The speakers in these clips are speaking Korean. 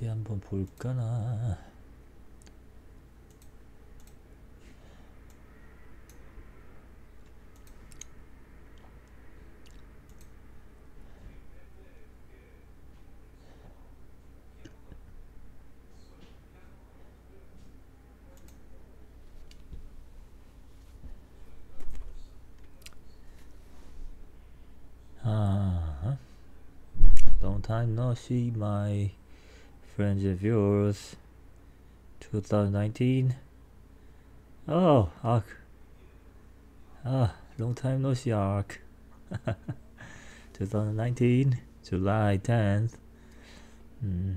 어디 한번 볼까나. Ah, long time no see, my friends and viewers. 2019. Oh, Ark. Ah, long time no see, Ark. 2019, July 10th. Mm.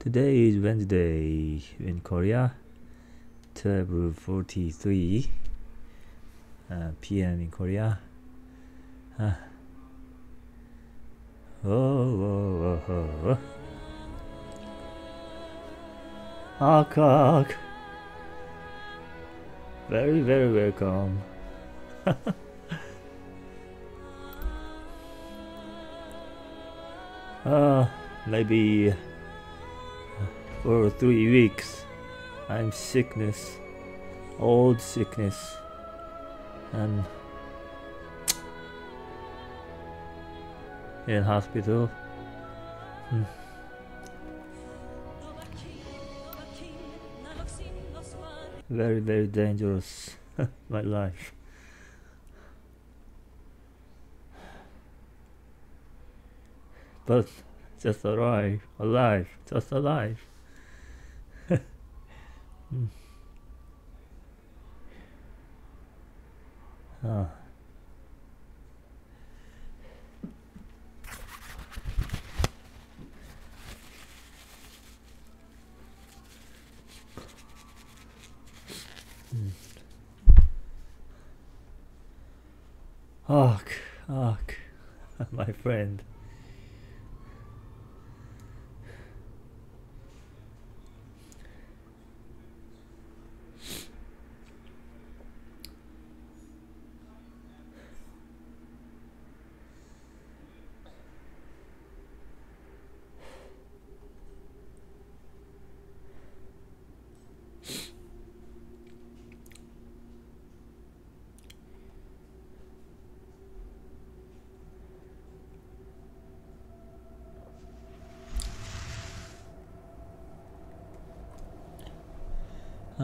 Today is Wednesday in Korea. 12:43 uh, p.m. in Korea. Ah. Oh, oh, oh, oh, ark. Very, very welcome. uh, maybe for three weeks I'm sickness, old sickness, and in hospital. Hmm. Very, very dangerous. My life. But just alive, alive, just alive. Hmm. Ah. Ark, Ark, my friend.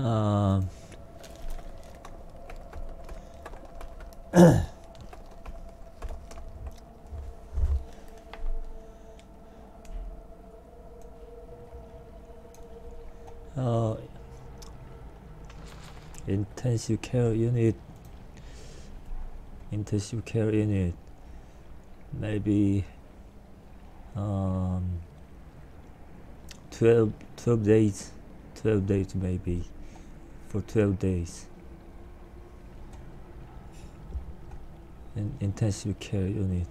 Um, uh, intensive care unit, intensive care unit, maybe um, 12, 12 days, 12 days maybe, for 12 days. In intensive care unit,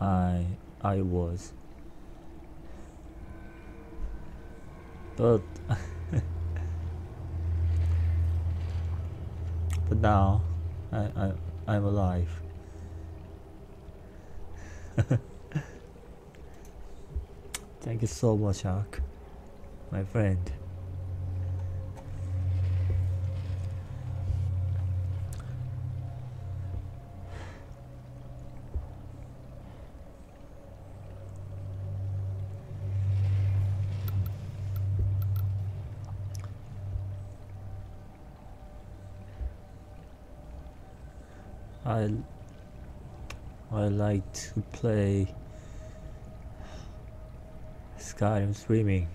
I I was, but but now I I I'm alive. Thank you so much, Ark, my friend. I I to play Skyrim streaming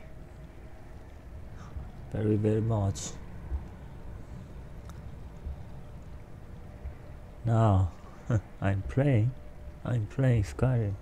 very very much. Now I'm playing I'm playing Skyrim.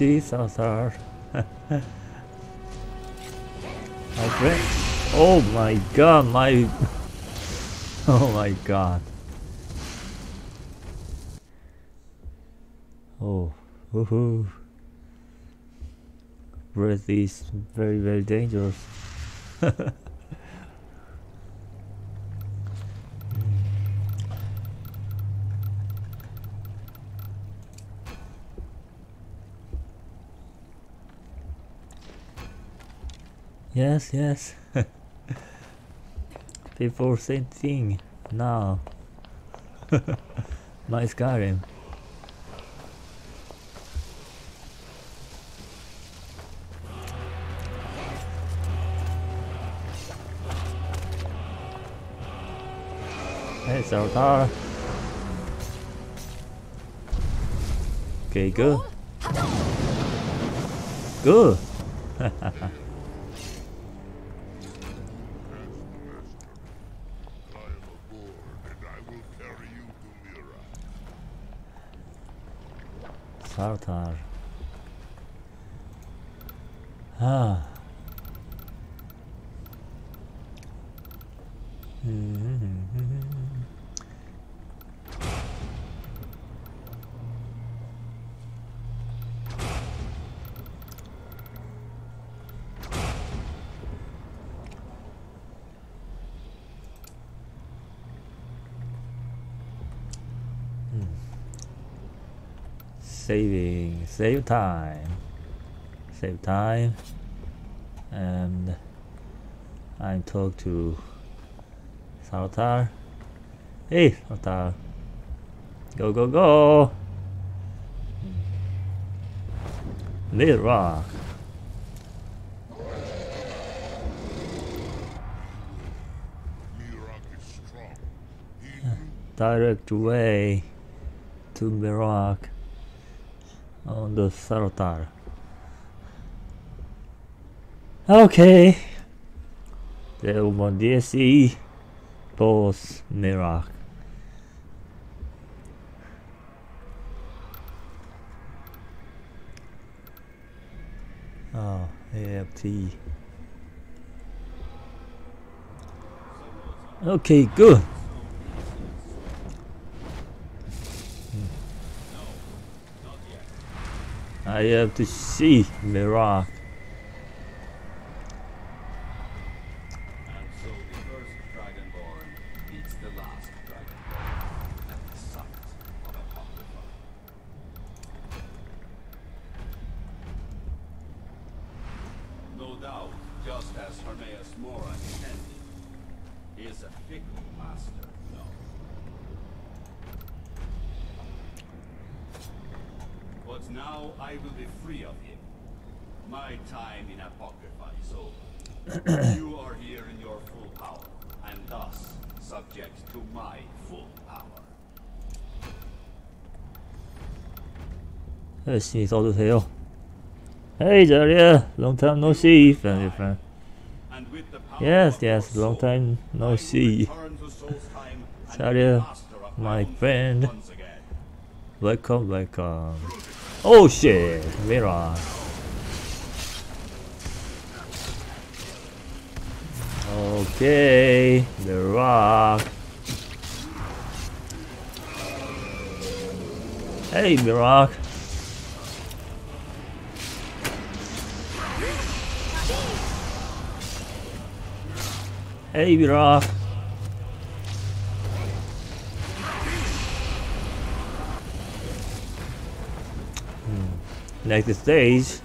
Salazar. my friend. Oh my god, my. Oh my god. Oh, woohoo. Breath is very, very dangerous. Yes, yes. People same thing now. My Skyrim. Hey, Sartar. Okay, good. Oh, good. Sartar. Ah. Save time, save time, and I talk to Sartar. Hey, Sartar, go go go! Mid rock. Direct way to Mirak the Sartar. Okay. The one DSE boss Mirak. Oh, ah, AFT. Okay, good. I have to see Mirak. 열심히 써도 돼요. Hey, Jaria, long time no see, family friend. And with the power Yes, of your yes, long soul, time I no will see. return to Solstheim and be Saria, master of my own friend. once again. Welcome, welcome. Oh shit, Mira. Okay, the rock. Hey, Mirak. Hey, Mirak. Next hmm. stage.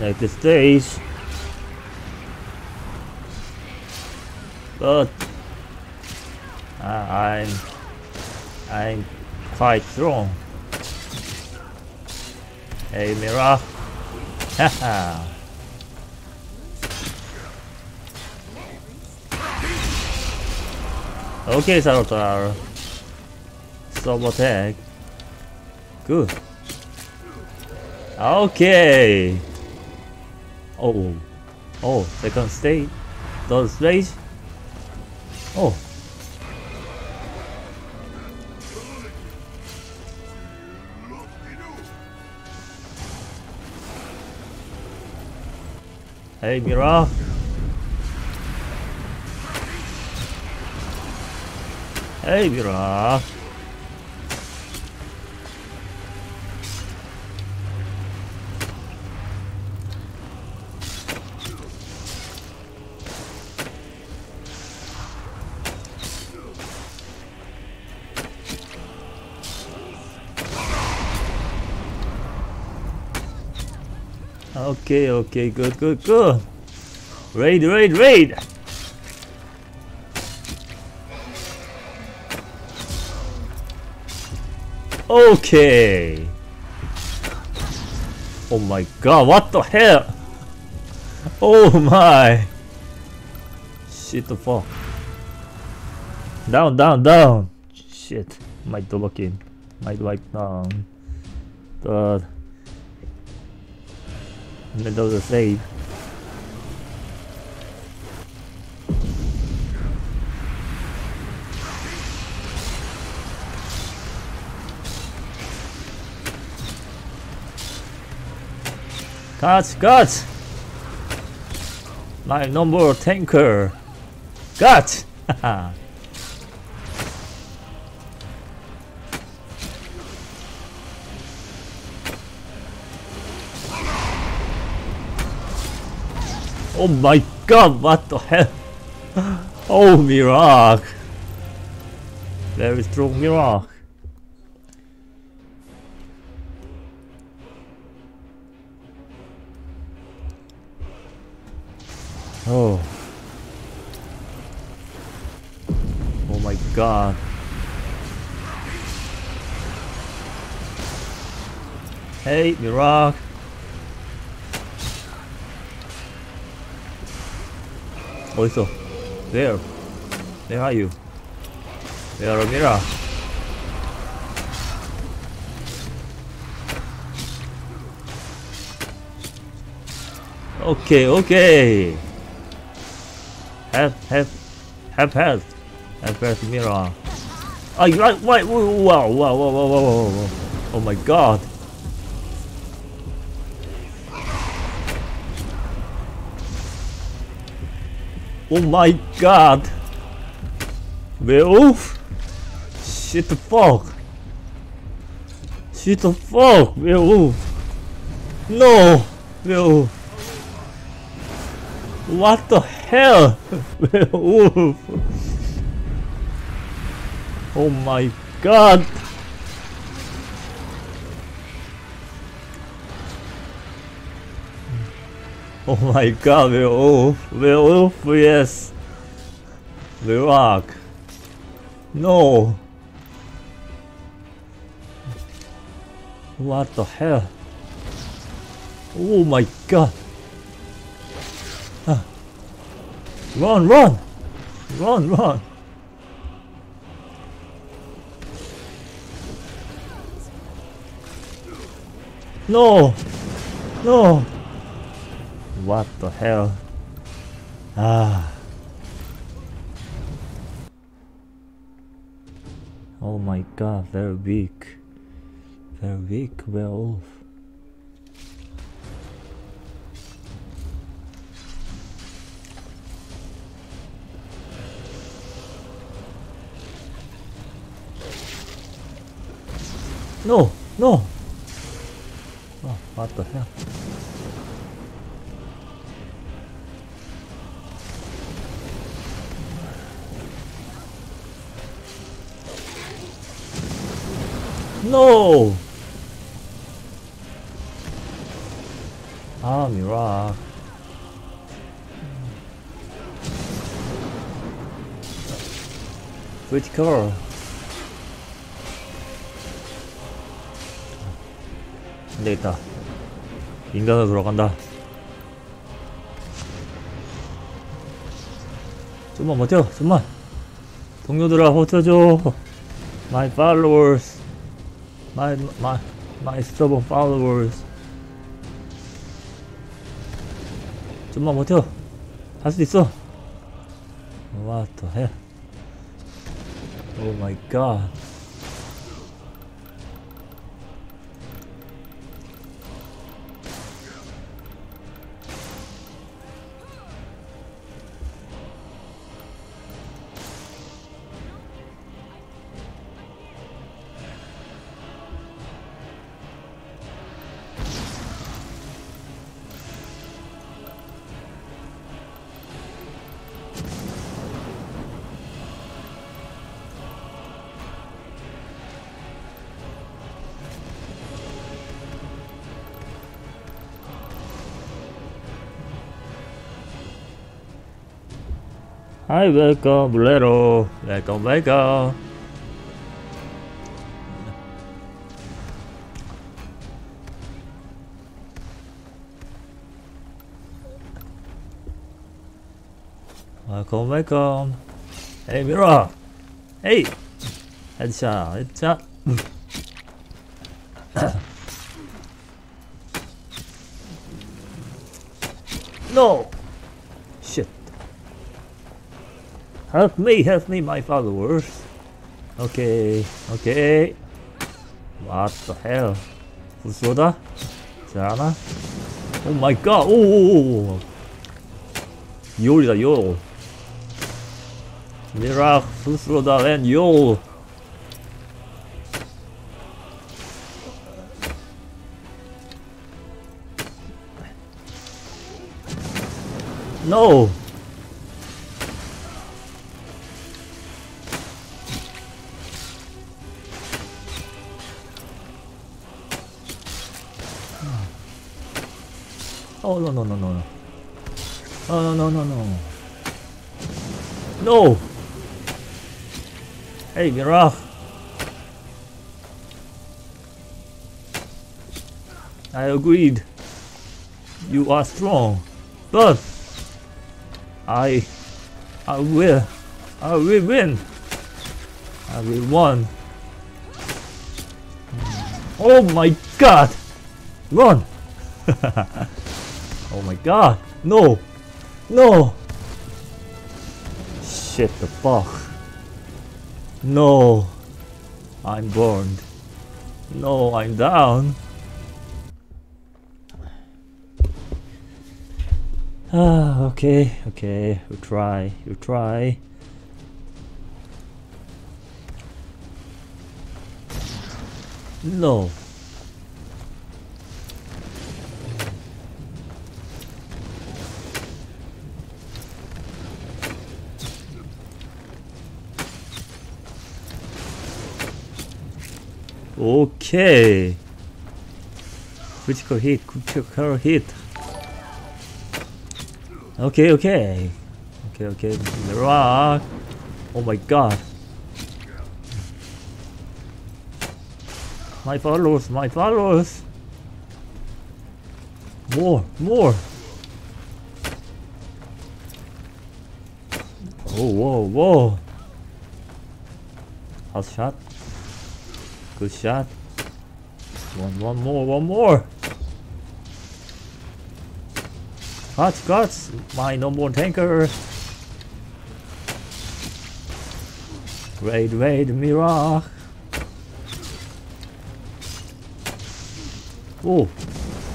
Next stage. But I'm I'm quite strong. Hey Mira. Haha. Okay, Sarotar. Stop attack. Good. Okay. Oh. Oh, second stage. Third stage. 어. 에이 미라 에이 미라 오케이 오케이 굿굿굿 레이드 레이드 레이드 오케이 오 마이 갓 what the hell oh my shit the fuck down down down shit might double kill might wipe down but that was a save. Cut, cut! My number tanker! Cut! Oh my god, what the hell? Oh, Mirak! Very strong Mirak. Oh. Oh my god. Hey, Mirak. 어딨어? Where? Where are you? Where are Mira? Okay, okay. Help, help, help, help, help, help, Mira. Oh, you right? Wait, wow, wow, wow, wow, wow, wow, wow. Oh my god. Oh my god! Werewolf? Shit the fuck! Shit the fuck! Werewolf! No! Werewolf! What the hell? Werewolf! Oh my god! Oh my god, we're off. We're Werewolf, yes! The rock! No! What the hell? Oh my god! Run, run! Run, run! No! No! What the hell? Ah. Oh my god, very weak. Very weak werewolf. No! No! Oh, what the hell? No! 아, 미라. 크리티컬. 안 되겠다. 인간으로 돌아간다. 좀만 버텨, 좀만. 동료들아, 버텨줘. My followers. my my my stubborn followers. 좀만 버텨. 할수 있어. What the hell? Oh my god! Hi, welcome, Bolero. Welcome, welcome. Welcome, welcome. Hey, Mira. Hey. Headshot, headshot. no. Shit. Help me, help me, my followers. Okay, okay. What the hell? 불쏘다? 잘하나? Oh my god, 오오오. 요리다, 요. 미락, 불쏘다, 앤 요. No! Oh no no no no no. Oh no no no no. No. Hey Mira. I agreed. You are strong, but I, I will, I will win. I will win. Oh my God! Run! Oh my god! No! No! Shit the fuck. No! I'm burned. No, I'm down. Ah, okay, okay, you try, you try. No. Okay. Critical hit, critical hit. Okay, okay. Okay, okay. The rock. Oh my god. My followers, my followers. More, more. Oh, whoa, whoa. House shot. Good shot. One, one more, one more. Hot guts, my number one tanker. Raid, raid, Mirage. Oh,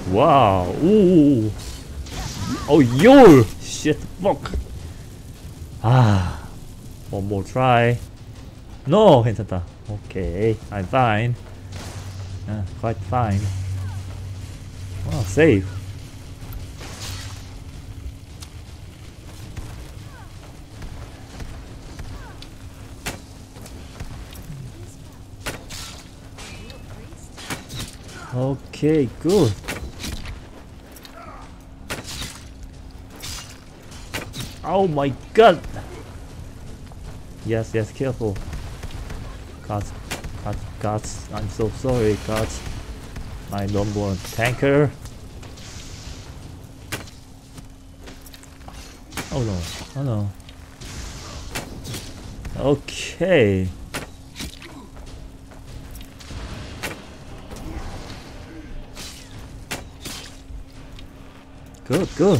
wow. Ooh. Oh, yo. Shit, fuck. Ah. One more try. No, 変だった。Okay, I'm fine. Uh, quite fine. Oh, save. Okay, good. Oh my god! Yes, yes, careful. God, God, God, I'm so sorry, God. My number one tanker. Oh no, oh no. Okay. Good, good.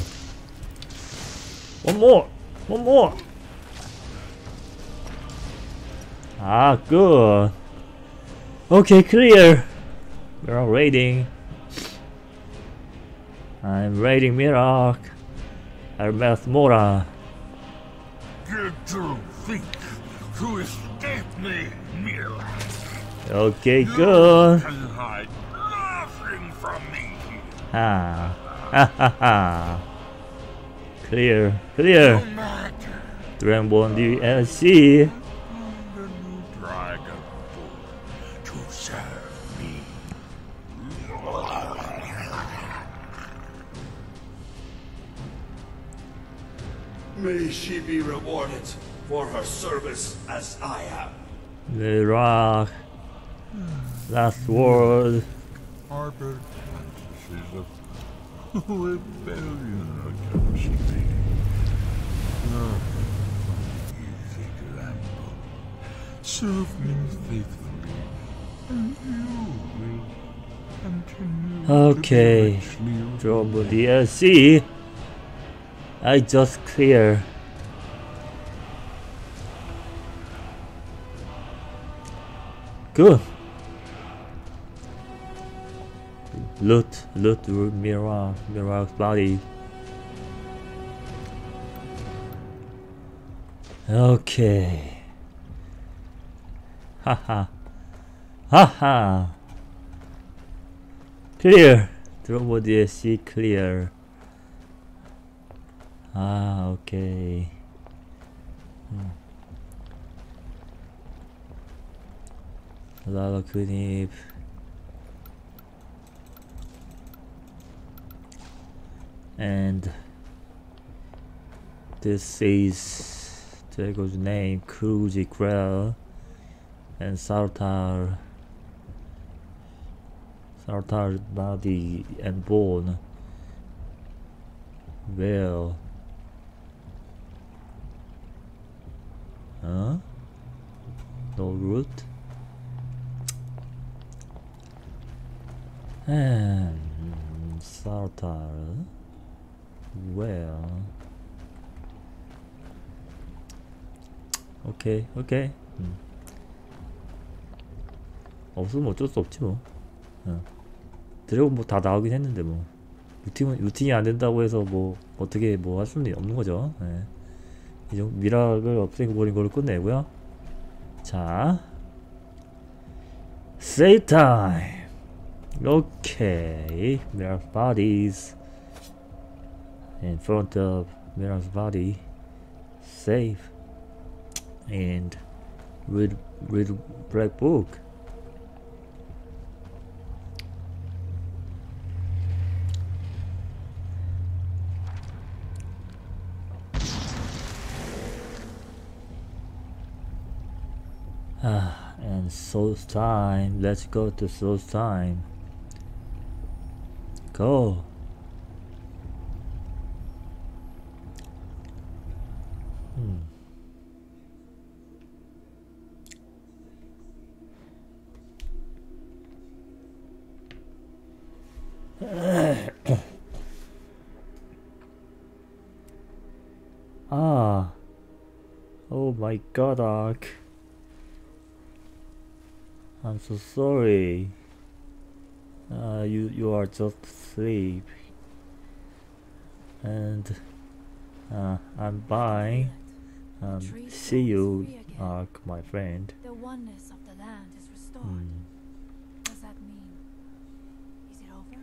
One more, one more. Ah, good. Okay, clear. We're all raiding. I'm raiding Mirak. Hermes Mora. Did you think to escape me, Mirak. Okay, good. You hide nothing from me. Ha. Ha ha ha. Clear. Clear. No Dragon Ball DLC. The rock. Last word. Harper. She's a rebellion against me. No. Serve me faithfully, and you will Okay, Drobo DLC. I just clear Good. Loot, loot Mirak, Mirak's body. Okay. Haha. Haha. Clear. Ball DLC clear. Ah, okay. Hmm. Lava Kunib. And this is Drago's name, Kruji Krell and Sartar. Sartar's body and bone. Well. Huh? No root? And Sartar. Well. 오케이, 오케이. 음. 없으면 어쩔 수 없지 뭐. 어. 드래곤 뭐 다 나오긴 했는데 뭐. 루팅은 루팅이 안 된다고 해서 뭐 어떻게 뭐 할 수는 없는 거죠. 예. 이 정도 미락을 없애고 버린 걸로 끝내고요. 자, save time. Okay, Mirak's bodies in front of Mirak's body. safe, and read read black book. Ah, and Soul's time. Let's go to Soul's time. Go. Hmm. ah. Oh my god, Ark. I'm so sorry. Uh, you you are just asleep, and uh, I'm bye. Um, see you. Ark, my friend. The oneness of the land is restored. What does that mean? Is it over?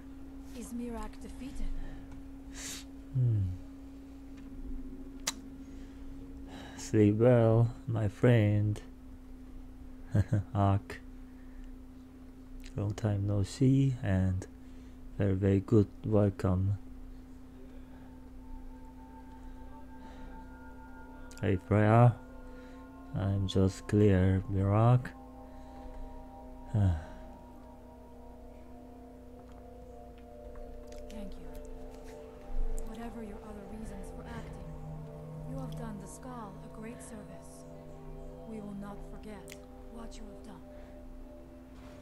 Is Mirak defeated? Hmm. Sleep well, my friend. Ark. Long time no see, and very very good welcome. Hey Freya, I'm just clear, Mirak. Uh,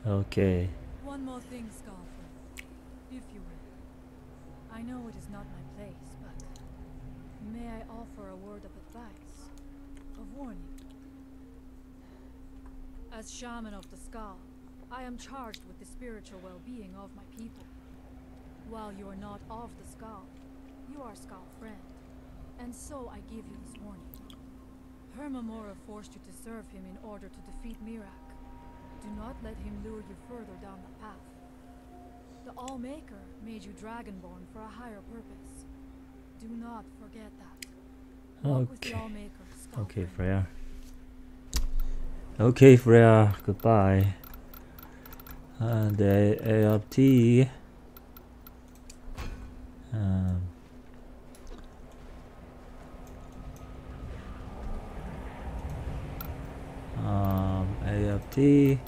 okay. One more thing, Skullford, if you will. I know it is not my place, but may I offer a word of advice, of warning? As shaman of the Skal, I am charged with the spiritual well-being of my people. While you are not of the Skal, you are Skal friend, and so I give you this warning. Hermamora forced you to serve him in order to defeat Mirak. Do not let him lure you further down the path. The All-Maker made you Dragonborn for a higher purpose. Do not forget that. Walk Okay. Okay. Freya. Okay, Freya. Goodbye. And the AFT. Um, um, AFT.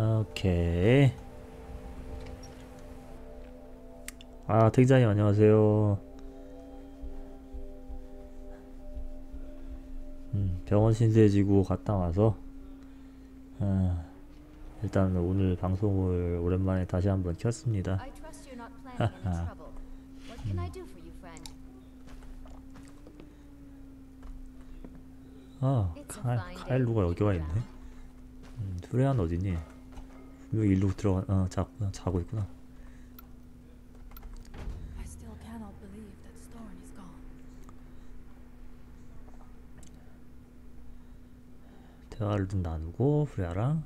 오케이. 아, 택자님 안녕하세요. 음, 병원 신세지구 갔다 와서 아, 일단 오늘 방송을 오랜만에 다시 한번 켰습니다. Friend? 아, day 카일루가 to 여기 와 있네. 음, 수레안 어디니? 분명히 일로 들어가, 어, 자, 자고 있구나. 대화를 좀 나누고 프레아랑.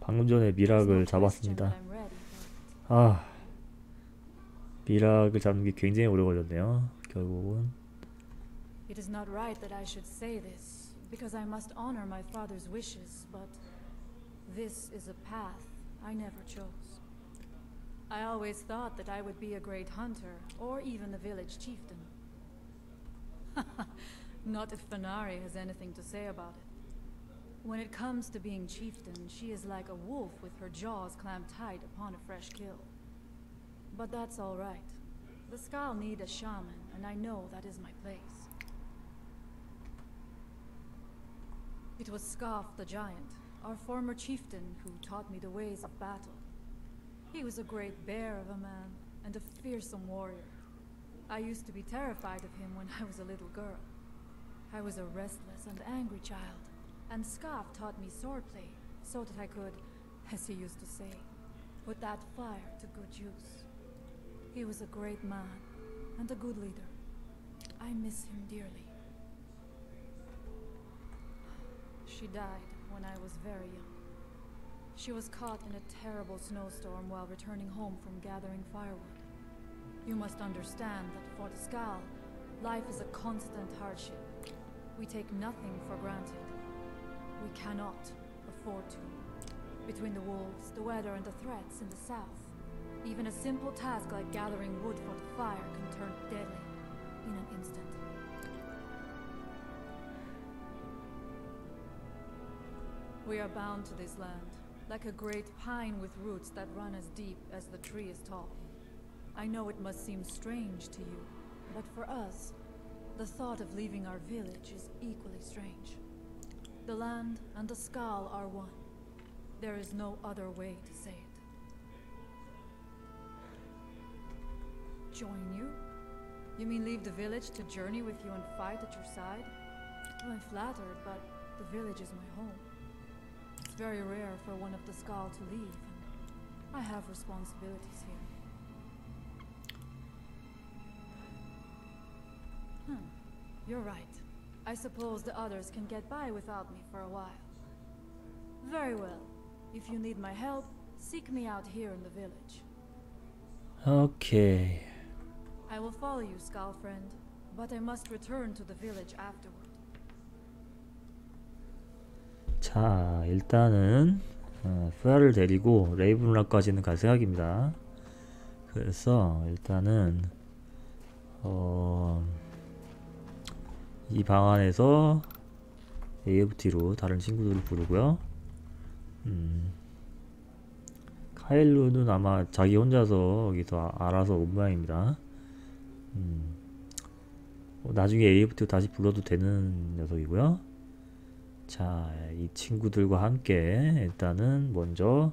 방금 전에 미락을 잡았습니다. 아 미락을 잡는 게 굉장히 오래 걸렸네요. 결국은 It is not right that I should say this, because I must honor my father's wishes, but this is a path I never chose. I always thought that I would be a great hunter, or even a village chieftain. not if Fanari has anything to say about it. When it comes to being chieftain, she is like a wolf with her jaws clamped tight upon a fresh kill. But that's all right. The Skal need a shaman, and I know that is my place. It was Scarf the Giant, our former chieftain, who taught me the ways of battle. He was a great bear of a man, and a fearsome warrior. I used to be terrified of him when I was a little girl. I was a restless and angry child, and Scarf taught me swordplay, so that I could, as he used to say, put that fire to good use. He was a great man, and a good leader. I miss him dearly. She died when I was very young. She was caught in a terrible snowstorm while returning home from gathering firewood. You must understand that for the Skal, life is a constant hardship. We take nothing for granted. We cannot afford to. Between the wolves, the weather, and the threats in the south, even a simple task like gathering wood for the fire can turn deadly in an instant. We are bound to this land, like a great pine with roots that run as deep as the tree is tall. I know it must seem strange to you, but for us, the thought of leaving our village is equally strange. The land and the Skal are one. There is no other way to say it. Join you? You mean leave the village to journey with you and fight at your side? Well, I'm flattered, but the village is my home. It's very rare for one of the skull to leave. I have responsibilities here. Hmm. You're right. I suppose the others can get by without me for a while. Very well. If you need my help, seek me out here in the village. Okay. I will follow you, Skull friend, but I must return to the village afterwards. 자 일단은 어, 프라를 데리고 레이븐락까지는 갈 생각입니다. 그래서 일단은 어, 이 방안에서 AFT로 다른 친구들을 부르고요. 음, 카일루는 아마 자기 혼자서 여기서 아- 알아서 온 모양입니다. 음, 어, 나중에 AFT 다시 불러도 되는 녀석이고요. 자, 이 친구들과 함께 일단은 먼저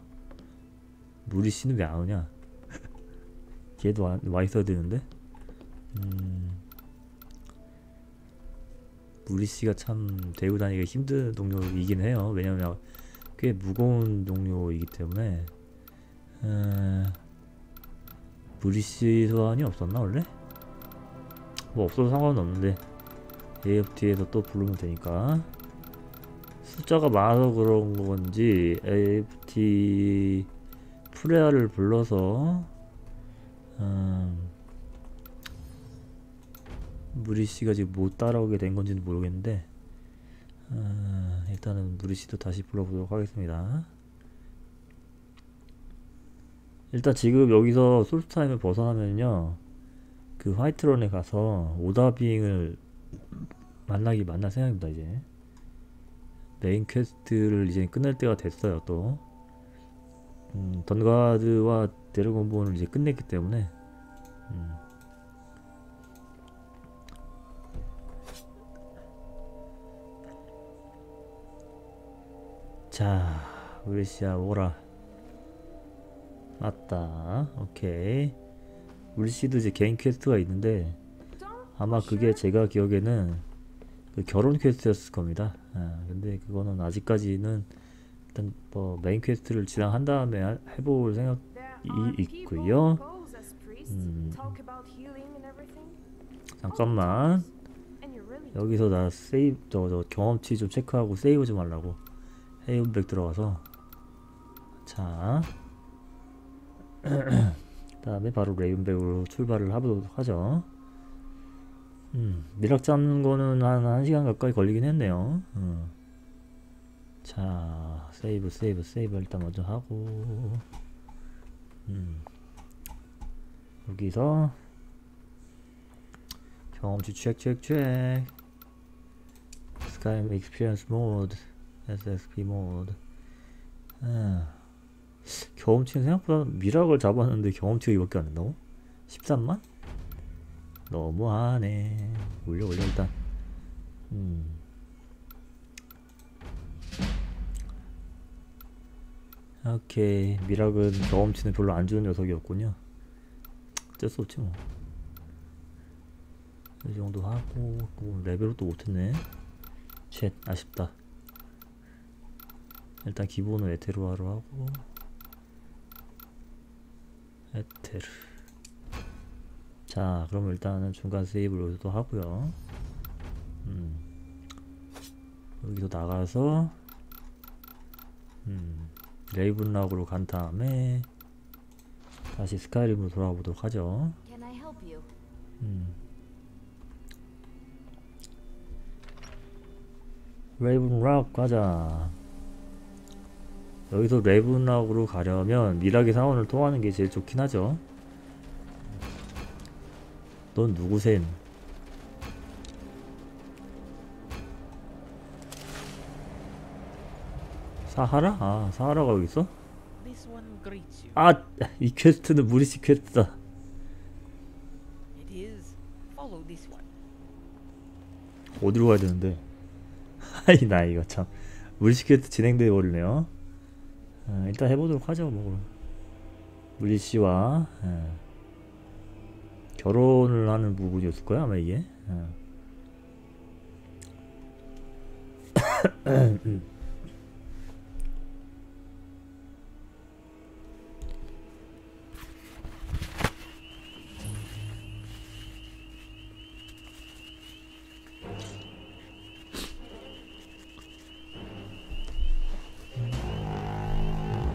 무리 씨는 왜 안 오냐? 얘도 와, 와 있어야 되는데. 음. 무리 씨가 참 데리고 다니기가 힘든 동료이긴 해요. 왜냐면 꽤 무거운 동료이기 때문에. 에... 무리 씨 소환이 없었나 원래? 뭐 없어도 상관은 없는데 AFT에서 또 부르면 되니까. 숫자가 많아서 그런 건지 AFT 프레아를 불러서 음, 무리 씨가 지금 못 따라오게 된 건지는 모르겠는데 음, 일단은 무리 씨도 다시 불러보도록 하겠습니다. 일단 지금 여기서 솔스타임을 벗어나면요 그 화이트런에 가서 오다빙을 만나기 만날 생각입니다 이제 main quest를 이제 끝낼 때가 됐어요 또 음, Dawnguard와 Dragonborn을 이제 끝냈기 때문에 음. 자 우리시아 오라 맞다 오케이 우리씨도 이제 개인 quest가 있는데 아마 그게 제가 기억에는 그 결혼 quest였을 겁니다. 아, 근데 그거는 아직까지는 일단 뭐 main quest를 진행한 다음에 하- 해볼 생각이 있고요. 음, 잠깐만. 여기서 나 save 저, 저 경험치 좀 체크하고 save 좀 하려고. Raven Rock 들어가서. 자. 다음에 바로 Raven Rock으로 출발을 하도록 하죠. 음, 미락 잡는 거는 한 1시간 가까이 걸리긴 했네요. 음. 자, save, save, save 일단 먼저 하고, 음. 여기서 경험치 체크, 체크, 체크. Sky Experience mod, SXP mod. 아, 경험치는 생각보다 미락을 잡았는데 경험치가 이밖에 안 된다고? 13만? 너무하네. 올려 올려 일단. 음. 오케이 미락은 경험치는 별로 안 주는 녀석이었군요. 어쩔 수 없지 뭐. 이 정도 하고 또 레벨을 또 못했네. shit 아쉽다. 일단 기본은 에테르화로 하고 에테르. 자, 그럼 일단은 중간 세이브를 여기서도 하고요. 음. 여기서 나가서 음. 레이븐락으로 간 다음에 다시 스카이림으로 돌아가 보도록 하죠. 음. 레이븐락 가자. 여기서 레이븐락으로 가려면 미락의 사원을 통하는 게 제일 좋긴 하죠. 넌 누구셈? 사하라? 아, 사하라가 여기 있어? 아, 이 퀘스트는 무리 씨 퀘스트다. 어디로 가야 되는데? 하이 나 이거 참 무리 씨 퀘스트 진행돼 버리네요. 아, 일단 해보도록 하죠 뭐. 무리 씨와 예. 결혼을 하는 부분이었을 거야 아마 이게. 예.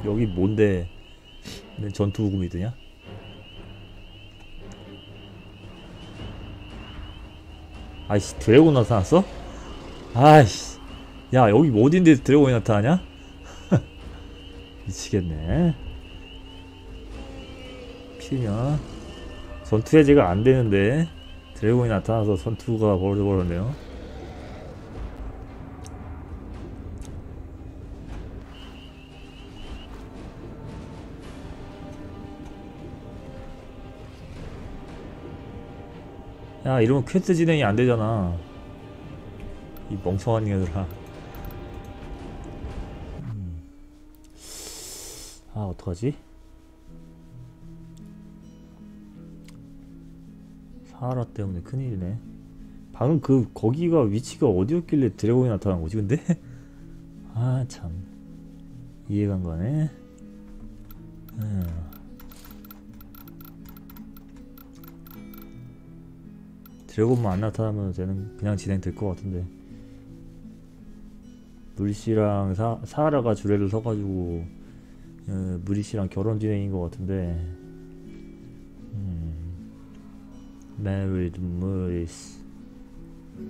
여기 뭔데 내 전투 브금이 뜨냐? 아이씨 드래곤 나타났어? 아이씨 야 여기 뭐 어딘데 드래곤이 나타나냐? 미치겠네 피면 전투 해제가 안 되는데 드래곤이 나타나서 전투가 벌어져 버렸네요 야 이러면 퀘스트 진행이 안 되잖아 이 멍청한 얘들아 음. 아 어떡하지? 사하라 때문에 큰일이네 방금 그 거기가 위치가 어디였길래 드래곤이 나타난 거지 근데? 아 참 이해가 안 가네 음. 드래곤만 안 나타나면 쟤는 그냥 진행될 것 같은데 물씨랑 사, 사하라가 주례를 서가지고 어, 무리씨랑 결혼 진행인 것 같은데 음. Married Muris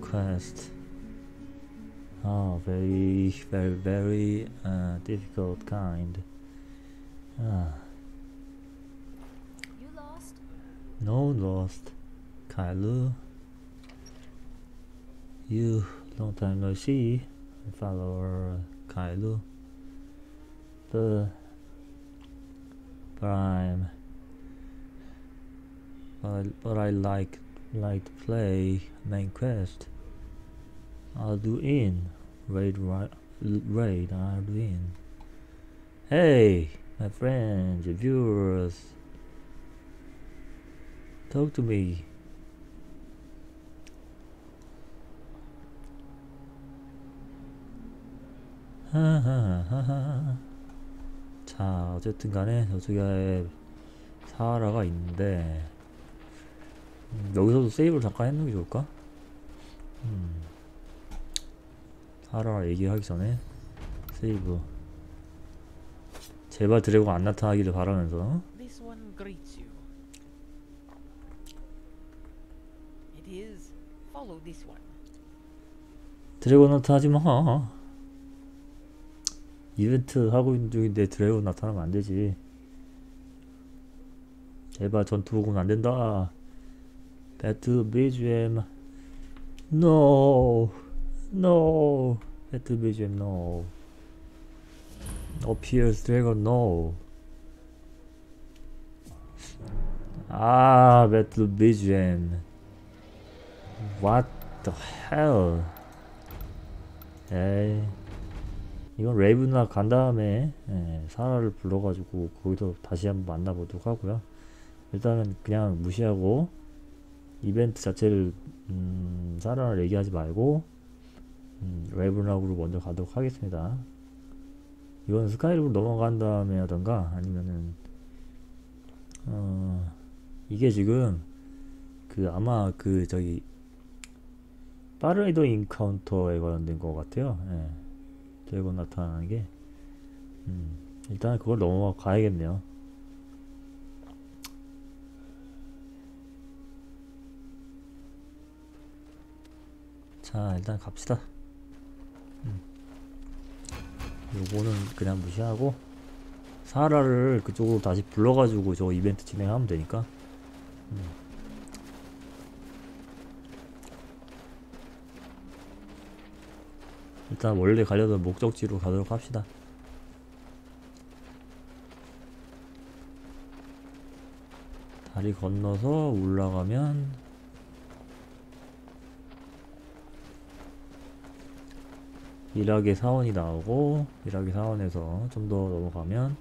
Quest Oh, very, very, very uh, difficult kind. Ah, You lost? no lost. Kylo. You, long time no see. Follower uh, Kylo. But, but I'm. But, but I like like to play main quest. Alduin. Raid right raid Alduin. Hey, my friends, viewers. Talk to me. 하하하하. 자, 어쨌든 간에 저쪽에 사하라가 있는데 음, 여기서도 세이브를 잠깐 해놓는 게 좋을까? 음. 사하라 얘기하기 전에 세이브 제발 드래곤 안 나타나기를 바라면서. 드래곤 나타나지 마. 이벤트 하고 있는 중인데 드래곤 나타나면 안 되지. 제발 전투 보고는 안 된다. 배틀 BGM. No. No. 배틀 BGM no. Appears dragon no. 아, 배틀 BGM. What the hell? 에이 이건 레이브나 간 다음에 예, 사라를 불러가지고 거기서 다시 한번 만나보도록 하고요 일단은 그냥 무시하고 이벤트 자체를 음, 사라를 얘기하지 말고 음, 레이브나으로 먼저 가도록 하겠습니다 이건 스카이rim으로 넘어간 다음에 하던가 아니면은 어 이게 지금 그 아마 그 저기 빠르이더 인카운터에 관련된 것 같아요. 예. 드래곤 나타나는 게. 음, 일단 그걸 넘어가야겠네요. 자, 일단 갑시다. 음. 요거는 그냥 무시하고 사하라를 그쪽으로 다시 불러가지고 저 이벤트 진행하면 되니까. 음. 일단 원래 가려던 목적지로 가도록 합시다. 다리 건너서 올라가면 일하게 사원이 나오고 일하게 사원에서 좀 더 넘어가면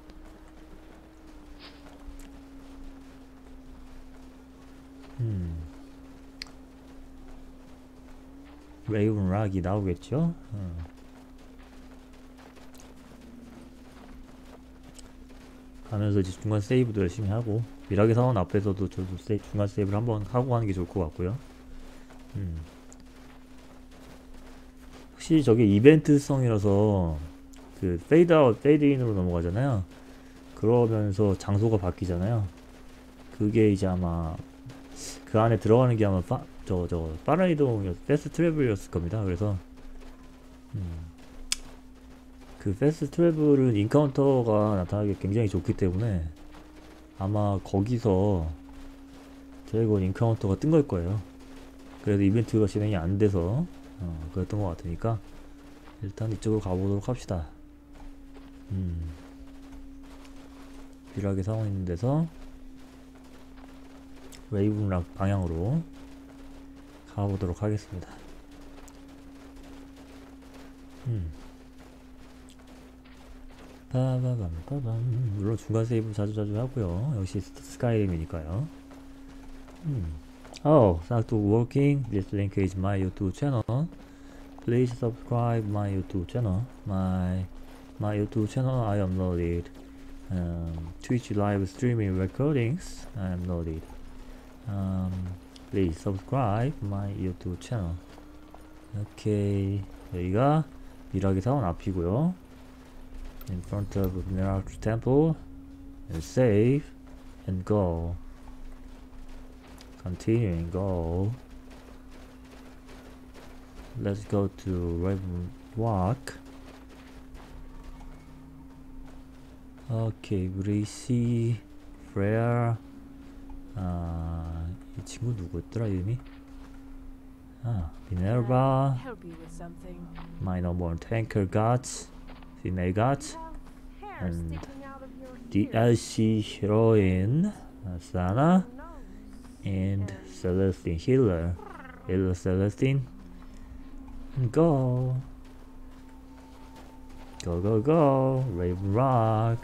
음 레이븐 락이 나오겠죠? 어. 가면서 이제 중간 세이브도 열심히 하고 미라크 사원 앞에서도 저도 세이, 중간 세이브를 한번 하고 가는 게 좋을 것 같고요. 음. 혹시 저게 이벤트성이라서 그 페이드 아웃, 페이드 인으로 넘어가잖아요. 그러면서 장소가 바뀌잖아요. 그게 이제 아마 그 안에 들어가는 게 아마 파, 저, 저, 빠른 이동이었, fast travel이었을 겁니다. 그래서, 음, 그 fast travel은 encounter가 나타나기 굉장히 좋기 때문에 아마 거기서 드래곤 encounter가 뜬 걸 거예요. 그래서 이벤트가 진행이 안 돼서, 어, 그랬던 것 같으니까, 일단 이쪽으로 가보도록 합시다. 음, 비락의 상황 있는 데서, 웨이브 락 방향으로 가보도록 하겠습니다. 음. 빠바밤 빠밤 물론 중간 세이브 자주자주 하고요 역시 스- 스카이림이니까요 음. Oh, start to working. This link is my YouTube channel. Please subscribe my YouTube channel. My my YouTube channel I uploaded um, Twitch live streaming recordings. I uploaded. Um, please subscribe my YouTube channel. 오케이 여기가 미라기 사원 앞이고요. In front of Miracle Temple, and save and go. Continuing go. Let's go to Raven Walk. 오케이, 브레이시, 프레어. 아, 이 친구 누구였더라 이름이? 아, 미네르바, Help you with something. my number tanker gods, female gods, Hair and sticking out of your DLC heroine, Asana. nose. and Celestine Healer. Healer Celestine. And go. Go, go, go. Raven Rock.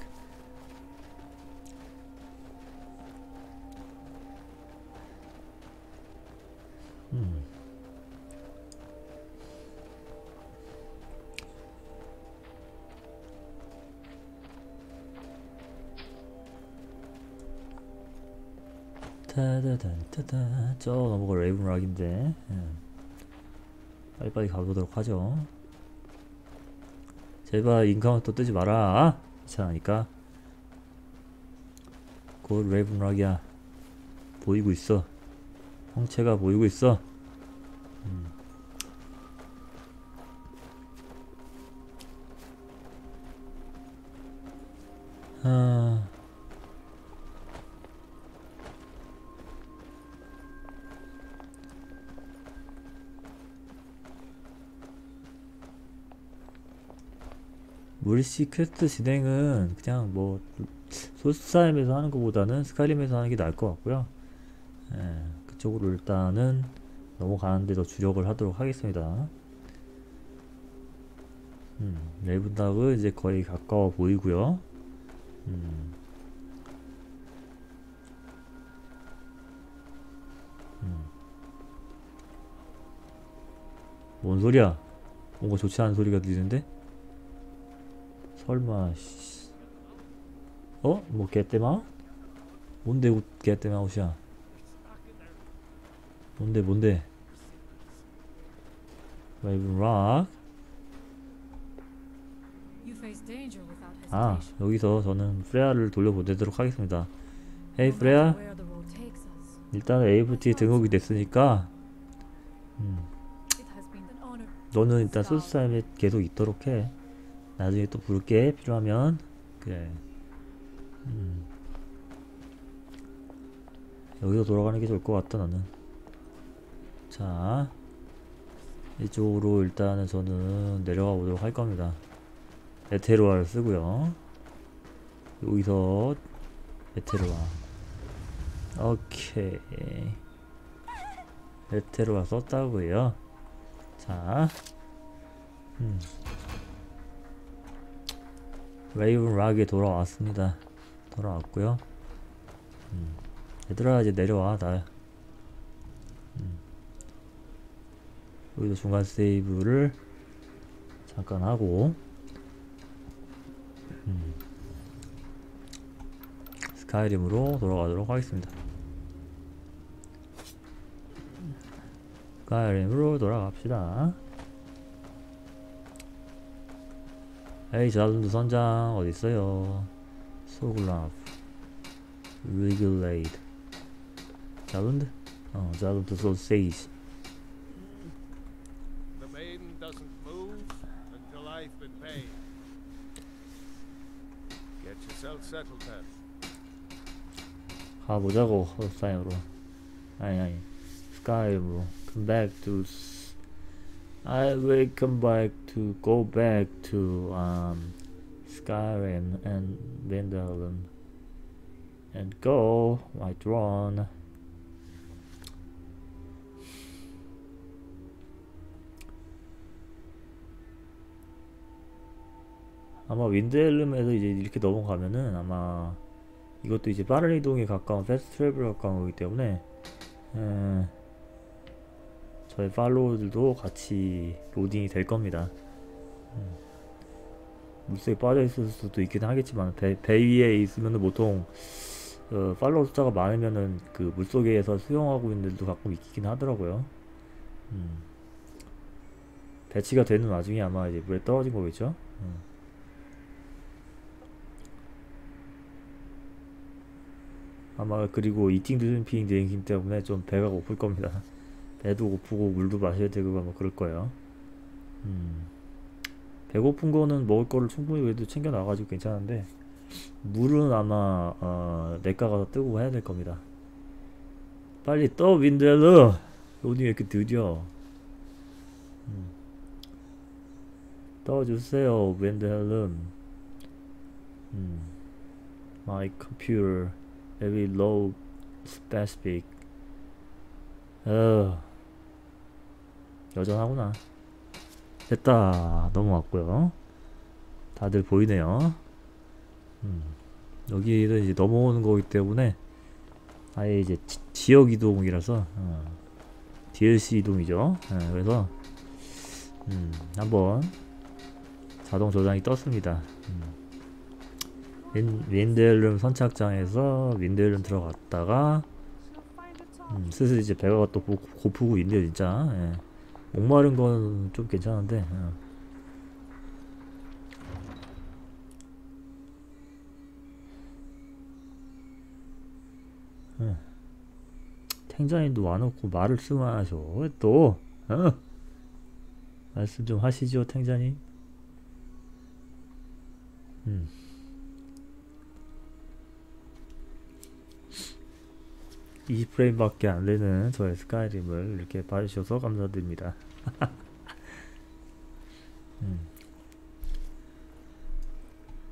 타다단타다 저 넘어가 레이븐 락인데 예. 빨리빨리 가보도록 하죠. 제발 encounter 뜨지 마라. 귀찮으니까. 곧 레이븐 락이야. 보이고 있어. 형체가 보이고 있어. 음. 아... 무리 씨 퀘스트 진행은 그냥 뭐 솔스타임에서 하는 것보다는 스카이림에서 하는 게 나을 것 같고요. 예, 그쪽으로 일단은 넘어가는데 더 주력을 하도록 하겠습니다. 음, 레븐닥은 이제 거의 가까워 보이고요. 음. 음. 뭔 소리야? 뭔가 좋지 않은 소리가 들리는데? 설마 씨. 어? 뭐 개떼마? 뭔데 우- 개떼마 옷이야? 뭔데 뭔데? Danger without 아. 여기서 저는 프레아를 돌려보내도록 하겠습니다 헤이 프레아 일단 AFT 등록이 됐으니까 음. 너는 일단 소스타임에 계속 있도록 해 나중에 또 부를게 필요하면. 그래. 음. 여기서 돌아가는 게 좋을 것 같다 나는. 자 이쪽으로 일단은 저는 내려가 보도록 할 겁니다. 에테로아를 쓰고요. 여기서 에테로아. 오케이. 에테로아 썼다고요. 자 음. 레이븐 락에 돌아왔습니다. 돌아왔고요. 음. 얘들아 이제 내려와 나. 음. 여기도 중간 세이브를 잠깐 하고 음. 스카이림으로 돌아가도록 하겠습니다. 스카이림으로 돌아갑시다. 에이 자룬드 선장 어딨어요 소글라프 리글레이드 자룬드? 어 자룬드 소세이지. 가보자고 허사임으로 아니 아니 스카이림으로 come back to I will come back to go back to um Skyrim and Vindalum and go my drone 아마 윈드헬름에서 이제 이렇게 넘어가면은 아마 이것도 이제 빠른 이동에 가까운 패스트 트래블에 가까운 거기 때문에 에, 저희 팔로우들도 같이 로딩이 될 겁니다. 음. 물속에 빠져 있을 수도 있긴 하겠지만 배, 배 위에 있으면은 보통 어, 팔로워 숫자가 많으면은 그 물속에서 수영하고 있는 애들도 가끔 있긴 하더라고요. 음. 배치가 되는 와중에 아마 이제 물에 떨어진 거겠죠. 음. 아마 그리고 eating drinking 비행기 때문에 좀 배가 고플 겁니다. 배도 고프고 물도 마셔야 되고 아마 그럴 거예요. 음. 배고픈 거는 먹을 거를 충분히 그래도 챙겨 나가지고 괜찮은데 물은 아마 어, 내가 가서 뜨고 해야 될 겁니다. 빨리 떠 윈드헬러 로딩 왜 이렇게 느려? 음. 떠주세요 윈드헬름. 음. My computer very low specific. 어 여전하구나. 됐다 넘어왔고요. 다들 보이네요. 음. 여기는 이제 넘어오는 거기 때문에 아예 이제 지, 역 이동이라서 어. DLC 이동이죠. 예, 그래서 음, 한번 자동 저장이 떴습니다. 음. 윈, 윈델름 선착장에서 윈델름 들어갔다가 음, 슬슬 이제 배가 또 고, 고프고 있네요 진짜 예. 목마른 건 좀 괜찮은데 어. 예. 탱자님도 와놓고 말을 쓰면 왜또 어? 말씀 좀 하시죠 탱자님 음. 20프레임밖에 안 되는 저의 스카이림을 이렇게 봐주셔서 감사드립니다. 음.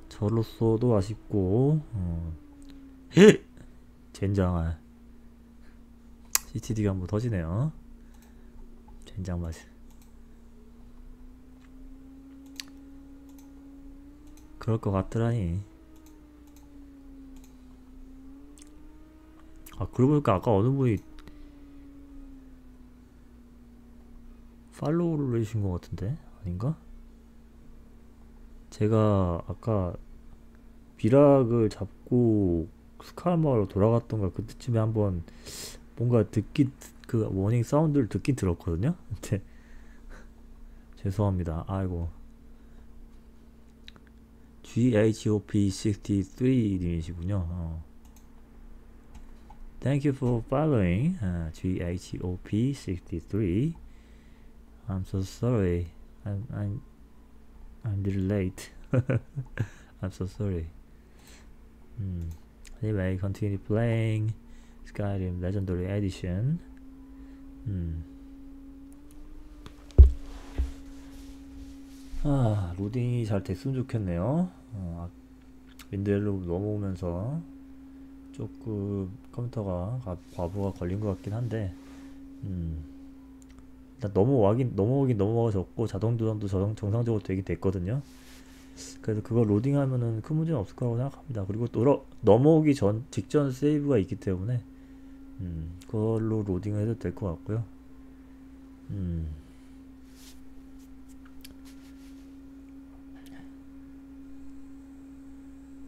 저로서도 아쉽고 어. 젠장아 CTD가 한번 터지네요. 젠장 맛. 그럴 것 같더라니. 아 그러고 보니까 아까 어느 분이 팔로우를 해주신 것 같은데 아닌가? 제가 아까 비락을 잡고 스카마로 돌아갔던 걸 그때쯤에 한번 뭔가 듣기 그 워닝 사운드를 듣긴 들었거든요. 근데 죄송합니다. 아이고 GHOP63님이시군요. 어. Thank you for following uh, GHOP63. I'm so sorry. I'm I'm I'm a little late. I'm so sorry. Hmm. Anyway, continue playing Skyrim Legendary Edition. 음. 아, 로딩이 잘 됐으면 좋겠네요. 어, 윈드헬로 넘어오면서 조금 컴퓨터가 가- 과부가 걸린 것 같긴 한데 음, 일단 넘어가긴 넘어오긴 넘어가졌고 자동 도전도 정, 정상적으로 되긴 됐거든요. 그래서 그거 로딩하면은 큰 문제는 없을 거라고 생각합니다. 그리고 또 넘어오기 전 직전 세이브가 있기 때문에 음, 그걸로 로딩을 해도 될 것 같고요. 음.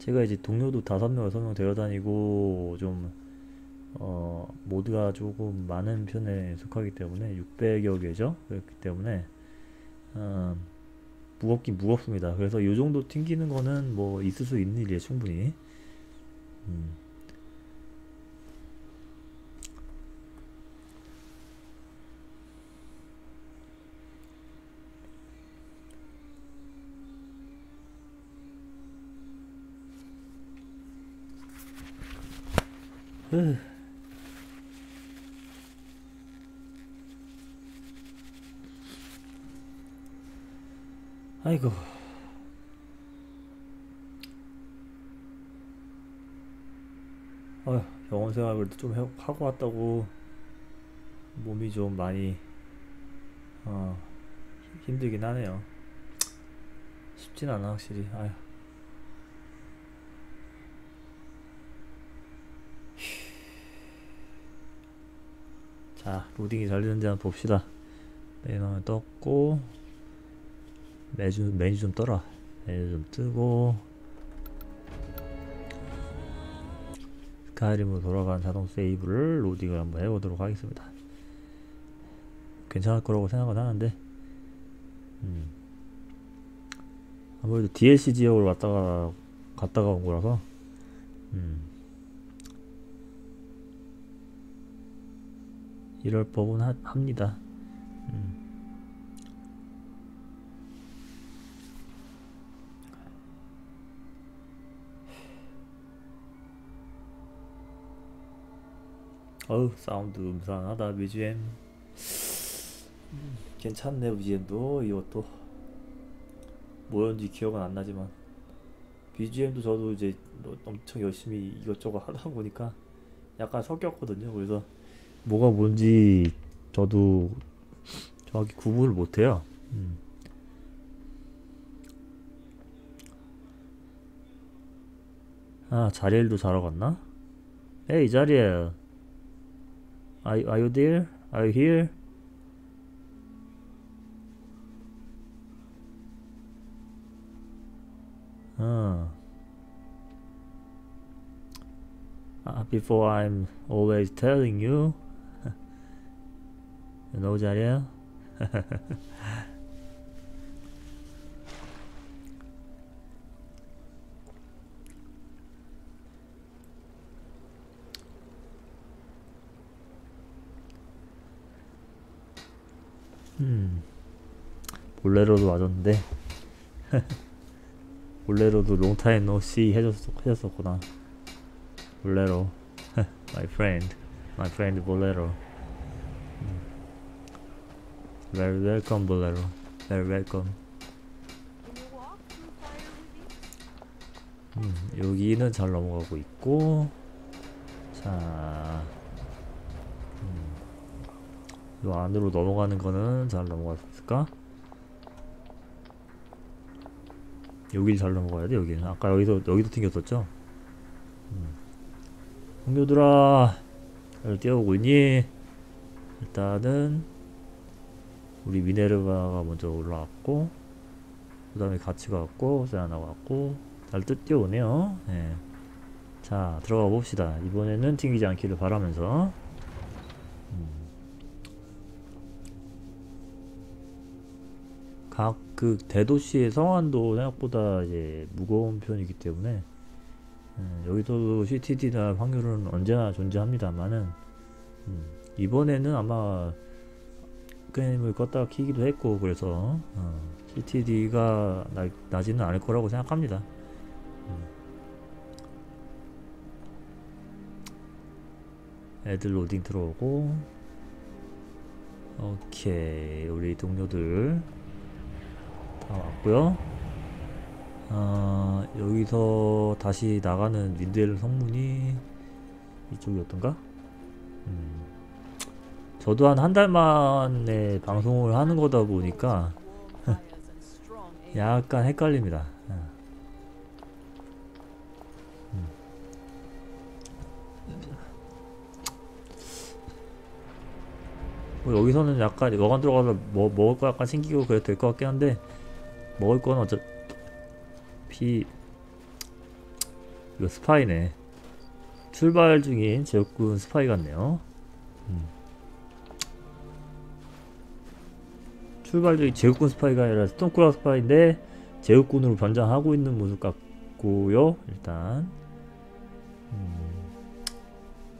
제가 이제 동료도 다섯 명 여섯 명 데려다니고 좀 어, 모드가 조금 많은 편에 속하기 때문에 600여 개죠. 그렇기 때문에 어, 무겁긴 무겁습니다. 그래서 이 정도 튕기는 거는 뭐 있을 수 있는 일이에요, 충분히. 음. 으. 아이고. 아, 병원 생활 그래도 좀 해- 하고 왔다고 몸이 좀 많이 어, 힘들긴 하네요. 쉽진 않아 확실히 아휴 자 로딩이 잘 되는지 한번 봅시다 메뉴만 떴고 메뉴 메뉴 좀 떠라 메뉴 좀 뜨고 스카이림으로 돌아간 자동 세이브를 로딩을 한번 해보도록 하겠습니다 괜찮을 거라고 생각은 하는데 음. 아무래도 DLC 지역을 왔다가 갔다가 온 거라서 음. 이럴 법은 하, 합니다. 음. 어우 사운드 음산하다 BGM 음, 괜찮네 BGM도. 이것도. 뭐였는지 기억은 안 나지만. BGM도 저도 이제 뭐 엄청 열심히 이것저것 하다 보니까 약간 섞였거든요 그래서 뭐가 뭔지 저도 정확히 구분을 못해요 음. 아 자리엘도 자러 갔나? 에이 자리엘 Are, are you there? Are you here? 어. Uh, before I'm always telling you, know 자리야? 음, 볼레로도 와줬는데. 볼레로도 롱타임 노시 해줬, 해줬었구나. 볼레로. My friend. My 볼레로. 음. Very welcome 볼레로 very welcome? 음, 여기는 잘 넘어가고 있고 자 음, 요 안으로 넘어가는 거는 잘 넘어갔을까? 여길 잘 넘어가야 돼 여기는 아까 여기서 여기도 튕겼었죠? 음. 동료들아 잘 뛰어오고 있니? 일단은 우리 미네르바가 먼저 올라왔고 그 다음에 같이 갔고 세아나 왔고 잘 뛰- 뛰어오네요 예. 자 들어가 봅시다 이번에는 튕기지 않기를 바라면서 음. 각그 대도시의 성안도 생각보다 이제 무거운 편이기 때문에 음, 여기서도 CTD 날 확률은 언제나 존재합니다만은 음, 이번에는 아마 게임을 껐다가 키기도 했고 그래서 어, CTD가 나지는 않을 거라고 생각합니다. 음. 애들 로딩 들어오고 오케이 우리 동료들 다 왔고요 아 여기서 다시 나가는 윈드엘 성문이 이쪽이었던가? 음. 저도 한 한 달 만에 방송을 하는 거다 보니까 약간 헷갈립니다. 어. 음. 뭐 여기서는 약간 여관 들어가서 뭐 먹을 거 약간 챙기고 그래도 될 것 같긴 한데 먹을 건 어차피 이거 스파이네. 출발 중인 제국군 스파이 같네요. 음. 출발 중인 제국군 스파이가 아니라 스톰클락 스파이인데 제국군으로 변장하고 있는 모습 같고요. 일단 음.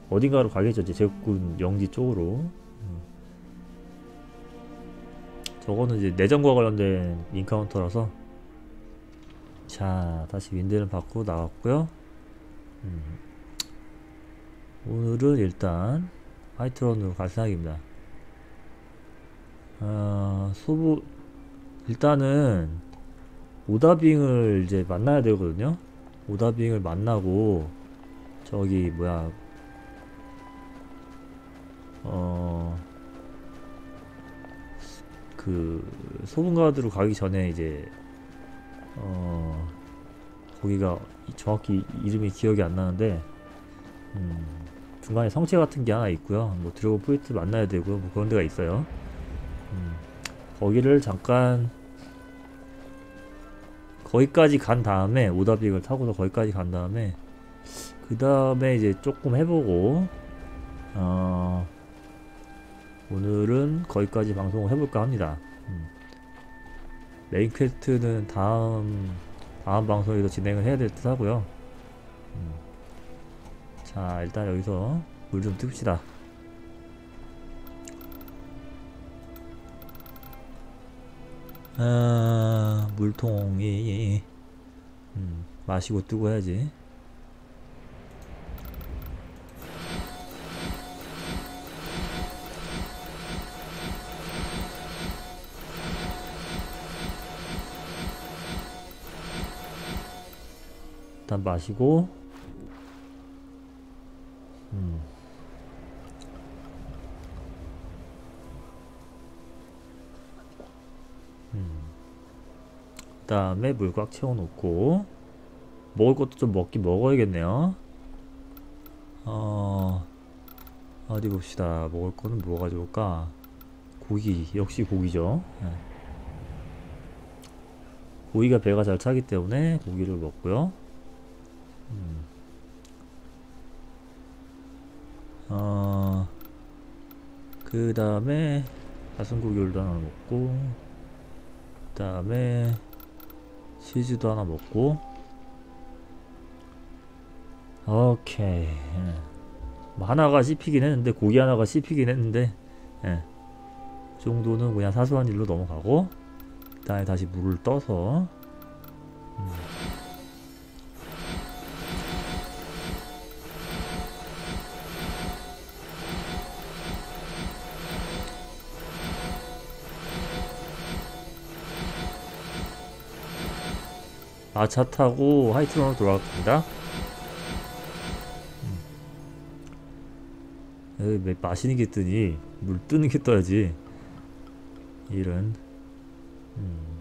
어딘가로 가겠죠. 이제 제국군 영지 쪽으로. 음. 저거는 이제 내전과 관련된 encounter라서 자 다시 윈드를 받고 나왔고요. 음. 오늘은 일단 화이트런으로 갈 생각입니다. 아, 소부 일단은 오다빙을 이제 만나야 되거든요. 오다빙을 만나고 저기 뭐야 어. 그 소분가드로 가기 전에 이제 어 거기가 이- 정확히 이름이 기억이 안 나는데 음, 중간에 성체 같은 게 하나 있고요. 뭐 드래곤 포인트 만나야 되고요. 뭐 그런 데가 있어요. 음, 거기를 잠깐 거기까지 간 다음에 오다빅을 타고서 거기까지 간 다음에 그 다음에 이제 조금 해보고 어, 오늘은 거기까지 방송을 해볼까 합니다. 음. 메인 퀘스트는 다음 다음 방송에서 진행을 해야 될 듯 하고요. 음. 자 일단 여기서 물 좀 뜹시다. 아, 물통이 음, 마시고 뜨고 해야지. 일단 마시고 음. 음. 그 다음에 물 꽉 채워놓고 먹을 것도 좀 먹긴 먹어야겠네요. 어 어디 봅시다. 먹을 거는 뭐가 좋을까? 고기 역시 고기죠. 예. 고기가 배가 잘 차기 때문에 고기를 먹고요. 음. 어, 그 다음에 가슴고기를 하나 먹고, 그 다음에 치즈도 하나 먹고, 오케이. 예. 뭐 하나가 씹히긴 했는데, 고기 하나가 씹히긴 했는데, 예. 그 정도는 그냥 사소한 일로 넘어가고, 그 다음에 다시 물을 떠서, 음. 아, 차 타고 하이트론으로 돌아갑니다. 음. 왜 마시는 게 뜨니? 물 뜨는 게 떠야지. 이런. 음.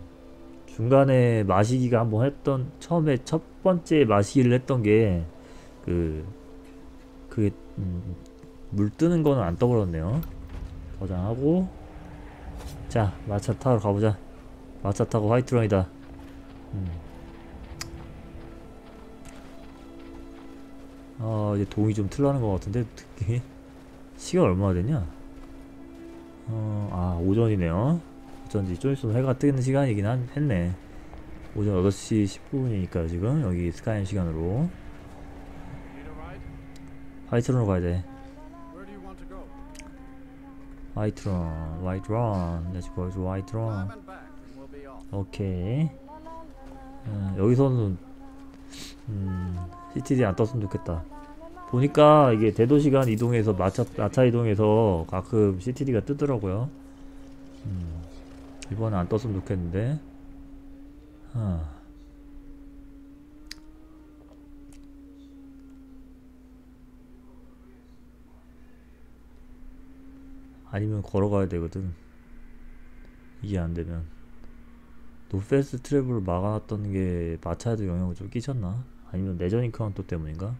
중간에 마시기가 한번 했던, 처음에 첫 번째 마시기를 했던 게, 그, 그, 음, 물 뜨는 거는 안 떠버렸네요. 저장하고, 자, 마차 타러 가보자. 마차 타고 화이트런이다. 음. 어, 이제 동이 좀 틀라는 것 같은데, 특히. 시간 얼마나 됐냐? 어, 아, 오전이네요. 어쩐지 좀 있으면 해가 뜨는 시간이긴 한, 했네. 오전 8시 10분이니까 지금, 여기 스카이엠 시간으로. 화이트런으로 가야 돼. 화이트런, 화이트런. Let's off. 오케이. 어, 여기서는 음, CTD 안 떴으면 좋겠다. 보니까 이게 대도시간 이동해서 마차, 마차 이동해서 가끔 CTD가 뜨더라고요. 음, 이번에 안 떴으면 좋겠는데. 아. 아니면 걸어가야 되거든. 이게 안 되면. no fast travel을 막아놨던 게 마차에도 영향을 좀 끼쳤나? 아니면 내전 encounter 때문인가?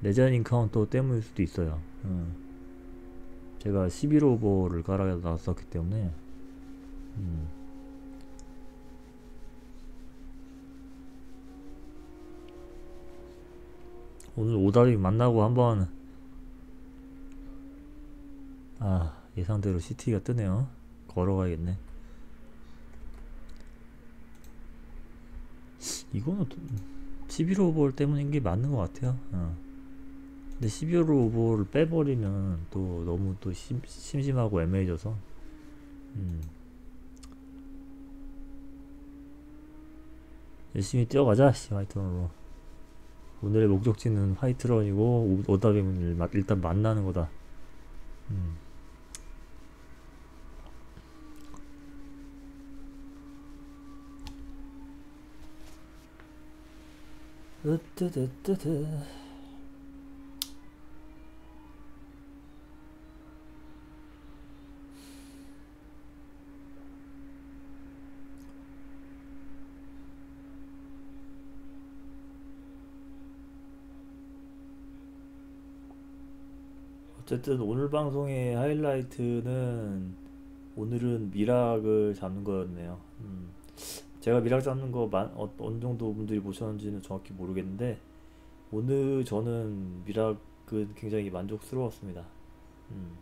내전 encounter 때문일 수도 있어요. 음. 제가 11오버를 깔아놨었기 때문에 음. 오늘 오다리 만나고 한번 아 예상대로 CT가 뜨네요. 걸어가야겠네. 이거는 11호볼 때문인 게 맞는 것 같아요. 어. 근데 11호볼을 빼버리면 또 너무 또 심, 심심하고 애매해져서. 음. 열심히 뛰어가자, 씨, 화이트런으로. 오늘의 목적지는 화이트런이고, 오- 오다빔을 마- 일단 만나는 거다. 음. 으뜨뜨뜨뜨 어쨌든 오늘 방송의 하이라이트는 오늘은 미락을 잡는 거였네요. 음. 제가 미락 잡는 거 만, 어, 어느 정도 분들이 보셨는지는 정확히 모르겠는데 오늘 저는 미락은 굉장히 만족스러웠습니다. 음.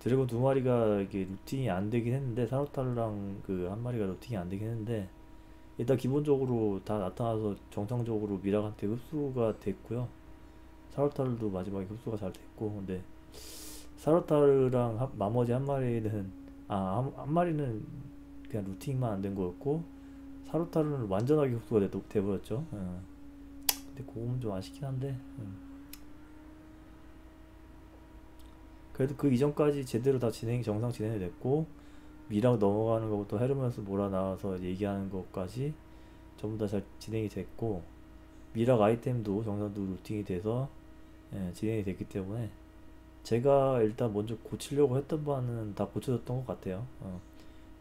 드래곤 두 마리가 이게 루팅이 안 되긴 했는데 사로타르랑 그 한 마리가 루팅이 안 되긴 했는데 일단 기본적으로 다 나타나서 정상적으로 미락한테 흡수가 됐고요. 사로타르도 마지막에 흡수가 잘 됐고 근데 사로타르랑 한- 나머지 한 마리는 아 한, 한 마리는 그냥 루팅만 안 된 거였고 사로타르는 완전하게 흡수가 돼, 돼버렸죠. 예. 근데 그건 좀 아쉽긴 한데 음. 그래도 그 이전까지 제대로 다 진행 정상 진행이 됐고 미락 넘어가는 것부터 헤르메스 몰아 나와서 얘기하는 것까지 전부 다 잘 진행이 됐고 Miraak 아이템도 정상도 looting이 돼서 예, 진행이 됐기 때문에 제가 일단 먼저 고치려고 했던 바는 다 고쳐졌던 것 같아요. 어.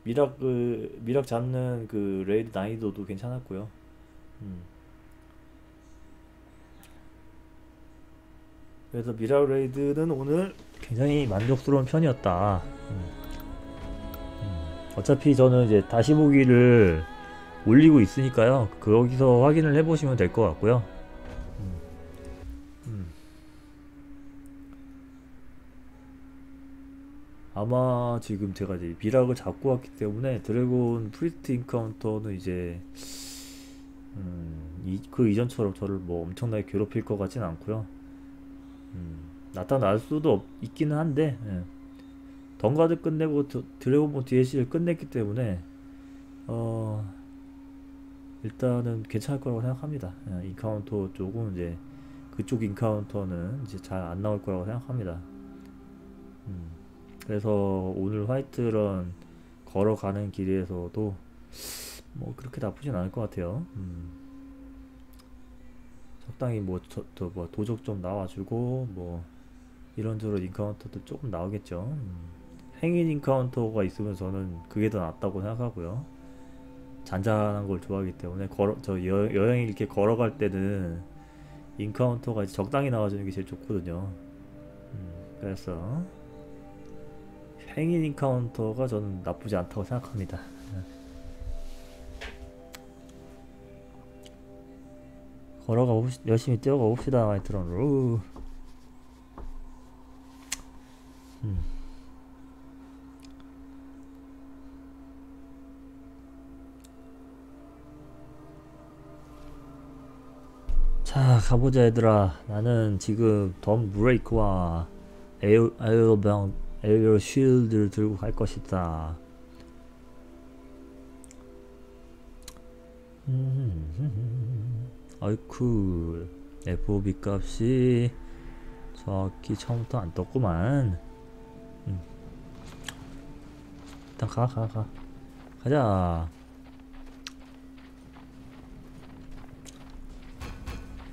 Miraak 그 Miraak 잡는 그 raid 난이도도 괜찮았고요. 음. 그래서 Miraak raid는 오늘 굉장히 만족스러운 편이었다. 음. 음. 어차피 저는 이제 다시 보기를 올리고 있으니까요. 거기서 확인을 해보시면 될 것 같고요. 아마 지금 제가 이제 Miraak을 잡고 왔기 때문에 Dragon Priest encounter는 이제 음, 이, 그 이전처럼 저를 뭐 엄청나게 괴롭힐 것 같진 않고요. 음, 나타날 수도 없, 있기는 한데 예. Dawnguard 끝내고 드, Dragonborn DLC를 끝냈기 때문에 어 일단은 괜찮을 거라고 생각합니다. 예, encounter 쪽은 이제 그쪽 encounter는 이제 잘 안 나올 거라고 생각합니다. 음, 그래서 오늘 Whiterun 걸어가는 길에서도 뭐 그렇게 나쁘진 않을 것 같아요. 음. 적당히 뭐, 저, 저, 뭐 도적 좀 나와주고 뭐 이런저런 encounter도 조금 나오겠죠. 음. 행인 encounter가 있으면 저는 그게 더 낫다고 생각하고요. 잔잔한 걸 좋아하기 때문에 걸어 저 여, 여행 이렇게 걸어갈 때는 encounter가 적당히 나와주는 게 제일 좋거든요. 음, 그래서 행인 encounter가 저는 나쁘지 않다고 생각합니다. 걸어가 봅시, 열심히 뛰어가 봅시다 Whiterun으로 음. 자 가보자 얘들아 나는 지금 Dawnbreaker와 에어, 에어병 에어 shield를 들고 갈 것이다. 음, 아이쿠 FOB 값이 정확히 처음부터 안 떴구만. 음. 일단 가 가 가. 가 자.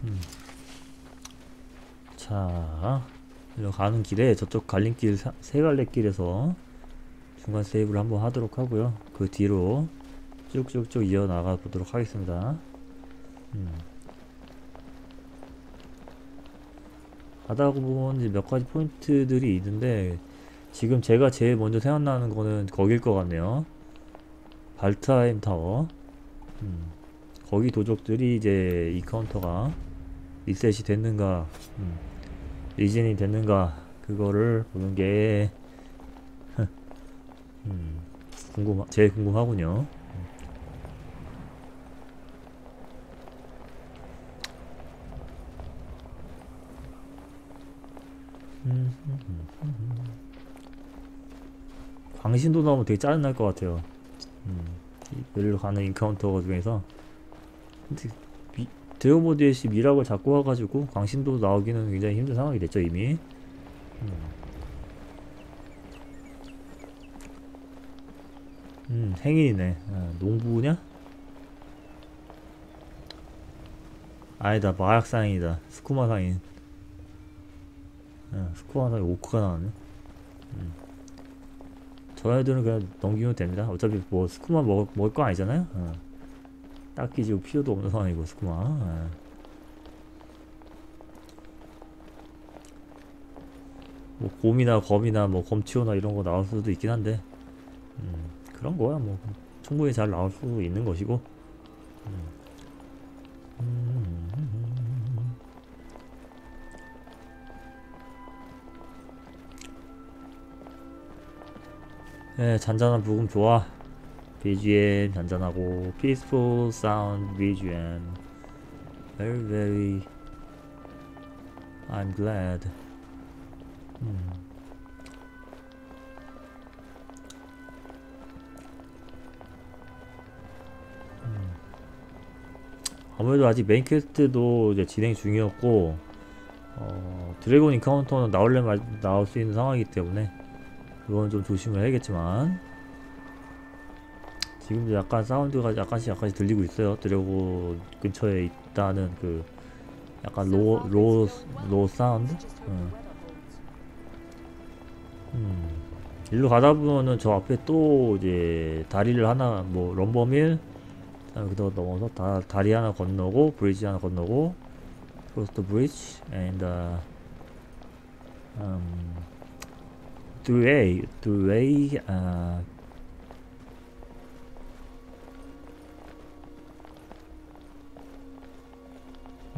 음. 자 가는 길에 저쪽 갈림길 사- 세 갈래 길에서 중간 세이브를 한번 하도록 하고요 그 뒤로 쭉쭉쭉 이어나가 보도록 하겠습니다 음. 가다 보면 몇 가지 포인트들이 있는데 지금 제가 제일 먼저 생각나는 거는 거길 것 같네요. Valtheim Tower. 음. 거기 도적들이 이제 encounter가 리셋이 됐는가, 음. regen이 됐는가 그거를 보는 게 음. 궁금 제일 궁금하군요. 광신도 나오면 되게 짜증날 것 같아요. 음, 여기로 가는 encounter 중에서 근데 미, 드래곤볼 DLC 미락을 잡고 와가지고 광신도 나오기는 굉장히 힘든 상황이 됐죠 이미. 음, 음 행인이네. 아, 농부냐? 아니다 마약상인이다. 스쿠마 상인. 아, 스쿠마 상인 오크가 나왔네. 음. 저 애들은 그냥 넘기면 됩니다. 어차피 뭐 스쿠마 먹을, 먹을 거 아니잖아요. 어. 딱히 지금 필요도 없는 상황이고. 어. 뭐 곰이나 검이나 뭐 검치오나 이런 거 나올 수도 있긴 한데 음, 그런 거야 뭐 충분히 잘 나올 수 있는 것이고 음. 음. 네, 잔잔한 브금 좋아. BGM 잔잔하고 peaceful sound BGM. Very very. I'm glad. 음. 음. 아무래도 아직 main quest도 이제 진행 중이었고 어, dragon encounter는 아직 나올 수 있는 상황이기 때문에 그건 좀 조심을 해야겠지만 지금도 약간 사운드가 약간씩 약간씩 들리고 있어요 dragon 근처에 있다는 그 약간 roar, roar, roar sound? 응. 음. 일로 가다 보면은 저 앞에 또 이제 다리를 하나 뭐 lumber mill 그거 넘어서 다, 다리 하나 건너고 bridge 하나 건너고 cross the bridge and uh, um, through a through a uh,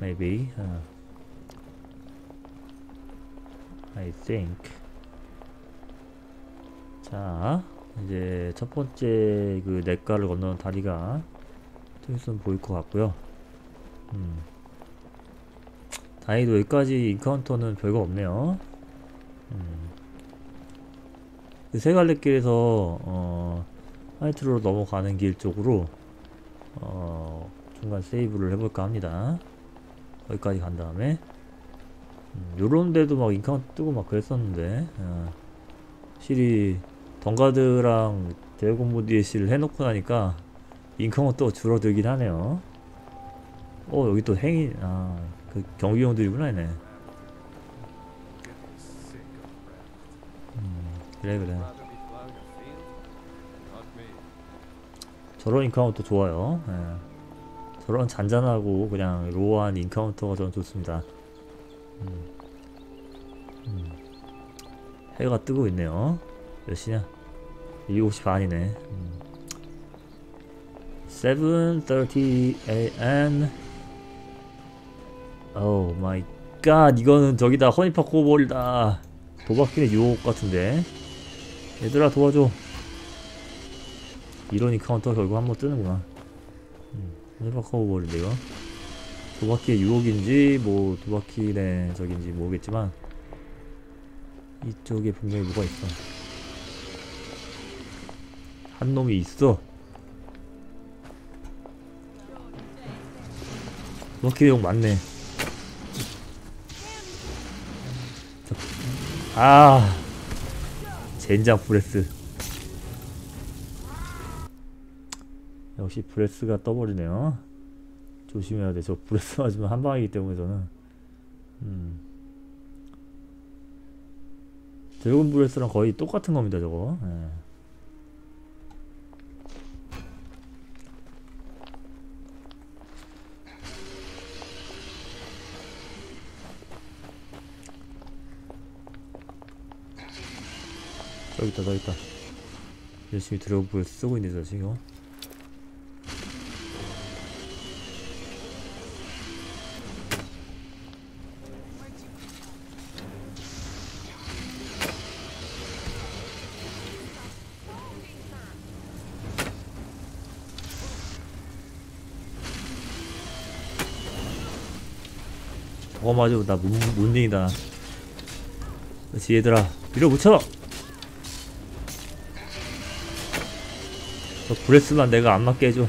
maybe uh, I think 자 이제 첫 번째 그 냇가를 건너는 다리가 좀 있으면 보일 것 같고요 음. 다행히도 여기까지 encounter는 별거 없네요 음. 그 세갈래길에서 어, 화이트로 넘어가는 길 쪽으로 어, 중간 세이브를 해볼까 합니다 거기까지 간 다음에 음, 요런 데도 막 encounter 뜨고 막 그랬었는데 어, 확실히 Dawnguard랑 Dragonborn DLC를 해놓고 나니까 encounter가 줄어들긴 하네요 어 여기 또 행인 아 그 경비병들이구나 얘네. 음, 그래 그래. 저런 encounter 좋아요 예. 저런 잔잔하고 그냥 low한 encounter가 저는 좋습니다. 음. 음. 해가 뜨고 있네요. 몇 시냐? 7시 반이네. 음. 7.30 am 오 마이 갓 이거는 저기다 허니파 코볼다. 도박꾼의 유혹 같은데. 얘들아 도와줘. 이런 인카운터 결국 한번 뜨는구나 음, 허니파 코볼인데 이거 도박기의 유혹인지 뭐 도박기의 저긴지 모르겠지만 이쪽에 분명히 뭐가 있어. 한 놈이 있어. 도박기 많네. 저- 아 젠장 브레스 역시 breath가 떠버리네요 조심해야 돼. 저 breath 맞으면 한 방이기 때문에 저는. 음. 드래곤 breath랑 거의 똑같은 겁니다, 저거. 예. 저기 있다, 저기 있다. 열심히 드래곤 브레스 쓰고 있는 저 지금. 저거 맞아 나 문, 문딩이다. 그렇지 얘들아. 밀어붙여 저 브레스만 내가 안 맞게 해줘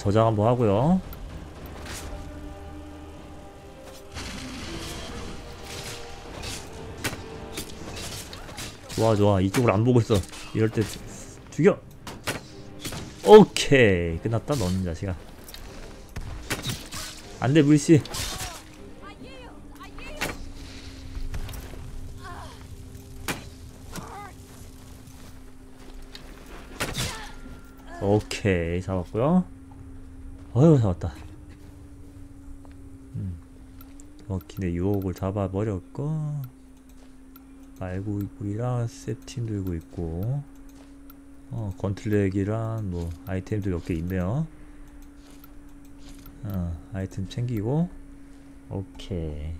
저장 한번 하고요. 좋아 좋아. 이쪽을 안 보고 있어. 이럴 때 죽여. 오케이. 끝났다 너는 자식아. 안돼 물씨. 오케이 잡았고요 어휴 잡았다 음. 먹히네 유혹을 잡아버렸고 말구이랑 세팀 들고 있고 어, 건틀렉이랑 뭐 아이템도 몇 개 있네요. 어, 아이템 챙기고 오케이.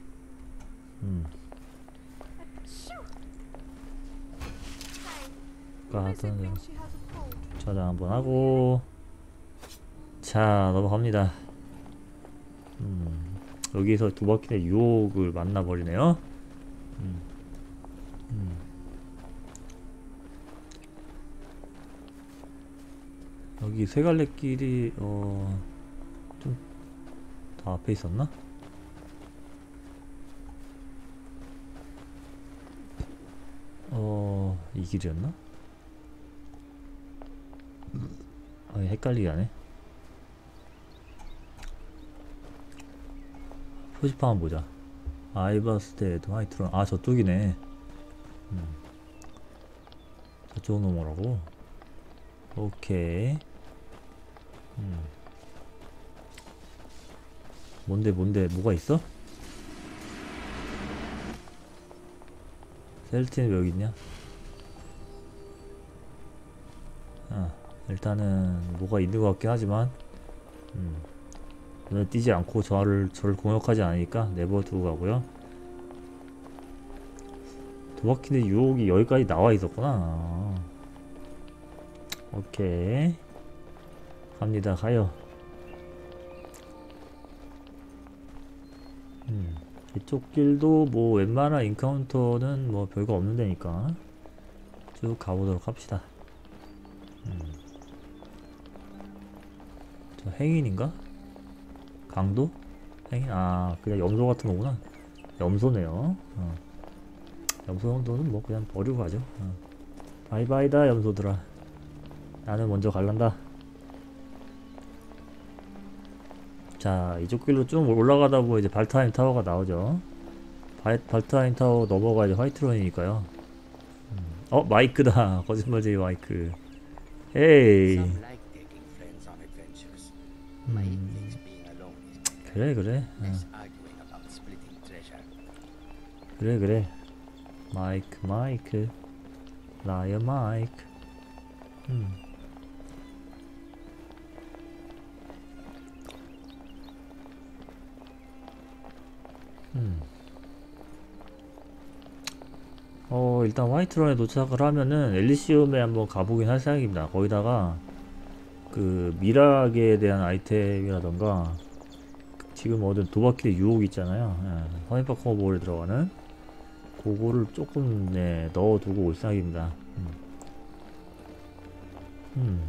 음. 아까 하던 cold. 저장 한번 하고 자 넘어갑니다. 음, 여기서 두 바퀴의 유혹을 만나버리네요. 음. 음. 여기 세 갈래 길이 어 좀 다 앞에 있었나? 어, 이 길이었나? 아, 헷갈리게 하네. 표지판 한번 보자. 아이바스테드 화이트론. 아, 저쪽이네. 음. 저쪽 넘어라고. 오케이. 음. 뭔데, 뭔데, 뭐가 있어? 셀틴이 왜 여기 있냐? 아, 일단은 뭐가 있는 것 같긴 하지만, 음. 눈에 띄지 않고 저를, 저를 공격하지 않으니까 내버려두고 가고요. 도박키는 유혹이 여기까지 나와 있었구나. 아. 오케이. 갑니다, 가요. 음, 이쪽 길도 뭐 웬만한 인카운터는 뭐 별거 없는 데니까 쭉 가보도록 합시다. 음. 저 행인인가? 강도? 행인? 아, 그냥 염소 같은 거구나. 염소네요. 어. 염소 정도는 뭐 그냥 버리고 가죠. 어. 바이바이다, 염소들아. 나는 먼저 갈란다. 자, 이쪽 길로 쭉 올라가다 보면 이제 발타임 타워가 나오죠. 발, 발타임 타워 넘어가 이제 화이트런이니까요. 음. 어, 마이크다. 거짓말쟁이 마이크. 에이. Some 그래, 그래. treasure. 그래, 그래. 마이크, 마이크. liar 마이크. 음. 음. 어, 일단 화이트런에 도착을 하면은 엘리시움에 한번 가보긴 할 생각입니다. 거기다가 그 미락에 대한 아이템이라던가 지금 얻은 도박길의 유혹 있잖아요. 예, 허니파커볼에 들어가는 그거를 조금 네, 넣어두고 올 생각입니다. 음. 음.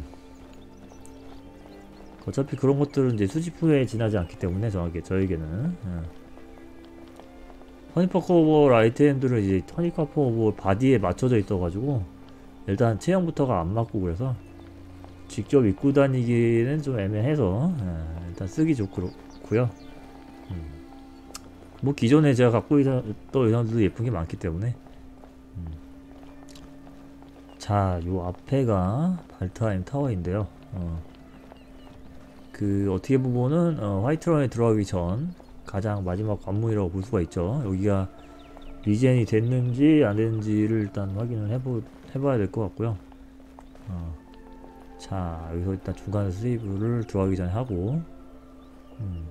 어차피 그런 것들은 이제 수집 후에 지나지 않기 때문에 정확히 저에게는 예. 허니퍼커볼 아이템들은 이제 허니퍼커볼 바디에 맞춰져 있어가지고 일단 체형부터가 안 맞고 그래서 직접 입고 다니기는 좀 애매해서 예, 일단 쓰기 좋고 요. 음. 뭐 기존에 제가 갖고 있던 의상들도 예쁜 게 많기 때문에 음. 자, 요 앞에가 발타임 타워인데요. 어. 그 어떻게 보면은 어, 화이트런에 들어가기 전 가장 마지막 관문이라고 볼 수가 있죠. 여기가 regen이 됐는지 안 됐는지를 일단 확인을 해보, 해봐야 될 것 같고요. 어. 자, 여기서 일단 중간 세이브를 들어가기 전에 하고 음.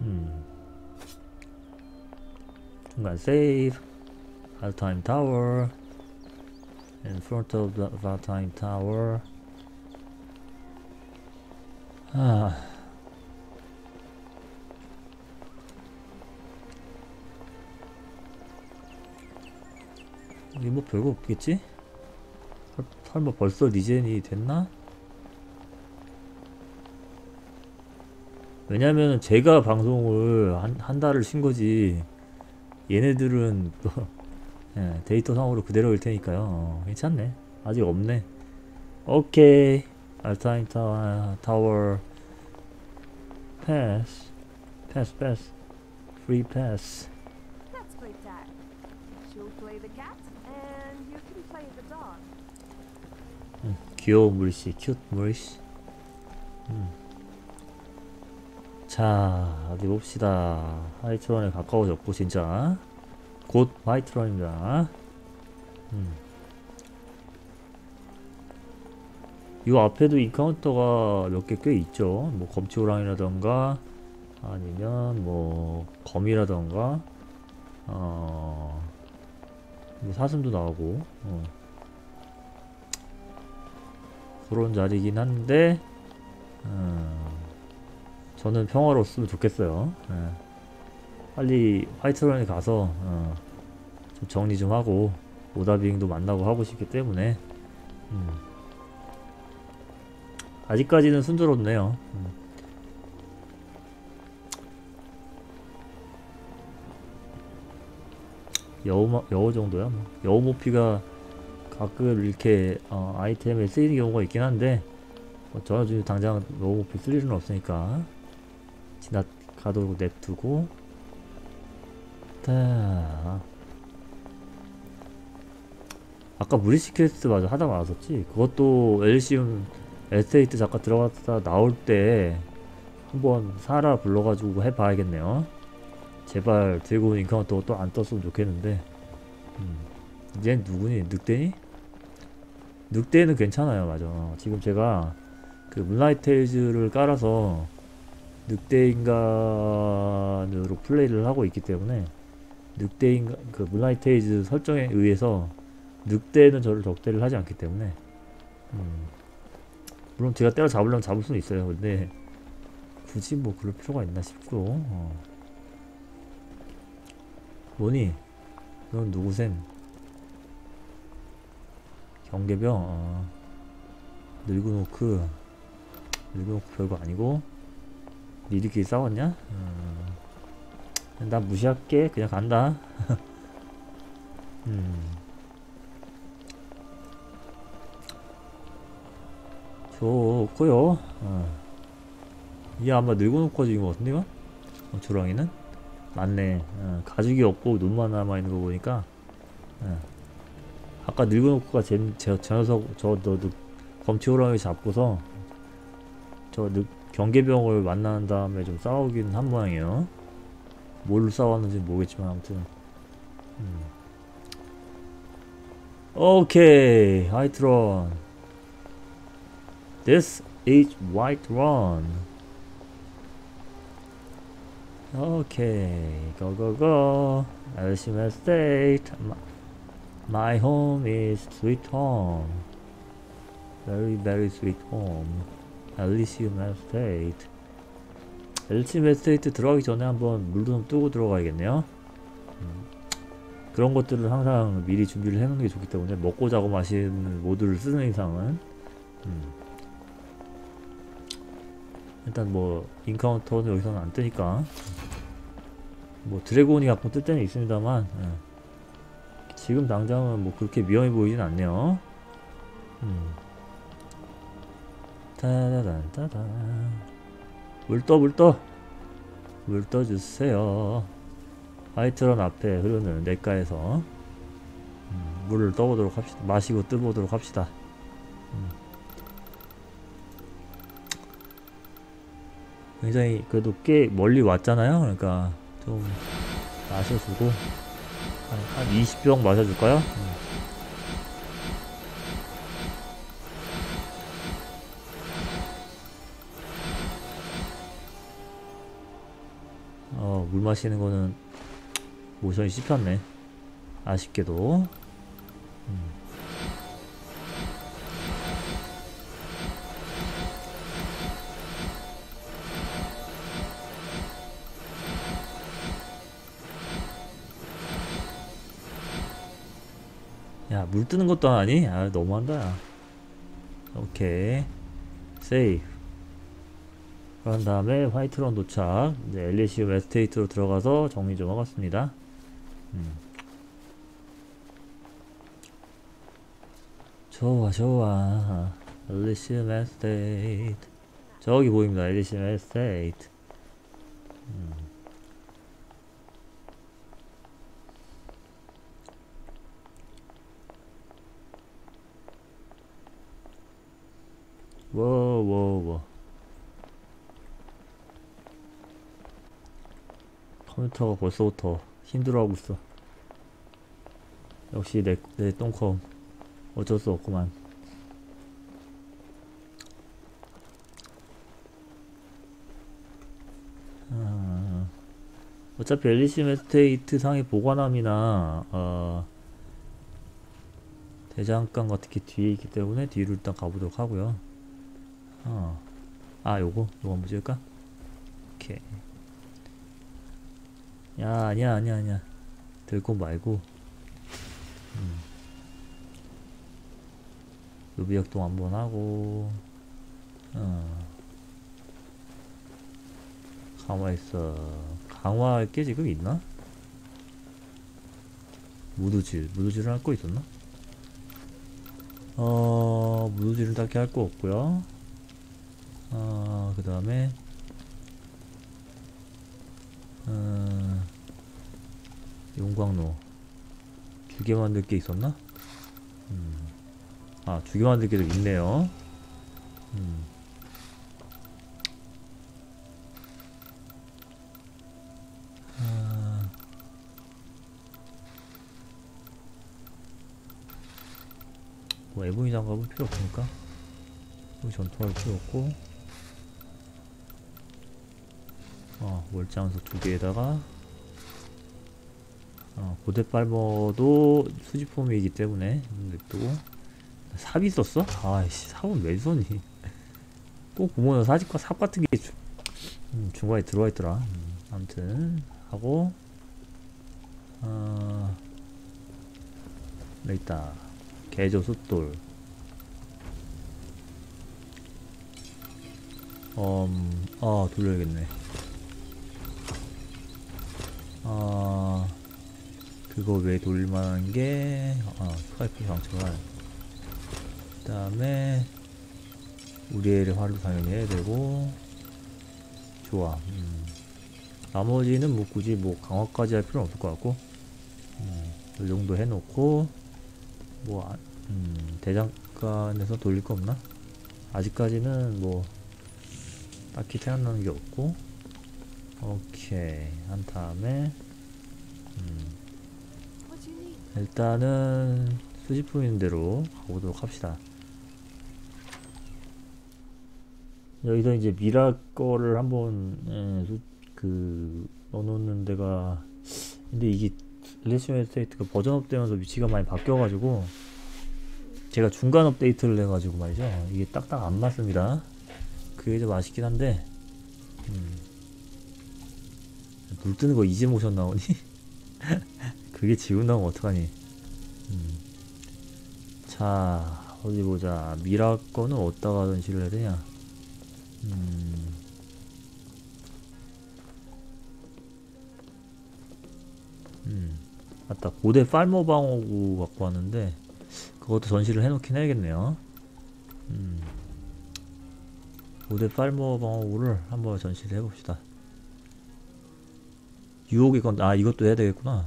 음. 중간 save Valtime Tower in front of the Valtime Tower 아 여기 뭐 별거 없겠지? 설- 설마 벌써 regen이 됐나? 왜냐면 제가 방송을 한, 한 달을 쉰 거지 얘네들은 또 예, 데이터 상으로 그대로일 테니까요. 어, 괜찮네. 아직 없네. 오케이. 발타임 타워, 타워. 패스. 패스, 패스. Free pass. Dog. 귀여운 물씨, cute 물씨. 음. 자, 어디 봅시다. 화이트런에 가까워졌고, 진짜. 곧 화이트런입니다. 음. 이 앞에도 encounter가 몇 개 꽤 있죠. 뭐, 검치호랑이라던가, 아니면 뭐, 검이라던가, 어, 뭐 사슴도 나오고, 어. 그런 자리긴 한데 음, 저는 평화로웠으면 좋겠어요. 예. 빨리 화이트런에 가서 어, 좀 정리 좀 하고 오다빙도 만나고 하고 싶기 때문에 음, 아직까지는 순조롭네요. 음. 여우 여우 정도야 뭐 여우 모피가 가끔 이렇게 어, 아이템에 쓰이는 경우가 있긴 한데 뭐 저는 지금 당장 너무 높이 쓸 일은 없으니까 지나가도록 냅두고. 자. 아까 무리시 퀘스트 맞아 하다 말았었지? 그것도 엘리시움 에스테이트 잠깐 들어갔다 나올 때 한번 사하라 불러가지고 해봐야겠네요. 제발 드래곤 encounter 또 안 떴으면 좋겠는데. 음. 얜 누구니? 늑대니? 늑대는 괜찮아요. 맞아. 지금 제가 그 Moonlight Tales를 깔아서 늑대 인간으로 플레이를 하고 있기 때문에 늑대 인간 그 문라이트 테일즈 설정에 의해서 늑대는 저를 적대를 하지 않기 때문에 음, 물론 제가 때려 잡으려면 잡을 수는 있어요 근데 굳이 뭐 그럴 필요가 있나 싶고 어. 뭐니? 넌 누구셈? 경계병 어. 늙은 오크 늙은 오크 별거 아니고 니들끼리 싸웠냐? 음. 난 무시할게 그냥 간다 음. 좋고요 어. 이게 아마 늙은오크가 지금 어떤데요? 어, 조랑이는? 맞네 어, 가죽이 없고 눈만 남아있는 거 보니까 어. 아까 오크가 제, 제, 저 녀석 저 너, 너, 검치호랑이 잡고서 저 늙, 경계병을 만난 다음에 좀 싸우긴 한 모양이에요 뭘로 싸웠는지 모르겠지만 아무튼 음. 오케이 화이트런 This is Whiterun 오케이 고고고 Elysium Estate My home is sweet home. Very very sweet home. Elysium Estate. Elysium Estate 들어가기 전에 한번 물도 좀 뜨고 들어가야겠네요. 음, 그런 것들을 항상 미리 준비를 해놓는 게 좋기 때문에 먹고 자고 마시는 모드를 쓰는 이상은 음. 일단 뭐 인카운터는 여기서는 안 뜨니까 뭐 드래곤이 가끔 뜰 때는 있습니다만 예. 지금 당장은 뭐 그렇게 위험해 보이진 않네요. 음. 따다단따다. 물떠 물떠 물떠 주세요. 화이트런 앞에 흐르는 냇가에서 음, 물을 떠보도록 합시다. 마시고 뜨보도록 합시다. 음. 굉장히 그래도 꽤 멀리 왔잖아요. 그러니까 좀 마셔주고 한, 한 20병 마셔줄까요? 음. 물 마시는 거는 모션이 씹혔네. 아쉽게도. 음. 야, 물 뜨는 것도 아니? 아, 너무한다. 야. 오케이. 세이브. 그런 다음에 화이트런 도착. 이제 엘리시움 에스테이트로 들어가서 정리 좀 하겠습니다. 음. 좋아 좋아 엘리시움 에스테이트 저기 보입니다 엘리시움 에스테이트 음. 워워워 컴퓨터가 벌써부터 힘들어하고 있어 역시 내, 내 똥컴 어쩔 수 없구만 아, 어차피 엘리시움 에스테이트 상의 보관함이나 어, 대장간 같은 게 뒤에 있기 때문에 뒤로 일단 가보도록 하고요 어. 아 요거 요거 한번 찍을까? 오케이 야 아니야 아니야 아니야 들고 말고 음. 루비역동 한번 하고 어. 강화했어 강화할 게 지금 있나? 무드질 무드질을 할 거 있었나? 어 무드질은 딱히 할 거 없고요 어, 그 다음에, 어, 용광로. 두 개 만들 게 있었나? 음. 아, 두 개 만들 게도 있네요. 음. 아, 뭐, 에보이 장갑은 필요 없으니까. 전투할 필요 없고. 어, 월장석 두 개에다가 어, 고대 빨머도 수집품이기 때문에 냅두고. 삽 있었어? 아이씨 삽은 왜 손이 꼭 보면 사집과 삽 같은 게 주, 음, 중간에 들어와 있더라. 음, 아무튼 하고 어, 있다. 개조 숫돌. 음, 아 돌려야겠네 아 그거 왜 돌릴만한 게 아, 스카이프 장치가 그 다음에 우리 애를 활로 당연히 해야 되고 좋아 음. 나머지는 뭐 굳이 뭐 강화까지 할 필요는 없을 것 같고 음, 이 정도 해놓고 뭐 아, 음, 대장간에서 돌릴 거 없나? 아직까지는 뭐 딱히 생각나는 게 없고 오케이. 한 다음에 음, need? 일단은 수집품인 대로 가보도록 합시다. 여기서 이제 미라 거를 한번 예, 수- 그 넣어놓는 데가 근데 이게 레시오 에스테이트가 버전 업되면서 위치가 많이 바뀌어가지고 제가 중간 업데이트를 해가지고 말이죠. 이게 딱딱 안 맞습니다. 그게 좀 아쉽긴 한데 음. 물 뜨는 거 이제 모션 나오니? 그게 지금 나오면 어떡하니? 음. 자, 어디 보자. 미라 거는 어디다가 전시를 해야 되냐? 음. 음. 맞다. 고대 팔머 방어구 갖고 왔는데, 그것도 전시를 해놓긴 해야겠네요. 음. 고대 팔머 방어구를 한번 전시를 해봅시다. 유혹의 건, 아, 이것도 해야 되겠구나.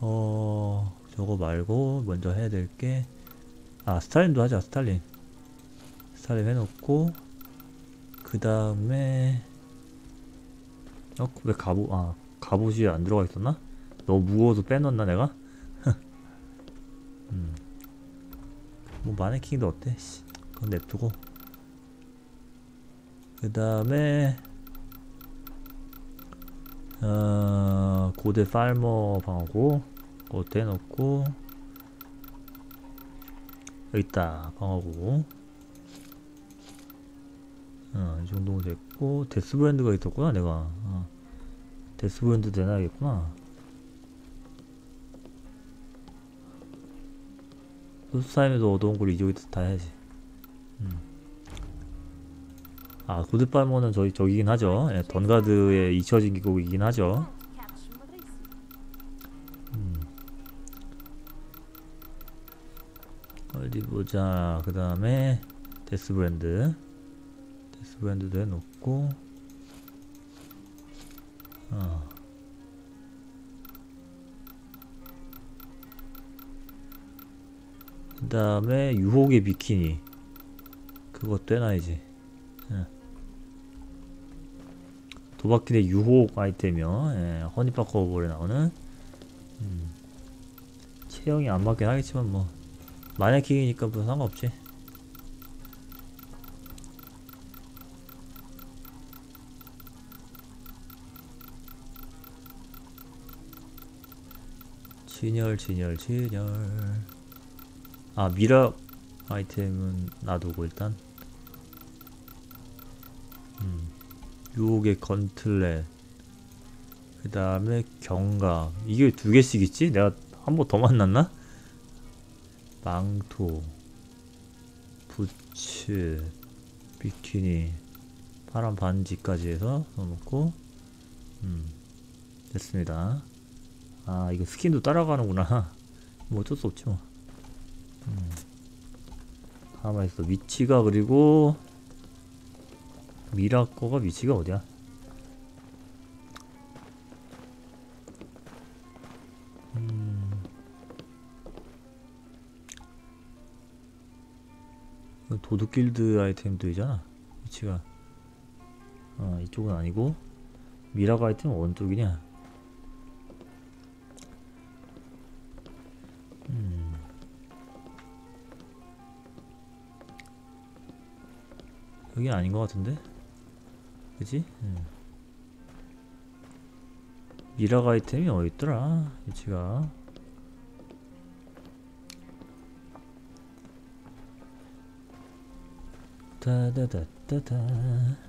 어, 저거 말고, 먼저 해야 될 게, 아, 스탈린도 하자, 스탈린. 스탈린 해놓고, 그 다음에, 어, 왜 갑옷, 아, 갑옷이 안 들어가 있었나? 너무 무거워서 빼놨나, 내가? 음. 뭐, 마네킹도 어때? 씨, 그건 냅두고. 그 다음에, 어, 고대 팔머 방어구 그것도 해놓고 여기 있다 방어구 어, 이 정도 됐고 데스 브랜드가 있었구나 내가. 어, 데스 브랜드 내놔야겠구나. 소스타임에서 얻어온 걸 이쪽에서 다 해야지 아 팔머는 저기 저기긴 하죠 예, 던가드에 잊혀진 기곡이긴 하죠. 음. 어디 보자. 그 다음에 데스 브랜드. 데스 브랜드도 해놓고. 어. 그 다음에 유혹의 비키니. 그것도 해놔야지. 도박기의 유혹 아이템이요. 예, 허니파커 볼에 나오는. 음. 체형이 안 맞긴 하겠지만 뭐 마네킹이니까 뭐 상관없지. 진열 진열 진열 아 미락 아이템은 놔두고 일단 음, 유혹의 건틀렛 그 다음에 경각 이게 두 개씩 있지? 내가 한 번 더 만났나? 망토 부츠 비키니 파란 반지까지 해서 넣어놓고 음 됐습니다 아 이거 스킨도 따라가는구나 뭐 어쩔 수 없지 뭐 음. 가만히 있어 위치가 그리고 미라코가 위치가 어디야 음. 도둑길드 아이템들이잖아 위치가 아 이쪽은 아니고 미라가 아이템은 어느 쪽이냐 음. 여기 아닌 것 같은데? 그지? 음. 미락 아이템이 어딨더라 위치가 다다다다다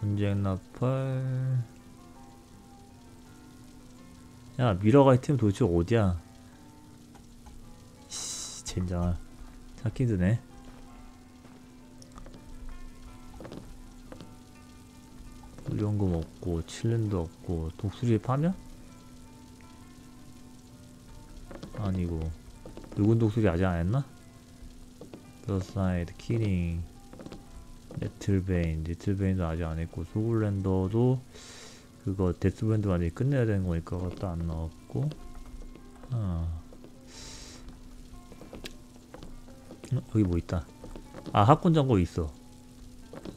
전쟁 나팔. 야 미러 아이템 도대체 어디야? 씨 젠장아. 찾기 드네. 물연금 없고 칠렌도 없고 독수리의 파면? 아니고. 붉은 독수리 아직 안 했나? 더사이 네틀베인 네틀베인도 아직 안 했고 소굴랜더도 그거 데스밴드 완전히 끝내야 되는 거니까 그것도 안 나왔고 아. 어, 여기 뭐 있다. 아 학군 장고 있어.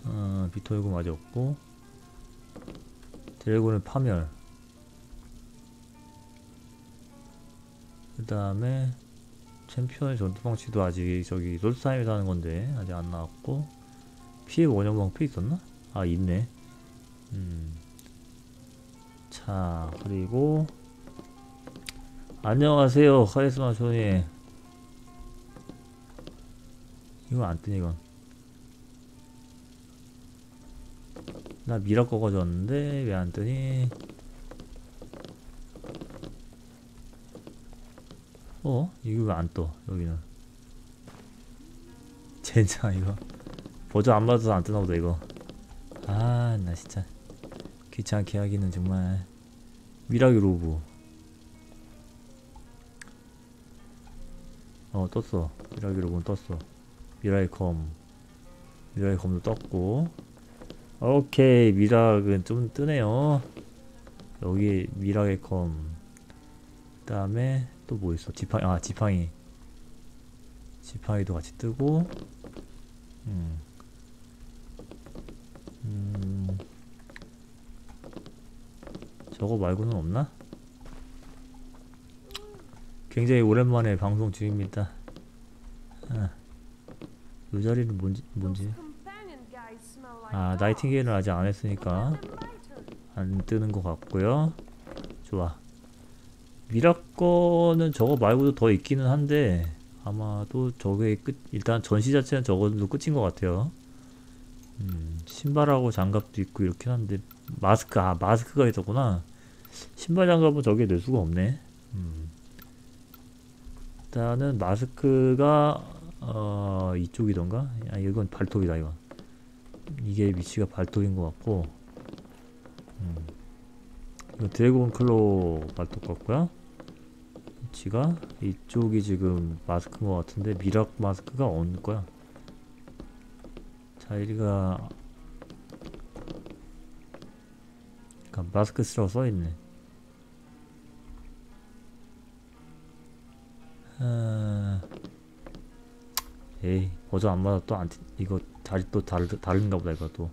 어, 비토이고 맞았고. 드래곤의 파멸. 그 다음에 챔피언의 전투 방치도 아직 저기 솔사임에서 하는 건데 아직 안 나왔고 피해 원형 방패 있었나? 아 있네 음. 자 그리고 안녕하세요 카리스마 쇼니 이거 안 뜨니 이건 나 미라 거 가져왔는데 왜 안 뜨니 어? 이거 왜 안 떠 여기는 젠장 이거 버전 안 받아서 안 뜨나 보다 이거. 아 나 진짜 귀찮게 하기는 정말. 미라기 로브. 어 떴어. 미라기 로브는 떴어. 미라의 검. 미라의 검도 떴고. 오케이 미락은 좀 뜨네요. 여기 미락의 검. 그다음에 또 뭐 있어? 지팡이. 아 지팡이. 지팡이도 같이 뜨고. 음. 음. 저거 말고는 없나? 굉장히 오랜만에 방송 중입니다. 아, 이 자리는 뭔지 뭔지 아. 나이팅게일은 아직 안 했으니까. 안 뜨는 것 같고요. 좋아. 미라 거는 저거 말고도 더 있기는 한데 아마도 저게 끝 일단 전시 자체는 저거도 끝인 것 같아요. 음, 신발하고 장갑도 있고 이렇긴 한데 마스크 아 마스크가 있었구나. 신발 장갑은 저게 낼 수가 없네. 음. 일단은 마스크가 어 이쪽이던가? 아 이건 발톱이다 이거 이게 위치가 발톱인 것 같고 음. 이거 드래곤 클로 발톱 같고요 위치가 이쪽이 지금 마스크인 것 같은데 미락 마스크가 어느 거야 자 여기가 그러니까 마스크 쓰라고 써있네 아... 에이 버전 안 맞아 또안 이거 자리 또 다르, 다른가 보다 이거 또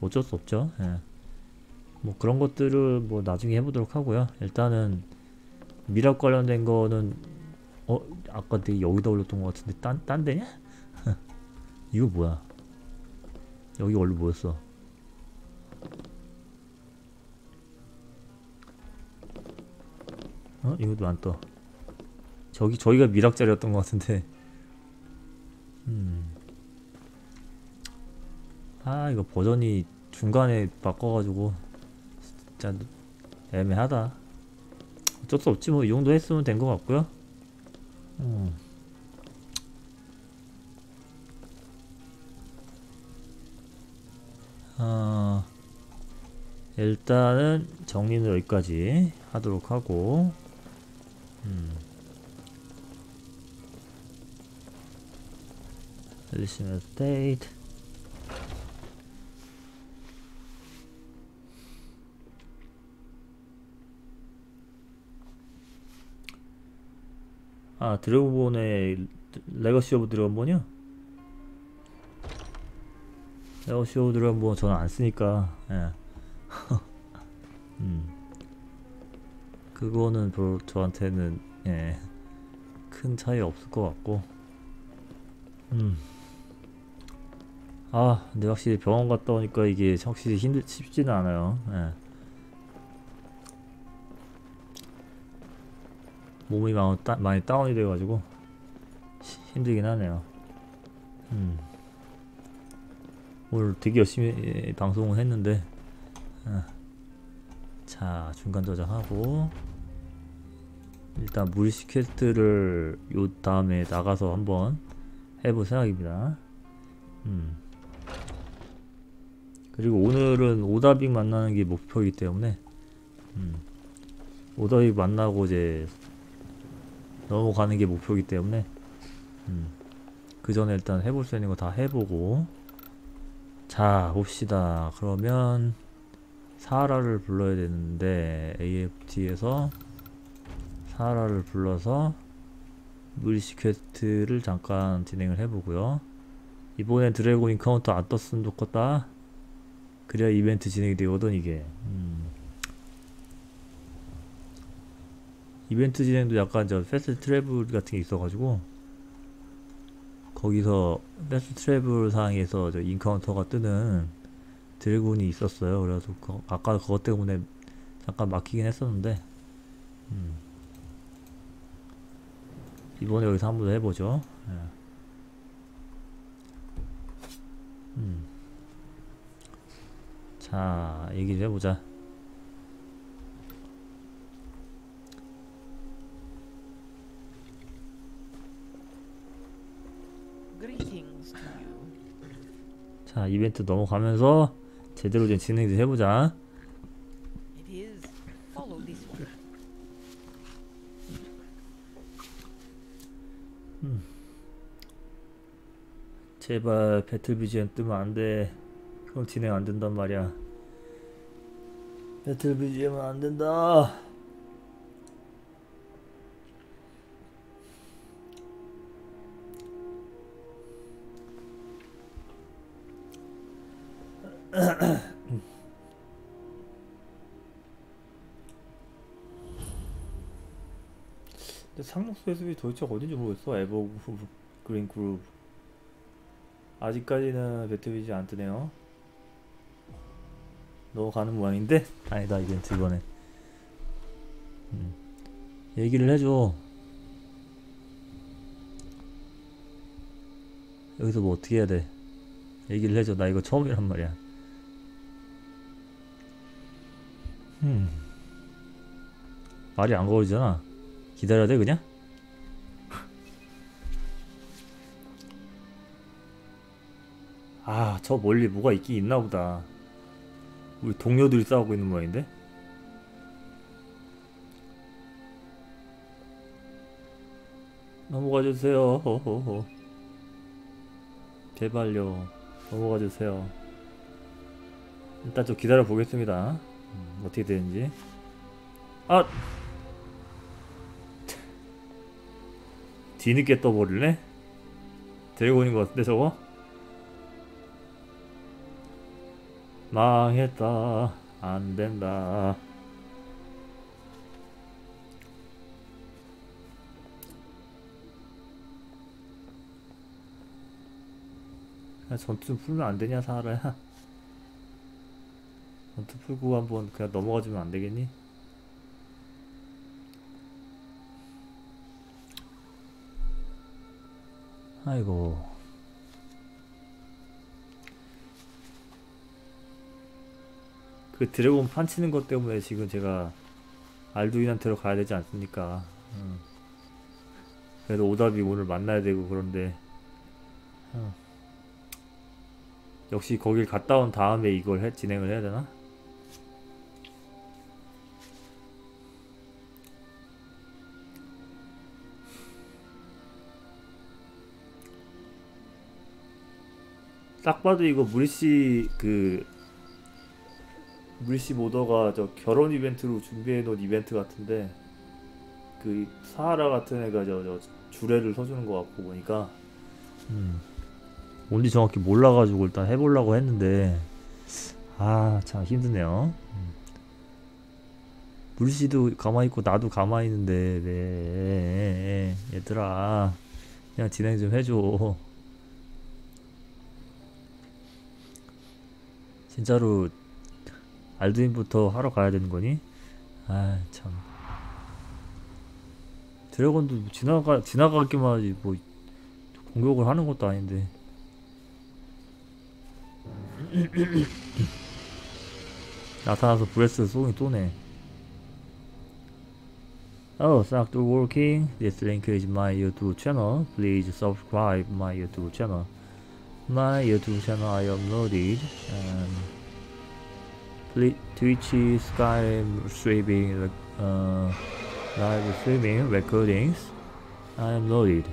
어쩔 수 없죠 예. 뭐 그런 것들을 뭐 나중에 해보도록 하고요 일단은 미락 관련된 거는 어 아까 내가 여기다 올렸던 것 같은데 딴, 딴 데냐? 이거 뭐야 여기 원래 뭐였어 어? 이것도 안 떠. 저기 저기가 미락자리였던 것 같은데. 음. 아 이거 버전이 중간에 바꿔가지고 진짜 애매하다. 어쩔 수 없지 뭐 이 정도 했으면 된 것 같고요. 음. 아 일단은 정리는 여기까지 하도록 하고 음. Additional state 아 드래곤본의 Legacy of Dragonborn이요? of Dragonborn 저는 안 쓰니까 예. 음. 그거는 별로 저한테는 예, 큰 차이 없을 것 같고 음. 아 근데 확실히 병원 갔다 오니까 이게 확실히 힘들 쉽지는 않아요 예. 몸이 많이, 다운이 돼가지고 시- 힘들긴 하네요 음. 오늘 되게 열심히 예, 방송을 했는데 아. 자 중간 저장하고 일단 무리시 quest를 요 다음에 나가서 한번 해볼 생각입니다 음. 그리고 오늘은 오다빙 만나는 게 목표이기 때문에 음. 오다빙 만나고 이제 넘어가는 게 목표이기 때문에 음. 그 전에 일단 해볼 수 있는 거 다 해보고 자 봅시다. 그러면 사하라를 불러야 되는데 AFT에서 사하라를 불러서 무리시 quest를 잠깐 진행을 해보고요. 이번엔 드래곤 encounter 안 떴으면 좋겠다. 그래야 이벤트 진행이 되거든 이게. 음. 이벤트 진행도 약간 저 fast travel 같은 게 있어가지고 거기서 fast travel 상에서 저 encounter가 뜨는 드래곤이 있었어요. 그래서 그, 아까 그것 때문에 잠깐 막히긴 했었는데 음. 이번에 여기서 한번 해보죠. 예. 음. 자 얘기를 해보자. 자 이벤트 넘어가면서 제대로 된 진행 좀 해보자. One. 제발 배틀 비전 뜨면 안 돼. 그럼 진행 안 된단 말이야. 배틀 BGM은 안 된다. 근데 상록수 해수비 도대체 어딘지 모르겠어. 에버 그린 그룹. 아직까지는 배틀비지 안 뜨네요. 넘어가는 모양인데? 아니다 이벤트 이번에. 음. 얘기를 해줘. 여기서 뭐 어떻게 해야 돼? 얘기를 해줘. 나 이거 처음이란 말이야. 음. 말이 안 걸리잖아. 기다려야 돼 그냥? 아, 저 멀리 뭐가 있긴 있나 보다. 우리 동료들이 싸우고 있는 모양인데? 넘어가 주세요. 호호호. 제발요. 넘어가 주세요. 일단 좀 기다려 보겠습니다. 음, 어떻게 되는지. 아! 뒤늦게 떠버릴래? 드래곤인 것 같은데 저거? 망했다. 안 된다. 야, 전투 좀 풀면 안 되냐, 사라야? 전투 풀고 한번 그냥 넘어가주면 안 되겠니? 아이고. 그 드래곤 판치는 것 때문에 지금 제가 알두인한테로 가야 되지 않습니까? 음. 그래도 오답이 오늘 만나야 되고 그런데 어. 역시 거길 갔다 온 다음에 이걸 해, 진행을 해야 되나? 딱 봐도 이거 무리씨 그 무리씨 모더가 저 결혼 이벤트로 준비해 놓은 이벤트 같은데 그 사하라 같은 애가 저, 저 주례를 서주는 것 같고 보니까 음. 뭔지 정확히 몰라가지고 일단 해보려고 했는데 아 참 힘드네요 음. 물씨도 가만히 있고 나도 가만히 있는데 왜 얘들아 그냥 진행 좀 해줘 진짜로 알두인부터 하러 가야 되는 거니? 아 참 드래곤도 지나가 지나가기만 하지 뭐 공격을 하는 것도 아닌데 나타나서 breath 쏘긴 쏘네 Oh, thanks for watching. This link is my YouTube channel. Please subscribe my YouTube channel. My YouTube channel I uploaded um, Pl- Twitch, Skype streaming, uh, live streaming recordings. I uploaded.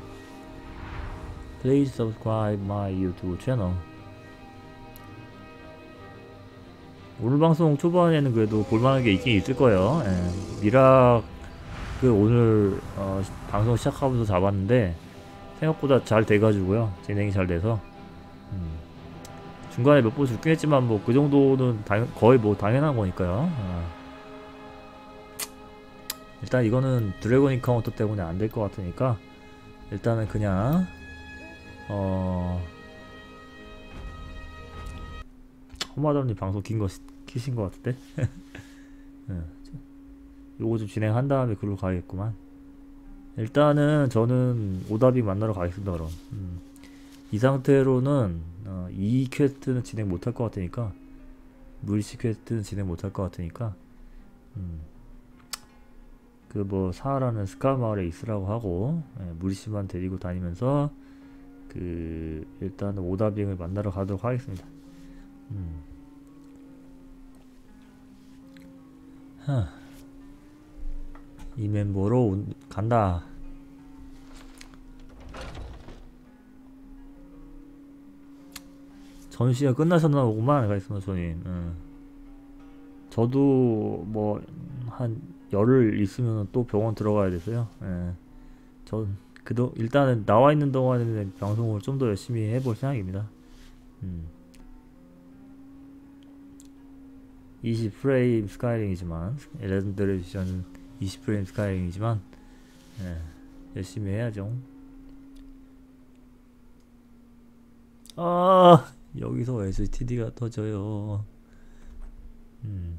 Please subscribe my YouTube channel. 오늘 방송 초반에는 그래도 볼만한 게 있긴 있을 거예요. 예. 미락 그 오늘 어, 시- 방송 시작하면서 잡았는데 생각보다 잘 돼가지고요. 진행이 잘 돼서 음. 중간에 몇 번 죽긴 했지만 뭐 그 정도는 당, 거의 뭐 당연한 거니까요. 어. 일단 이거는 드래곤 인카운터 때문에 안 될 것 같으니까 일단은 그냥 어 허마담님 방송 긴 거 키신 것 같은데 예, 요거 좀 진행한 다음에 글로 가야겠구만 일단은 저는 오다빙 만나러 가겠습니다 그럼 음. 이 상태로는 어, 이 quest는 진행 못할 것 같으니까 물시 quest는 진행 못할 것 같으니까 음. 그뭐 사하라는 스카 마을에 있으라고 하고 예, 무리씨만 데리고 다니면서 그 일단 오다빙을 만나러 가도록 하겠습니다. 음. 하. 이 멤버로 온- 간다. 전시가 끝나셨나 보구만 가있으면 손님. 응. 저도 뭐 한 열흘 있으면 또 병원 들어가야 돼서요. 예. 전 그도 일단은 나와 있는 동안에는 방송을 좀 더 열심히 해볼 생각입니다. 음. 20프레임 스카이림이지만 Legendary Edition은 20프레임 스카이림이지만 예, 열심히 해야죠. 아 여기서 CTD가 터져요. 음.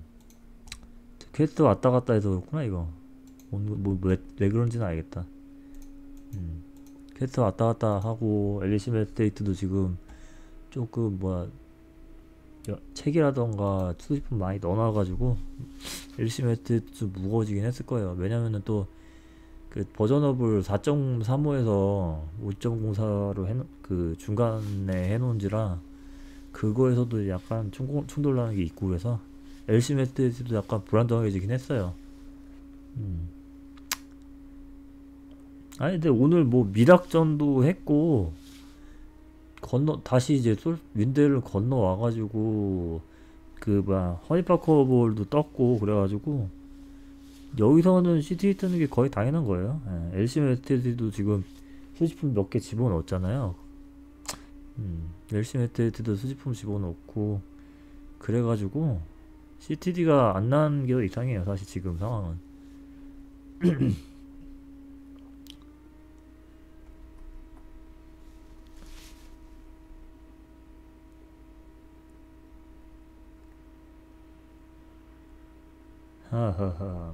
퀘스트 왔다 갔다 해서 그렇구나 이거. 뭐 왜 왜 그런지는 알겠다. 음. 퀘스트 왔다 갔다 하고 엘리시움 에스테이트도 지금 조금 뭐야 여- 책이라던가 수집품 많이 넣어놔가지고 Elysium Estate 좀 무거워지긴 했을 거예요. 왜냐면은 또 그 버전업을 4.35에서 5.04로 해놓 그 중간에 해놓은지라 그거에서도 약간 충, 충돌나는 게 있고 그래서 LC 메트도 약간 불안정해지긴 했어요. 음. 아니 근데 오늘 뭐 미락전도 했고 건너 다시 이제 솔 윈드를 건너 와가지고 그 뭐야 허니파커 볼도 떴고 그래가지고 여기서는 CT 뜨는 게 거의 당연한 거예요. 예, LC 메트도 지금 수집품 몇 개 집어넣었잖아요. 음, LC 메트도 수집품 집어넣고 그래가지고 CTD가 안 나는 게더 이상해요. 사실 지금 상황은. 하하하.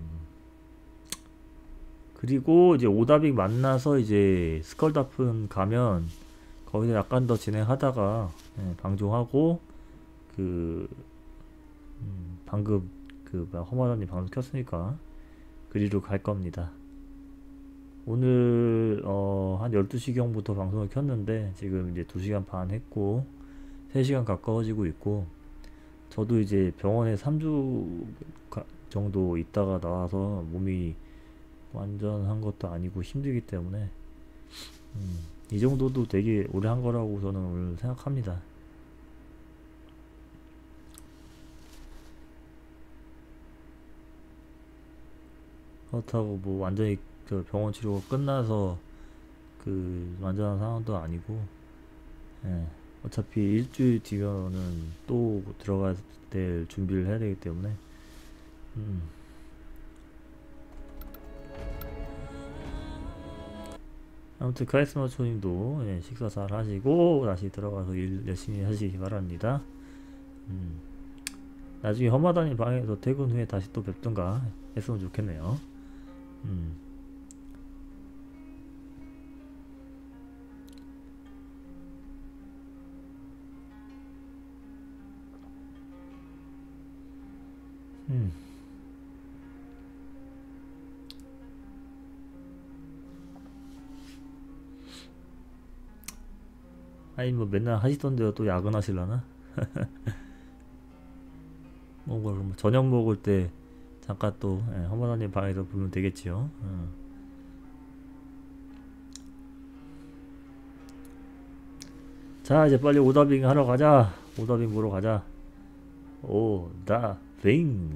그리고 이제 오다빅 만나서 이제 스컬다픈 가면 거기서 약간 더 진행하다가 예, 방종하고 그 음, 방금 그 허마다님 방송 켰으니까 그리로 갈 겁니다. 오늘 어, 한 12시경부터 방송을 켰는데 지금 이제 2시간 반 했고 3시간 가까워지고 있고 저도 이제 병원에 3주 가- 정도 있다가 나와서 몸이 완전한 것도 아니고 힘들기 때문에 음, 이 정도도 되게 오래 한 거라고 저는 오늘 생각합니다. 그렇다고 뭐 완전히 그 병원 치료가 끝나서 그 완전한 상황도 아니고 예, 어차피 일주일 뒤면은 또 들어갈 때 준비를 해야 되기 때문에 음. 아무튼 카리스마초님도 예, 식사 잘 하시고 다시 들어가서 일 열심히 하시기 바랍니다. 음. 나중에 험하다니 방에서 퇴근 후에 다시 또 뵙던가 했으면 좋겠네요. 음. 음. 아니 뭐 맨날 하시던 대로 또 야근하실라나? 뭐 그럼 저녁 먹을 때 잠깐 또 예, 허마다님 방에서 보면 되겠지요. 어. 자 이제 빨리 오다빙 하러 가자. 오다빙 보러 가자. 오다빙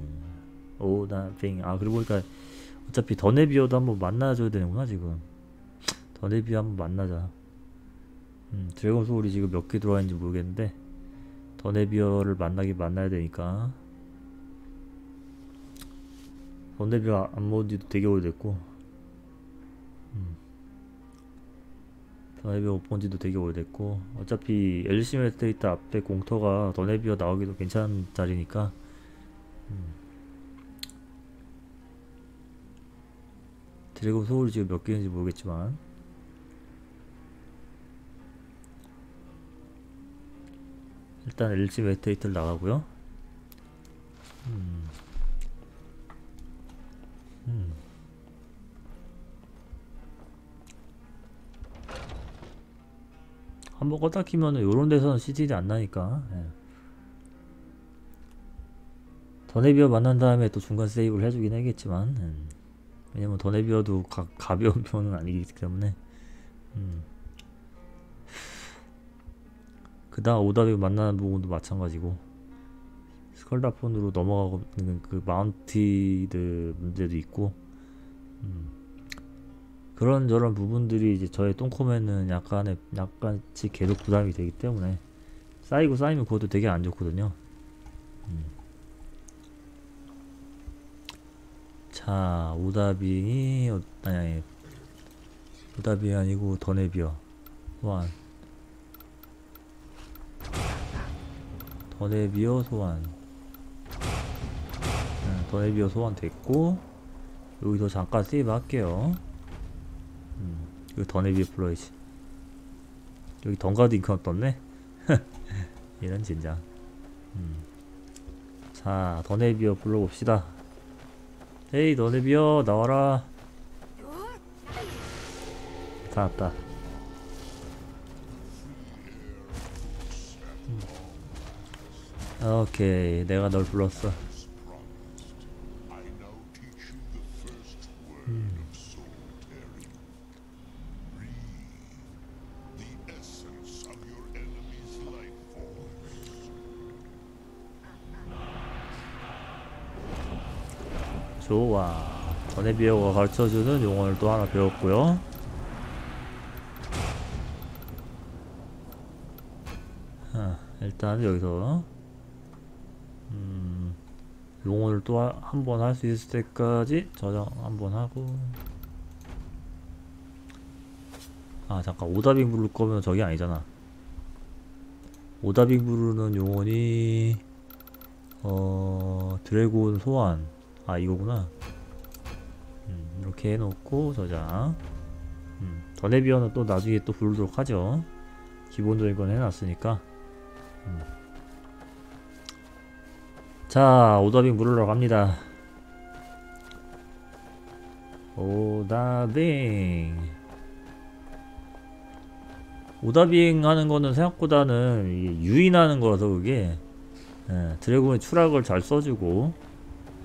오다빙 아 그리고 보니까 어차피 더네비어도 한번 만나줘야 되는구나 지금. 더네비어 한번 만나자. 음, dragon soul이 지금 몇 개 들어와 있는지 모르겠는데 더네비어를 만나기 만나야 되니까 더네비어 안 먹은 지도 되게 오래됐고 음. 더네비어 못 본 지도 되게 오래됐고 어차피 Elysium Estate 앞에 공터가 더네비어 나오기도 괜찮은 자리니까 음. 드래곤 소울이 지금 몇 개인지 모르겠지만 일단 LG 메테이트를 나가고요. 음. 음. 한번 껐다 키면은 요런 데서는 CTD 안 나니까 예. 더네비어 만난 다음에 또 중간 세이브를 해주긴 하겠지만 음. 왜냐면 더네비어도 가, 가벼운 편은 아니기 때문에 음. 그 다음 오다빙 만나는 부분도 마찬가지고 스컬다폰으로 넘어가고 있는 그 mounted 문제도 있고 음. 그런 저런 부분들이 이제 저의 똥컴에는 약간의 약간씩 계속 부담이 되기 때문에 쌓이고 쌓이면 그것도 되게 안 좋거든요 음. 자 오다비 어, 아니 아니 오다비 아니고 더네비어 소 더네비어 소환. 음, 더네비어 소환 됐고 여기서 잠깐 세이브 할게요. 음, 여기 더네비어 플러이지 여기 던가드 잉크가 떴네? 이런 진장 음. 자 더네비어 불러봅시다. 헤이 더네비어 나와라. 다 왔다 오케이 내가 널 불렀어. 좋아 전해비어가 가르쳐주는 용어를 또 하나 배웠고요 아, 일단 여기서 음, 용어를 또 한 번 할 수 있을 때까지 저장 한 번 하고. 아 잠깐. 오다빙 부를 거면 저기 아니잖아. 오다빙 부르는 용어니 어 드래곤 소환. 아 이거구나. 음, 이렇게 해놓고 저장. 음, 더네비어는 또 나중에 또 부르도록 하죠. 기본적인 건 해놨으니까. 음. 자 오다빙 부르러 갑니다. 오다빙 오다빙 하는 거는 생각보다는 유인하는 거라서 그게. 예, 드래곤의 추락을 잘 써주고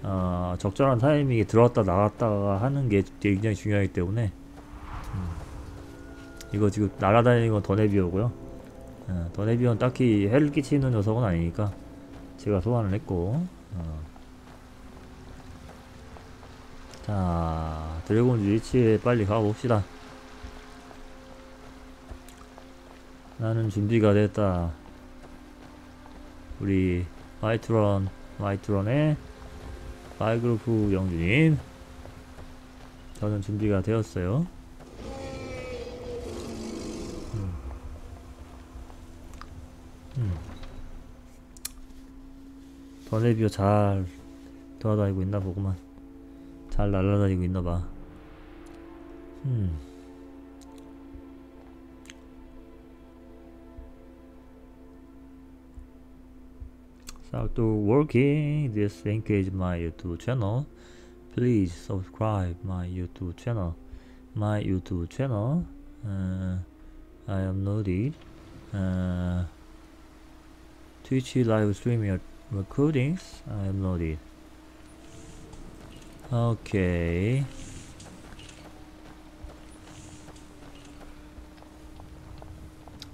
어, 적절한 타이밍에 들어왔다 나갔다가 하는 게 굉장히 중요하기 때문에. 음. 이거 지금 날아다니는 건 더네비어고요. 어, 더네비어는 딱히 해를 끼치는 녀석은 아니니까 제가 소환을 했고 어. 자 드래곤 위치에 빨리 가봅시다. 나는 준비가 됐다. 우리 화이트런 화이트런의 발그루프 영주님. 저는 준비가 되었어요 더네비어 잘 돌아다니고 있나 보구만 잘 날아다니고 있나봐 음. To working this engage my YouTube channel. Please subscribe my YouTube channel. My YouTube channel. Uh, I am loaded. Uh, Twitch live streaming recordings. I am loaded. Okay.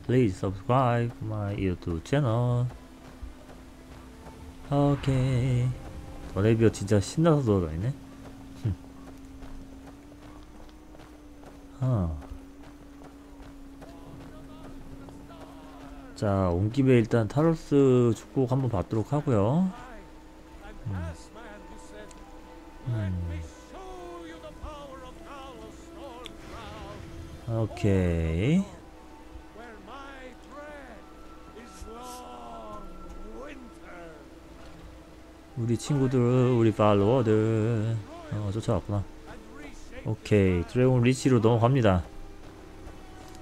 Please subscribe my YouTube channel. 오케이 더레비어 진짜 신나서 돌아다니네 흠. 자, 온 김에 일단 타로스 축복 한번 받도록 하고요. 음. 음. 오케이. 우리 친구들, 우리 팔로워들 어, 쫓아왔구나. 오케이, 드래곤 리치로 넘어갑니다.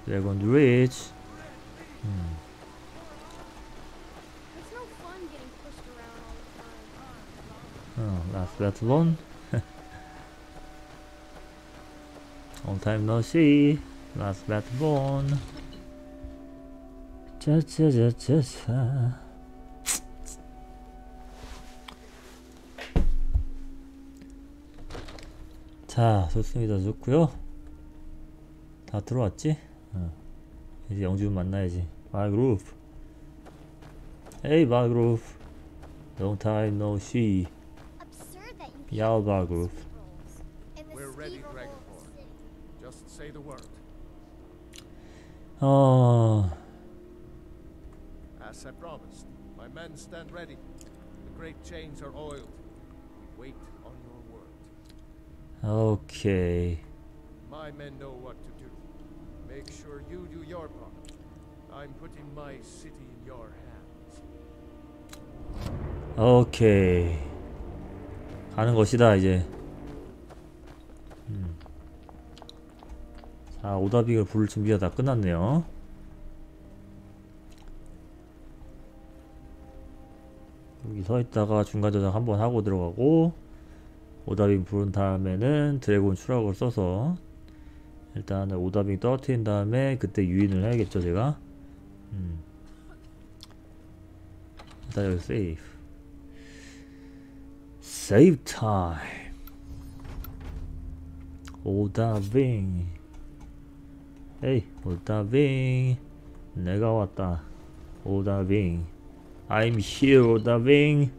드래곤 리치. 음. Time. 어, 라스트 배틀론. Long time no see. Last 배틀론. 짜짜짜짜짜. 자, 좋습니다. 좋고요. 다 들어왔지? 어. 이제 영준 만나야지. 마그룹. 에이 마그룹. Long time no see. Yalba group. We're ready, Dragonborn. Just say the word. Oh. As I promised, my men stand ready. The great chains are oiled. We wait on your word. Okay. My men know what to do. Make sure you do your part. I'm putting my city in your hands. Okay. 가는 것이다, 이제. 음. 자, 오다빅을 부를 준비가 다 끝났네요. 여기 서 있다가 중간 저장 한번 하고 들어가고, 오다빅 부른 다음에는 드래곤 추락을 써서, 일단 오다빙 떨어뜨린 다음에 그때 유인을 해야겠죠, 제가. 음. 일단 여기 safe save time 오다빙 에이 오다빙 내가 왔다. 오다빙 I'm here 오다빙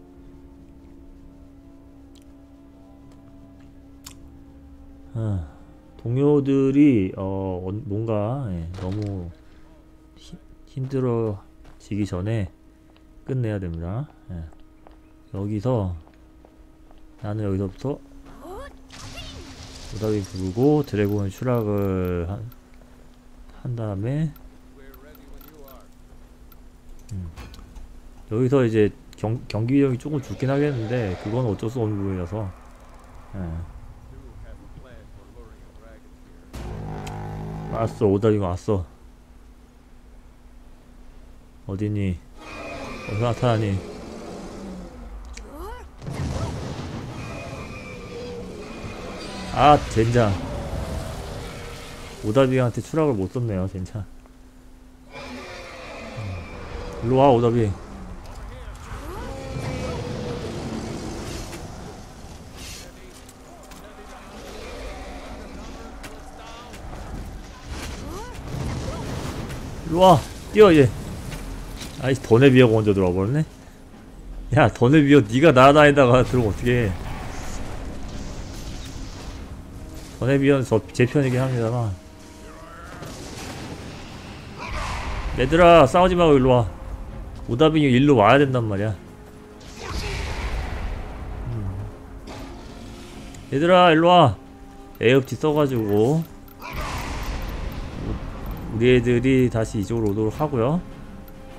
아, 동료들이 어 어, 뭔가 예, 너무 힘, 힘들어지기 전에 끝내야 됩니다. 예. 여기서 나는 여기서부터 오다비 부르고 드래곤 추락을 한, 한 다음에 are. 여기서 이제 경, 경기력이 조금 죽긴 하겠는데 그건 어쩔 수 없는 부분이라서 예. 왔어 오다비가 왔어 어디니 어디서 나타나니 아 젠장. 오다비한테 추락을 못 썼네요 젠장. 음. 일로와 오다비. 일로와 뛰어 이제. 아이 더네 비어가 먼저 들어와 버렸네. 야 더네 비어. 니가 날아다니다가 들어오면 어떡해 저제 편이긴 합니다만. 얘들아 싸우지 말고 일로 와. 오다빙이 일로 와야 된단 말이야. 음. 얘들아 일로와. 에어티 써가지고. 우리 애들이 다시 이쪽으로 오도록 하고요.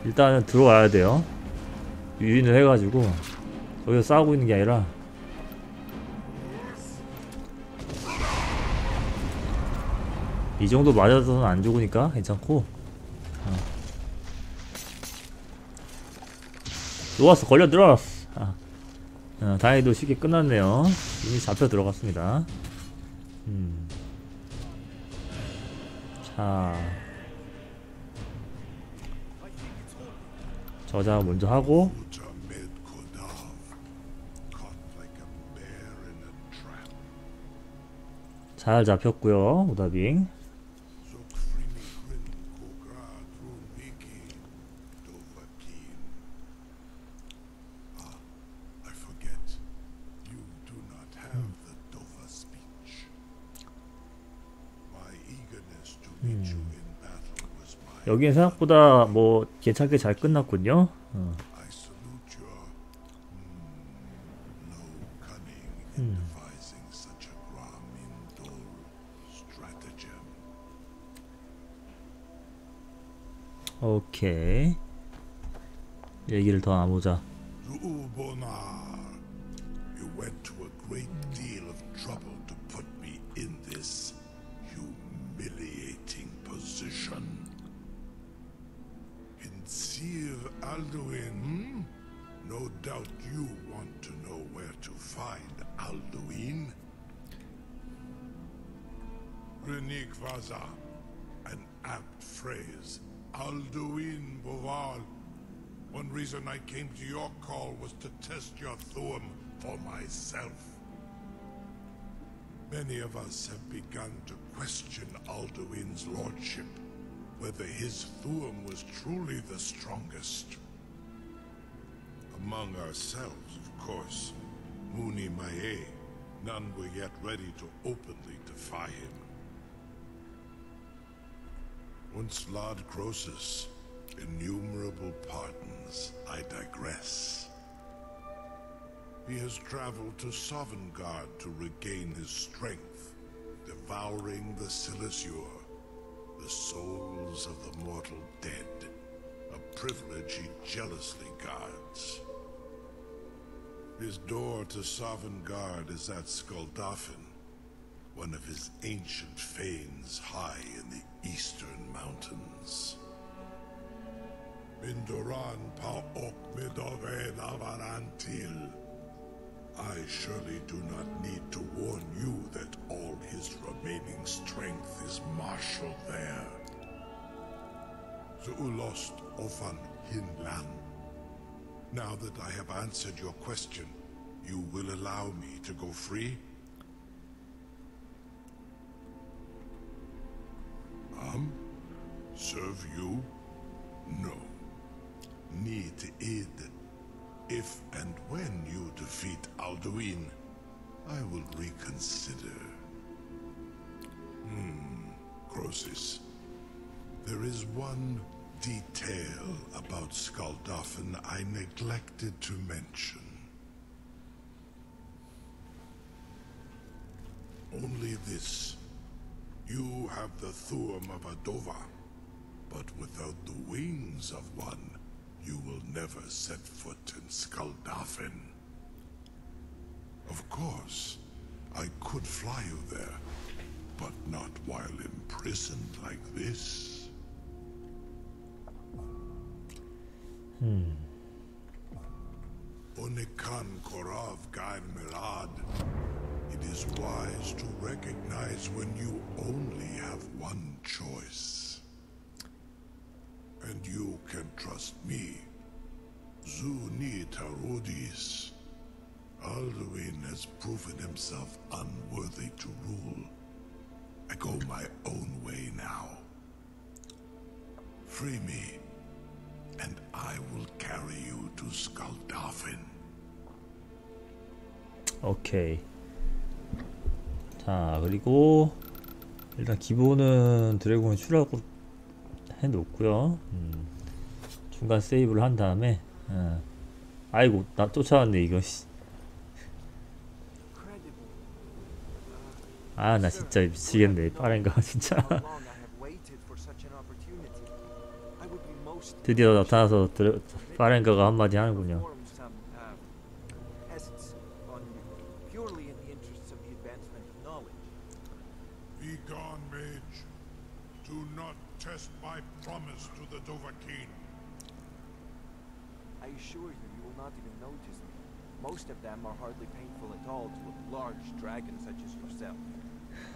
일단은 들어와야 돼요. 유인을 해가지고. 여기서 싸우고 있는 게 아니라 이 정도 맞아서는 안 죽으니까 괜찮고 어. 좋았어 걸려 들어왔어 아. 어, 다행히도 쉽게 끝났네요 이미 잡혀 들어갔습니다 음. 자 저장 먼저 하고. 잘 잡혔고요 오다빙 여기는 생각보다 뭐 괜찮게 잘 끝났군요 어. Mm. 오케이 얘기를 더 나보자 you Alduin, hmm? no doubt you want to know where to find Alduin. Renik Vaza, an apt phrase. Alduin Boval. One reason I came to your call was to test your Thuum for myself. Many of us have begun to question Alduin's lordship, whether his Thuum was truly the strongest. Among ourselves, of course, Muni Mae, none were yet ready to openly defy him. Once Lord Croesus, innumerable pardons, I digress. He has traveled to Sovngarde to regain his strength, devouring the Silisure, the souls of the mortal dead, a privilege he jealously guards. His door to Sovngarde is at Skuldafn, one of his ancient fanes high in the eastern mountains. Pa ok. I surely do not need to warn you that all his remaining strength is marshaled there. Zuulost ofan hinlan. Now that I have answered your question, you will allow me to go free? Um? Serve you? No. Need aid. If and when you defeat Alduin, I will reconsider. Hmm, Croesus. There is one detail about Skaldafen I neglected to mention. Only this. You have the Thuum of Adova, but without the wings of one, you will never set foot in Skaldafen. Of course, I could fly you there, but not while imprisoned like this. Hmm. Onikan Korav Gain Mirad. It is wise to recognize when you only have one choice. And you can trust me. Zuni Tarudis. Alduin has proven himself unworthy to rule. I go my own way now. Free me, and I will carry you to Skaldafen. 오케이. 자, 그리고 일단 기본은 드래곤 슈라고 해 놓고요. 음, 중간 세이브를 한 다음에 어. 아이고 나 쫓아왔네 이거. 씨. 아나 진짜 미치겠네 빠른가 진짜. 드디어 나타나서 빠른가가 한마디 하는군요. Most of them are hardly painful at all to a large dragon such as yourself.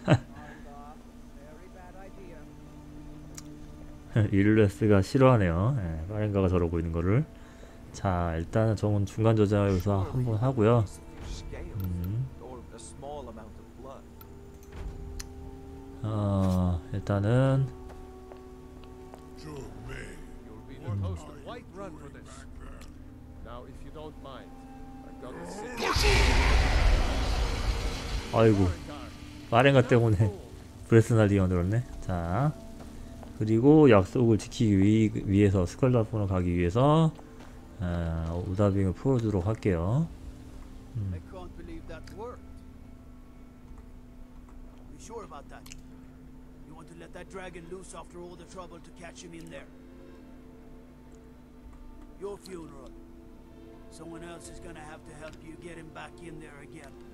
Very bad idea. 일레스가 싫어하네요. 예, 빠른가가 저러고 있는 거를. 자, 일단은 저건 중간 여기서 한번 하고요. 음. 어, 일단은 아이고 빠른가 때문에 브레스날리가 늘었네. 자, 그리고 약속을 지키기 위, 위해서 스컬다폰을 가기 위해서 어, 우다빙을 풀어주도록 할게요. There? Your funeral. Someone else is gonna have to help you get him back in there again.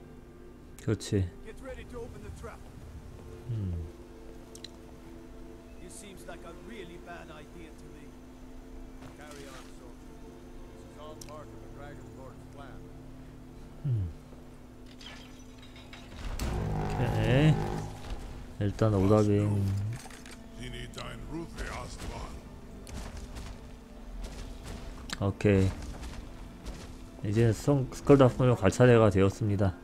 그렇지. Get ready to open the trap. 음, This seems like a really bad idea to me. Carry on, soldier. This is all part of the Dragonborn's plan. 음. 오케이. 일단 Astval. 오케이. 이제 성갈 차례가 되었습니다.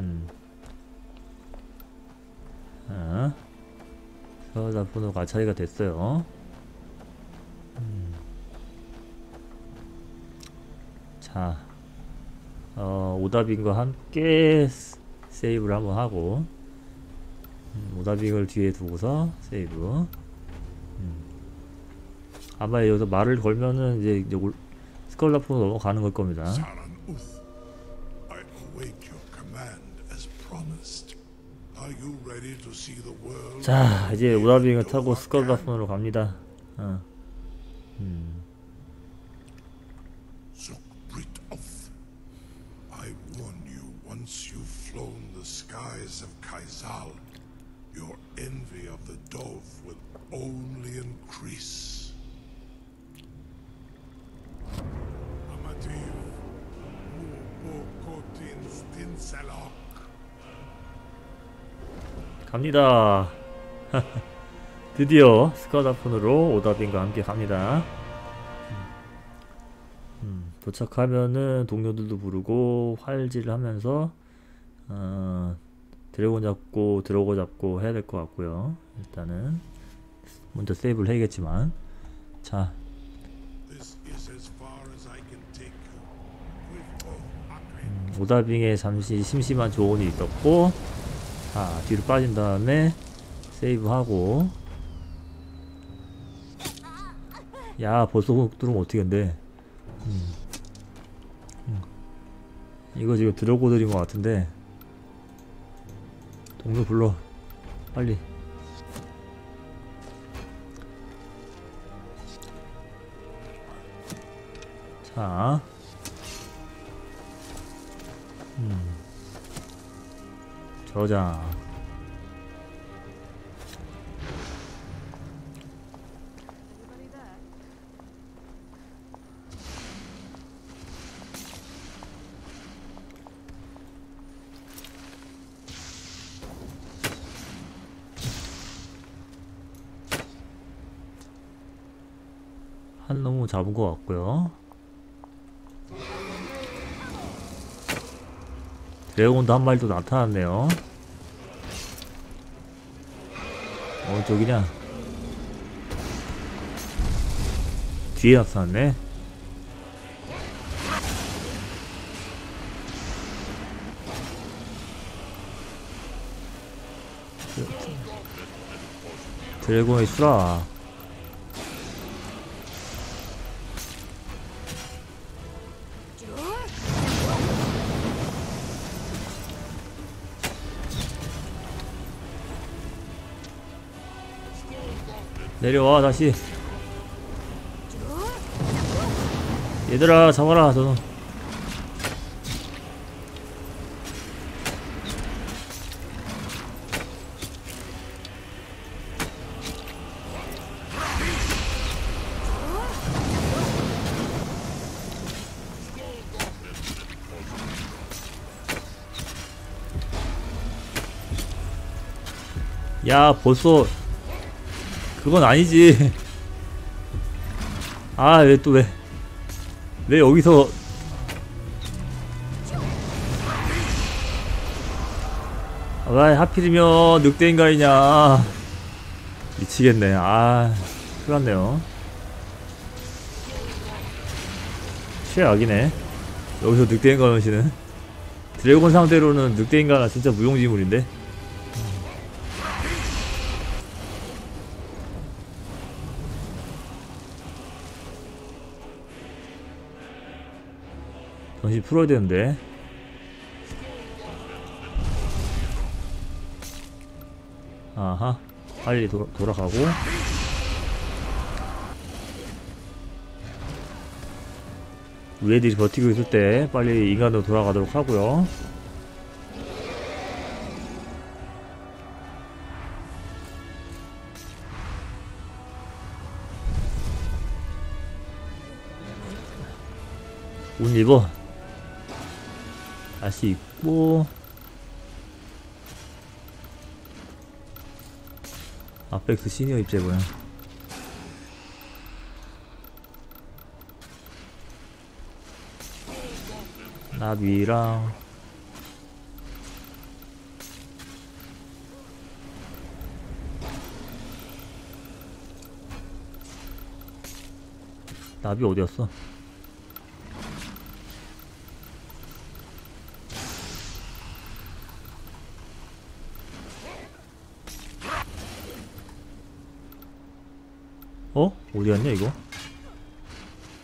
음. 아, 스컬다폰으로 갈 차례가 됐어요. 음. 자, 어, 오다빙과 함께 스- 세이브를 한번 하고, 음, 오다빙을 뒤에 두고서 세이브. 음. 아마 여기서 말을 걸면은 이제, 이제 올- 스컬라폰으로 넘어가는 걸 겁니다. 자, 이제 오다빙을 타고 스컬라폰으로 갑니다. 어. 음. 갑니다. 드디어 스컬라폰으로 오다빙과 함께 갑니다. 음. 도착하면은 동료들도 부르고 활질을 하면서 어, 드래곤 잡고 드로거 잡고 해야 될 것 같고요. 일단은 먼저 세이브를 해야겠지만 자 Akrin 오다빙에 잠시 심심한 조언이 있었고 자 뒤로 빠진 다음에 세이브하고 야 벌써 훅 들어오면 어떻게 한대 음. 음. 이거 지금 드러고들인 것 같은데 동료 불러 빨리 자 음. 저장? 한 놈은 잡은 것 같고요 드래곤도 한 마리 또 나타났네요. 어느 쪽이냐? 뒤에 나타났네. 드래곤의 수라 내려와 다시. 얘들아 잡아라 저놈 야 벌써 그건 아니지. 아 왜 또 왜? 왜 여기서? 아, 왜 하필이면 늑대인간이냐. 미치겠네. 아 큰일났네요. 최악이네. 여기서 늑대인간 오시는? 드래곤 상대로는 늑대인간은 진짜 무용지물인데 풀어야 되는데. 아하 빨리 도, 돌아가고. 위애들이 버티고 있을 때 빨리 인간으로 돌아가도록 하고요. 옷 입어 다시 입고. 아펙스 시니어 입제고요 나비랑. 나비 어디였어? 어? 어디 갔냐 이거?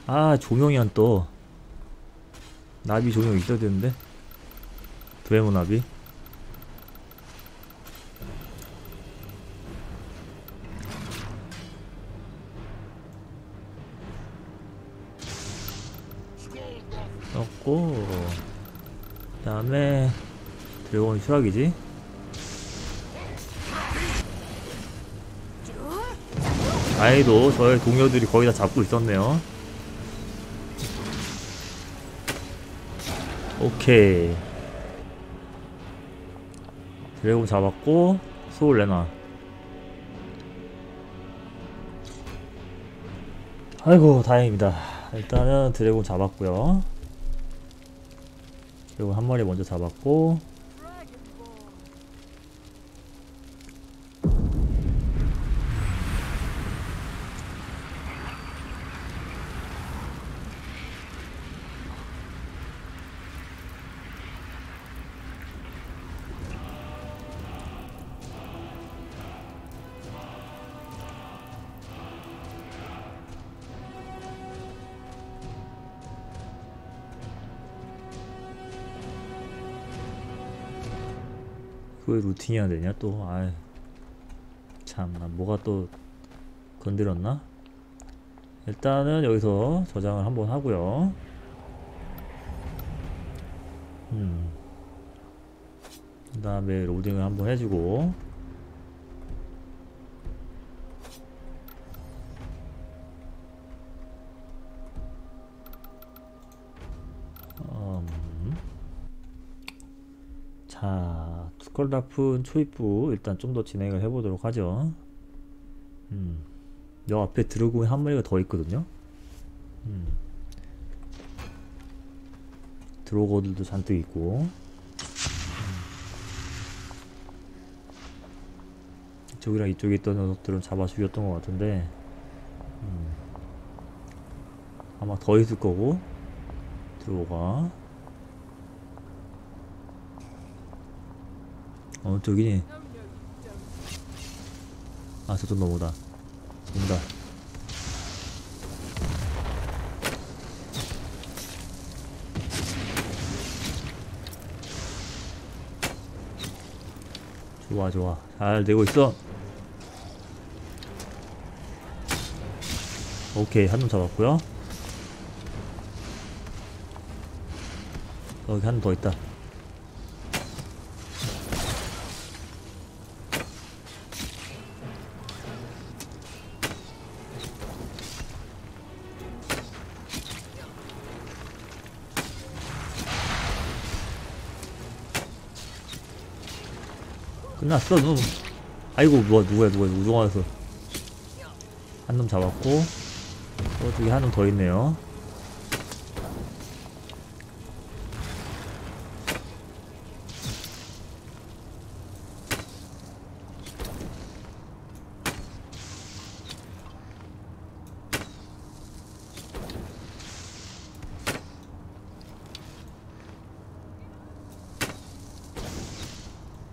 아 조명이 안 떠. 나비 조명 있어야 되는데. 드레모 나비. 넣고 그 다음에 드래곤 추락이지 다행히도 저의 동료들이 거의 다 잡고 있었네요. 오케이. 드래곤 잡았고 소울 내놔 아이고 다행입니다. 일단은 드래곤 잡았고요. 드래곤 한 마리 먼저 잡았고 그왜 루틴이 안 되냐? 또 아이 참나 뭐가 또 건드렸나? 일단은 여기서 저장을 한번 하고요. 음. 그 다음에 로딩을 한번 해주고 자, 스컬라푼 초입부 일단 좀 더 진행을 해보도록 하죠. 음, 여 앞에 드래곤이 한 마리가 더 있거든요. 음. 드로거들도 잔뜩 있고. 음. 이쪽이랑 이쪽에 있던 녀석들은 잡아 죽였던 것 같은데, 음. 아마 더 있을 거고, 드로가. 어 저기니? 아 저쪽 넘어다. 온다. 좋아 좋아. 잘 되고 있어. 오케이 한 놈 잡았고요. 여기 한 놈 더 있다 끝났어 너. 아이고 뭐 누구야 누구야 우동화에서. 한 놈 잡았고 또 저기 한 놈 더 있네요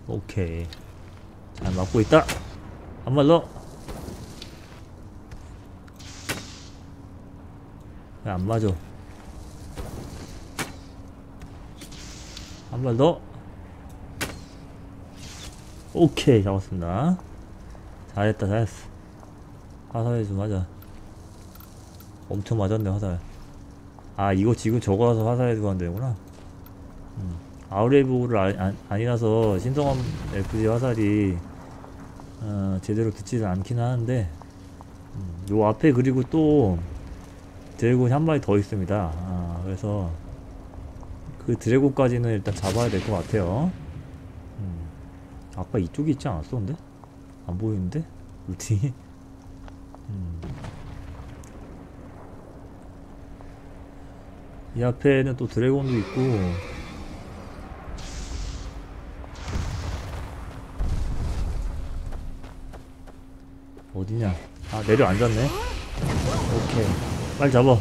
오케이 잘 맞고 있다 한 발 더. 왜안 맞아 한 발 더. 오케이 잡았습니다 잘했다 잘했어 화살이 좀 맞아 엄청 맞았네 화살 아 이거 지금 저거라서 화살해주고 안 되는구나 음. 아우레이브를 아, 아니라서 신성함 FG 화살이 어, 제대로 듣지는 않긴 하는데 음, 요 앞에 그리고 또 드래곤이 한 마리 더 있습니다 아, 그래서 그 드래곤까지는 일단 잡아야 될 것 같아요 음, 아까 이쪽에 있지 않았어 근데? 안 보이는데? 루팅이? 음. 이 앞에는 또 드래곤도 있고 내려앉았네. 오케이. 빨리 잡아.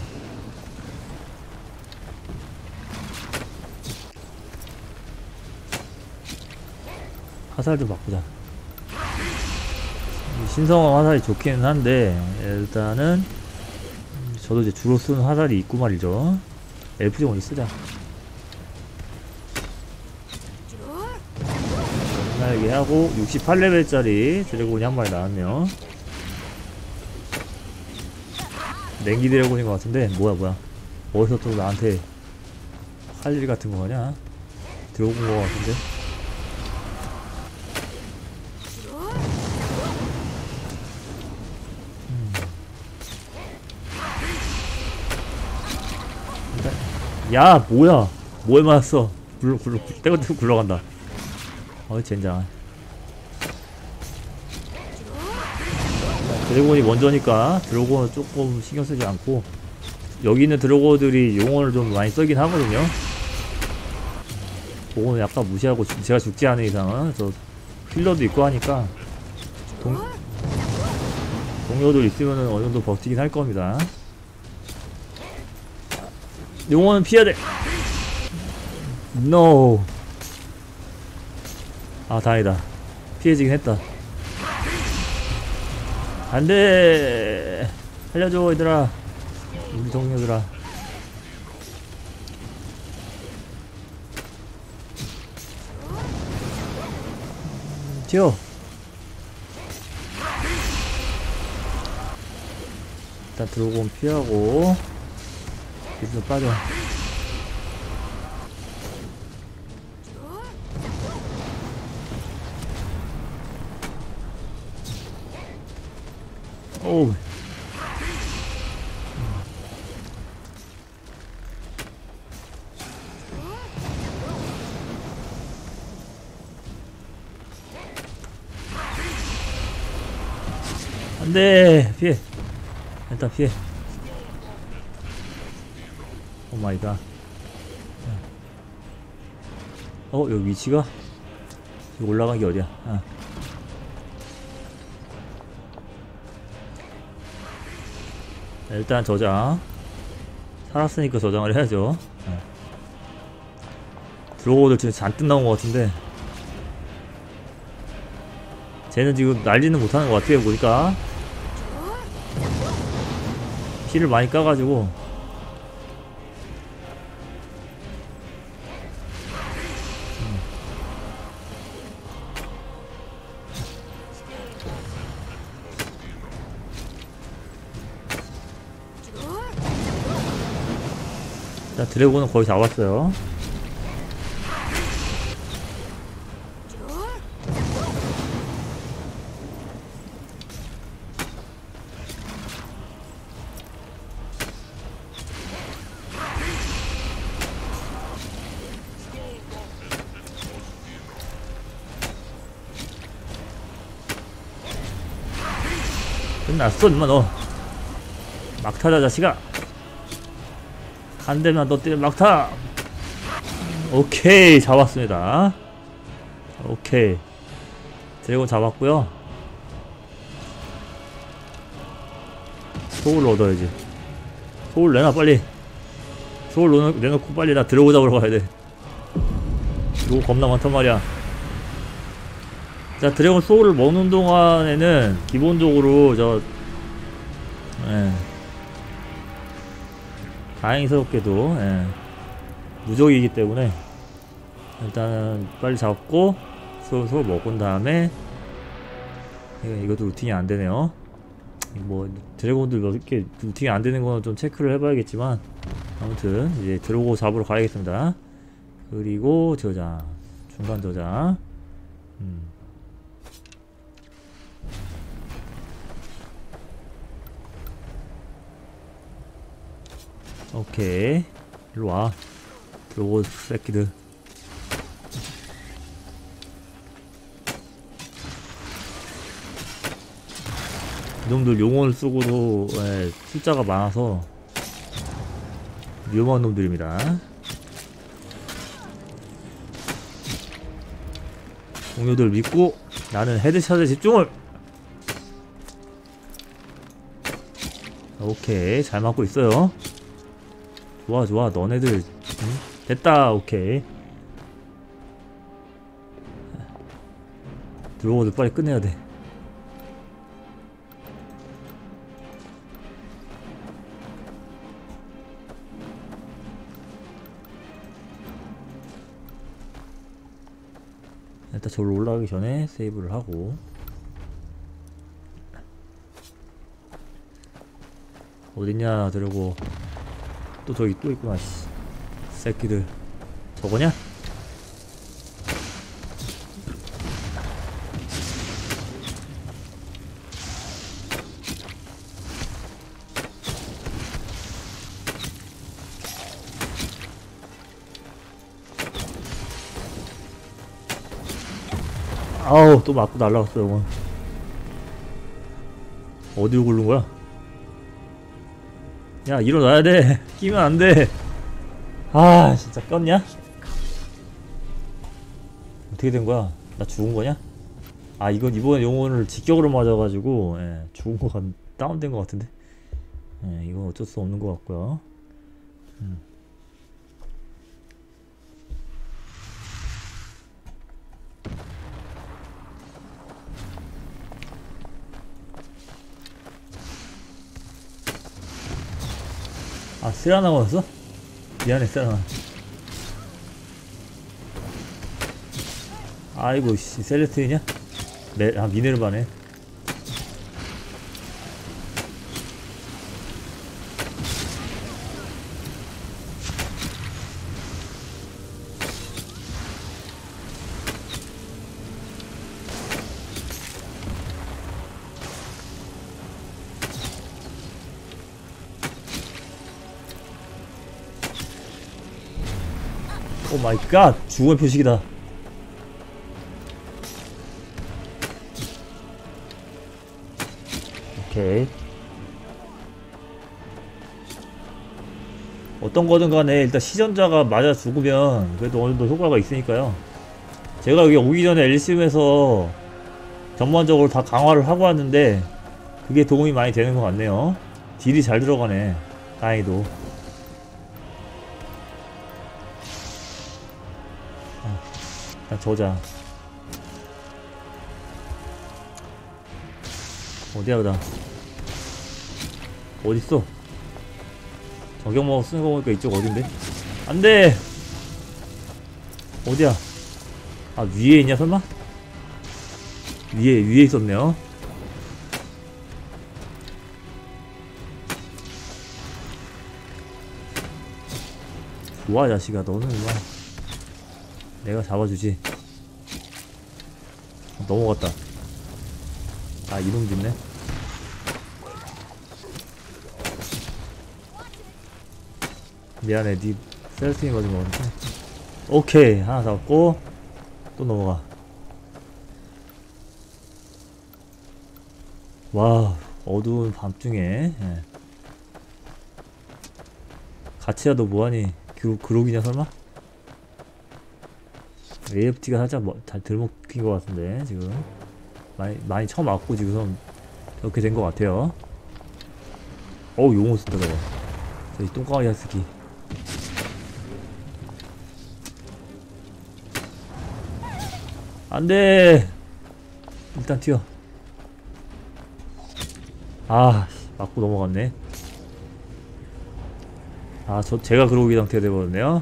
화살 좀 바꾸자. 신성한 화살이 좋기는 한데 일단은 저도 이제 주로 쓰는 화살이 있고 말이죠. 엘프종을 쓰자. 날개 하고 68레벨짜리 드래곤이 한 마리 나왔네요 냉기 드래곤인 것 같은데 뭐야 뭐야. 어디서 또 나한테 할 일 같은 거 하냐? 들어온 거 같은데? 음. 야 뭐야. 뭐에 맞았어? 굴러 굴러 떼거떼고 굴러간다. 어이 젠장 드래곤이 먼저니까 드래곤은 조금 신경 쓰지 않고 여기 있는 드로고들이 용어를 좀 많이 쓰긴 하거든요. 그거는 약간 무시하고 주- 제가 죽지 않은 이상은 저 힐러도 있고 하니까 동, 동료들 있으면은 어느 정도 버티긴 할 겁니다. 용어는 피해야 돼. No. 아 다행이다. 피해지긴 했다. 안돼. 살려줘 얘들아. 우리 동료들아. 튀어. 일단 들어오고 피하고. 뒤로 빠져. 오우. 안돼 피해 일단 피해 oh my god 어, 여기 위치가? 올라간 게 어디야? 아. 일단 저장. 살았으니까 저장을 해야죠. 네. 들어오고도 지금 잔뜩 나온 것 같은데. 쟤는 지금 난리는 못하는 것 같아요, 보니까. 피를 많이 까가지고. 드래곤은 거의 다 왔어요. 끝났어, 임마, 너. 막타자, 자식아. 한 대만 더 때려 막타. 오케이 잡았습니다. 오케이. 드래곤 잡았고요. 소울 얻어야지. 소울 내놔 빨리. 소울 내놓, 내놓고 빨리 나 들어오자 보러 가야 돼. 이거 겁나 많단 말이야. 자 드래곤 소울을 먹는 동안에는 기본적으로 저 다행스럽게도 예, 무적이기 때문에 일단은 빨리 잡고 소소 먹은 다음에 이거, 이것도 루틴이 안 되네요. 뭐 드래곤들 몇 개 루틴이 안 되는 거는 좀 체크를 해봐야겠지만 아무튼 이제 들어오고 잡으러 가야겠습니다. 그리고 저장 중간 저장. 음. 오케이. 일로와. 들어오 새끼들. 이놈들 용어를 쓰고도 예, 숫자가 많아서 위험한 놈들입니다. 동료들 믿고 나는 헤드샷에 집중을. 오케이. 잘 맞고 있어요 좋아 좋아. 너네들 응? 됐다 오케이. 들어오들 빨리 끝내야 돼. 일단 저로 올라가기 전에 세이브를 하고. 어딨냐 들어고 또 저기 또 있구나 씨. 새끼들 저거냐? 아우 또 맞고 날라갔어 영원 어디로 굴른 거야? 야 일어나야 돼 끼면 안돼 아 진짜 꼈냐? 어떻게 된 거야? 나 죽은 거냐? 아 이건 이번 영혼을 직격으로 맞아가지고 예, 죽은 거가 다운된 거 같은데 예, 이건 어쩔 수 없는 것 같고요 음. 아 세라나가 왔어? 미안해 세라나 아이고 씨 셀레스트냐? 네, 아 미네르바네 My god 죽음의 표식이다. 오케이. 어떤 거든 간에 일단 시전자가 맞아 죽으면 그래도 어느 정도 효과가 있으니까요. 제가 여기 오기 전에 엘리시움에서 전반적으로 다 강화를 하고 왔는데 그게 도움이 많이 되는 것 같네요. 딜이 잘 들어가네. 다행히도 저자. 어디야 그다? 어딨어? 저격먹 쓰는 거 보니까 이쪽 어딘데? 안돼! 어디야? 아 위에 있냐 설마? 위에 위에 있었네요. 좋아 자식아. 너는 임마 내가 잡아주지 넘어갔다. 아 이동 짓네. 미안해 니 셀스이 맞은 거 같은데 오케이 하나 잡고 또 넘어가. 와 어두운 밤중에 예. 같이 야 너 뭐하니? 그, 그록이냐 설마? AFT가 살짝 뭐, 잘 들먹힌 것 같은데 지금 많이 많이 처음 왔고 지금 이렇게 된 것 같아요. 어우 용어 쓴다 저거. 저이 똥강아리 하스키. 안돼. 일단 튀어. 아 맞고 넘어갔네. 아저 제가 그러기 상태 돼버렸네요.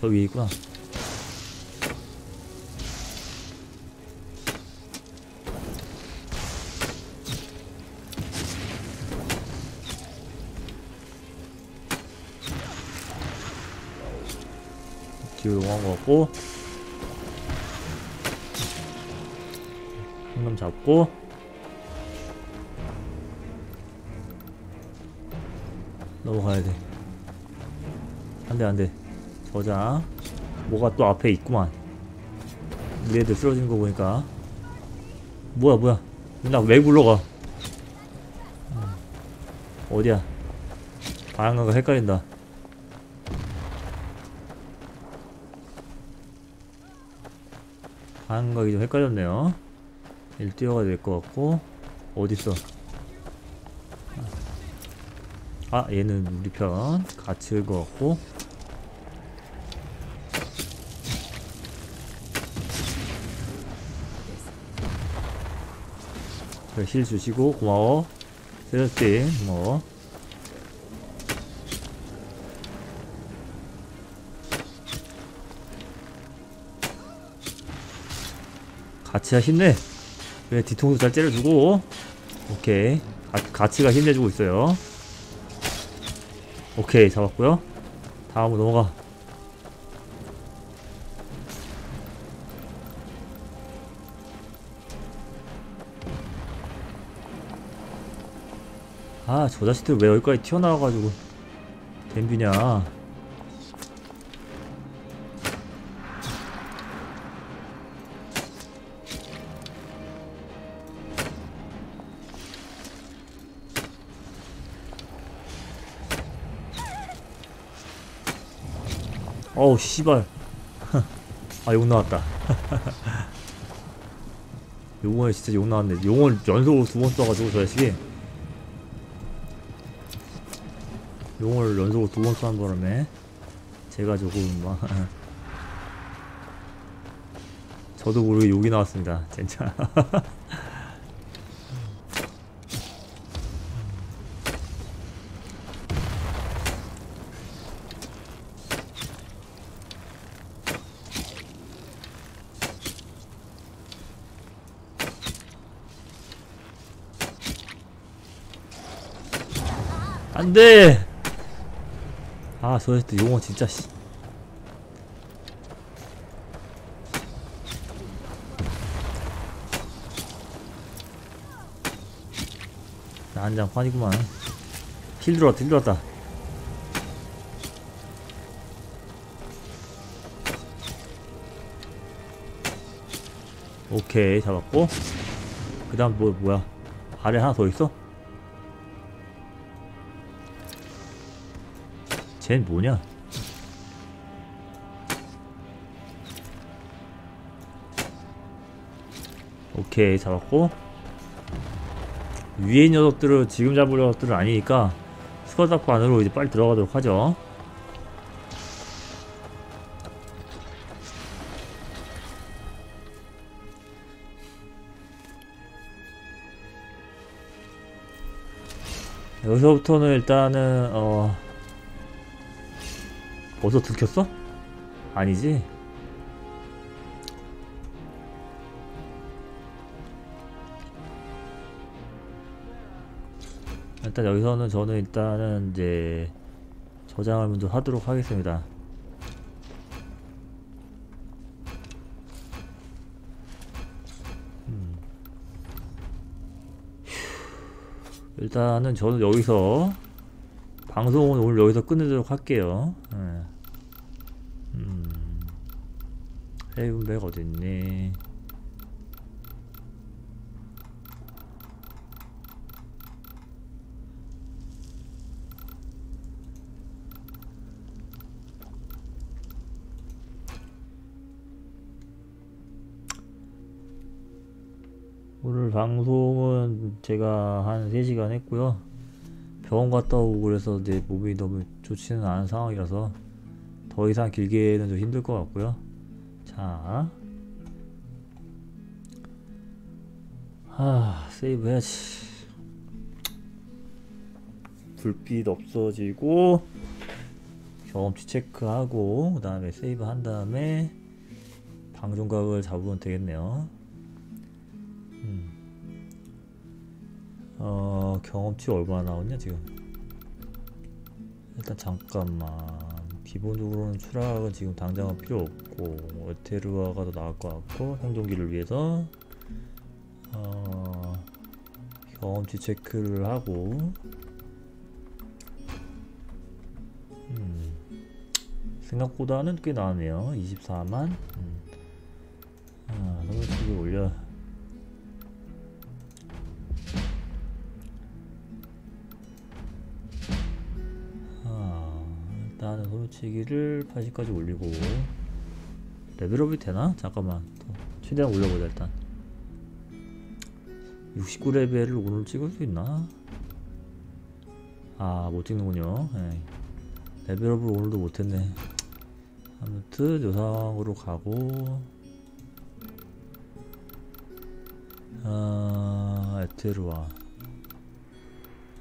저 위에 있구나 뒤로 넘어간 것 같고 한놈 잡고 넘어가야 돼. 안 돼, 안 돼. 저장. 뭐가 또 앞에 있구만. 애들 쓰러지는 거 보니까. 뭐야, 뭐야. 나 왜 굴러가? 어디야? 방향과 헷갈린다. 방향각이 좀 헷갈렸네요. 일 뛰어가야 될 것 같고. 어딨어? 아 얘는 우리 편 같이 읽어 갖고 힐 주시고 고마워. 세레스틴 고마워 같이야 힘내. 왜 뒤통수 잘 째려주고. 오케이. 가, 같이가 힘내주고 있어요. 오케이 잡았고요. 다음으로 넘어가 아 저 자식들 왜 여기까지 튀어나와가지고 댐비냐. 어우 씨발. 아 욕 나왔다. 용어에 진짜 욕 나왔네. 용어를 연속으로 두 번 써가지고 저 자식이 용어를 연속으로 두번 써한 바람에 제가 조금 막 저도 모르게 욕이 나왔습니다. 진짜. 안돼 아 저자식들 용어 진짜 씨. 난장 판이구만. 힐 들어왔다 힐 들어왔다. 오케이 잡았고. 그 다음 뭐 뭐야? 아래 하나 더 있어? 쟨 뭐냐? 오케이 잡았고 위에 녀석들을 지금 잡을 녀석들은 아니니까 수거닥부 안으로 이제 빨리 들어가도록 하죠 여기서부터는 일단은 어 벌써 들켰어? 아니지? 일단 여기서는 저는 일단은 이제 저장을 먼저 하도록 하겠습니다. 음. 휴. 일단은 저는 여기서 방송은 오늘 여기서 끝내도록 할게요. 예. 음. 세이브백 어딨니? 오늘 방송은 제가 한 3시간 했고요. 병원 갔다 오고 그래서 이제 몸이 너무 좋지는 않은 상황이라서 더 이상 길게는 좀 힘들 것 같고요. 자, 아 세이브 해야지. 불빛 없어지고 경험치 체크하고 그 다음에 세이브 한 다음에 방종각을 잡으면 되겠네요. 음. 어 경험치 얼마나 나왔냐 지금 일단 잠깐만 기본적으로는 추락은 지금 당장은 필요 없고 에테르아가 더 나을 것 같고 생존기를 위해서 어 경험치 체크를 하고 음 생각보다는 꽤 나왔네요. 24만 소매치기를 80까지 올리고 레벨업이 되나? 잠깐만. 더 최대한 올려보자 일단. 69레벨을 오늘 찍을 수 있나? 아 못찍는군요. 예. 레벨업을 오늘도 못했네. 아무튼 요상으로 가고. 아 에테르와.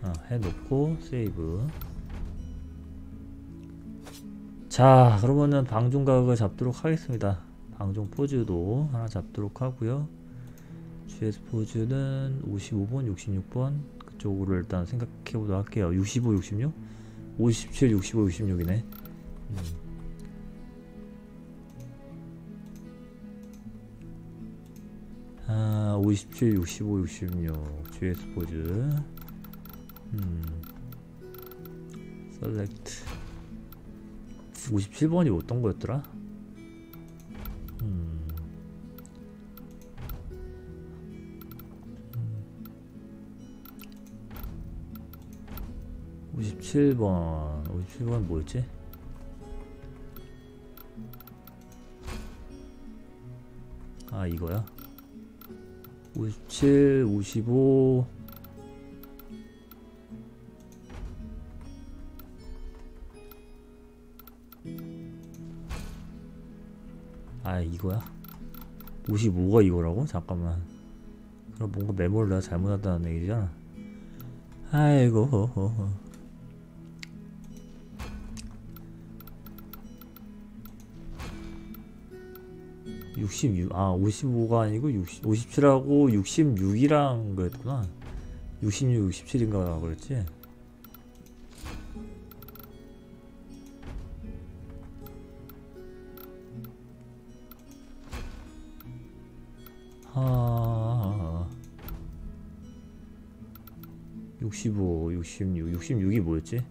아, 해놓고 세이브 자 그러면은 방종각을 잡도록 하겠습니다. 방종 포즈도 하나 잡도록 하고요. GS 포즈는 55번 66번 그쪽으로 일단 생각해 보도록 할게요. 65 66 57 65 66이네. 음. 아, 57, 65, 66 GS 포즈. 음. select 57번이 어떤 거였더라? 음. 57번 57번 뭐였지? 아 이거야? 57, 55 아 이거야? 55가 이거라고? 잠깐만. 그럼 뭔가 메모를 내가 잘못했다는 얘기잖아. 아이고 66, 아 55가 아니고 60, 57하고 66이랑 그랬구나. 66, 67인가 그랬지 66, 66이 뭐였지?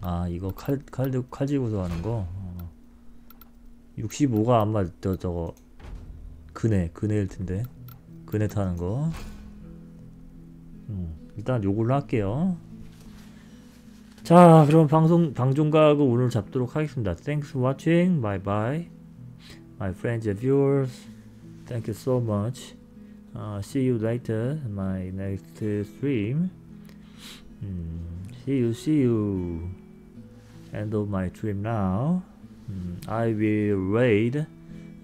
아 이거 칼, 칼, 들- 칼 쥐고서 하는 거? 어. 65가 아마 저, 저거 그네, 그네일 텐데. 그네 타는 거. 음, 일단 요걸로 할게요. 자 그럼 방송 방종각을 오늘 잡도록 하겠습니다. Thanks for watching. Bye bye my friends and viewers thank you so much uh, see you later my next stream 음, see you see you end of my stream now. Mm, I will raid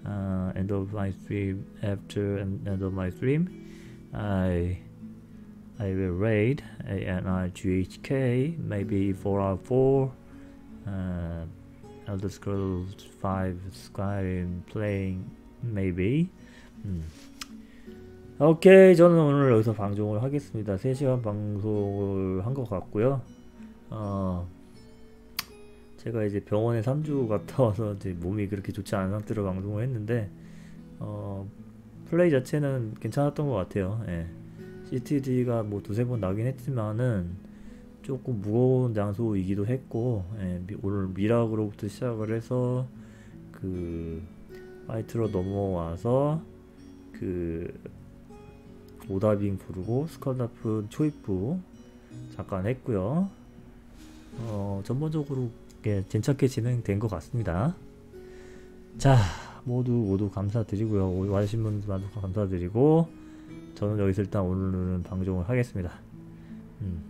uh, end of my stream after en- end of my stream. I I will raid ANIGHK maybe 4 out 4 uh, Elder Scrolls 5 Skyrim playing maybe 음. 오케이 저는 오늘 여기서 방송을 하겠습니다 3시간 방송을 한 것 같고요 어, 제가 이제 병원에 3주 갔다 와서 이제 몸이 그렇게 좋지 않은 상태로 방송을 했는데 어, 플레이 자체는 괜찮았던 것 같아요. 예. CTD가 뭐 두세 번 나긴 했지만은 조금 무거운 장소이기도 했고 예, 미- 오늘 미락으로부터 시작을 해서 그 화이트로 넘어와서 그 오다빙 부르고 스컬다프 초입부 잠깐 했고요. 어, 전반적으로 예, 괜찮게 진행된 것 같습니다. 자, 모두 모두 감사드리고요. 오- 와주신 분들 모두 감사드리고 저는 여기서 일단 오늘은 방송을 하겠습니다. 음.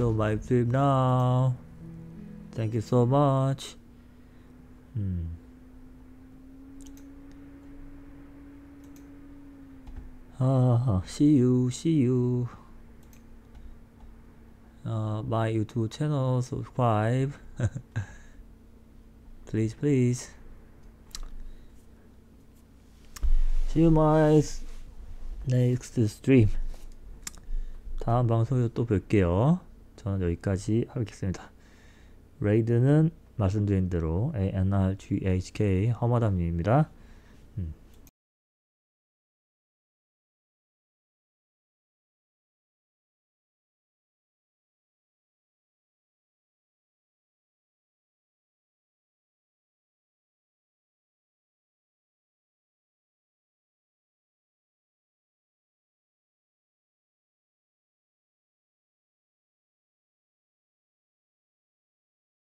Of my film now. Thank you so much. 음. 아, see you, see you. uh, my YouTube channel, subscribe. please, please. See you my next stream. 다음 방송에서 또 뵐게요. 저는 여기까지 하겠습니다. 레이드는 말씀드린 대로 ANRGHK 허마담님입니다.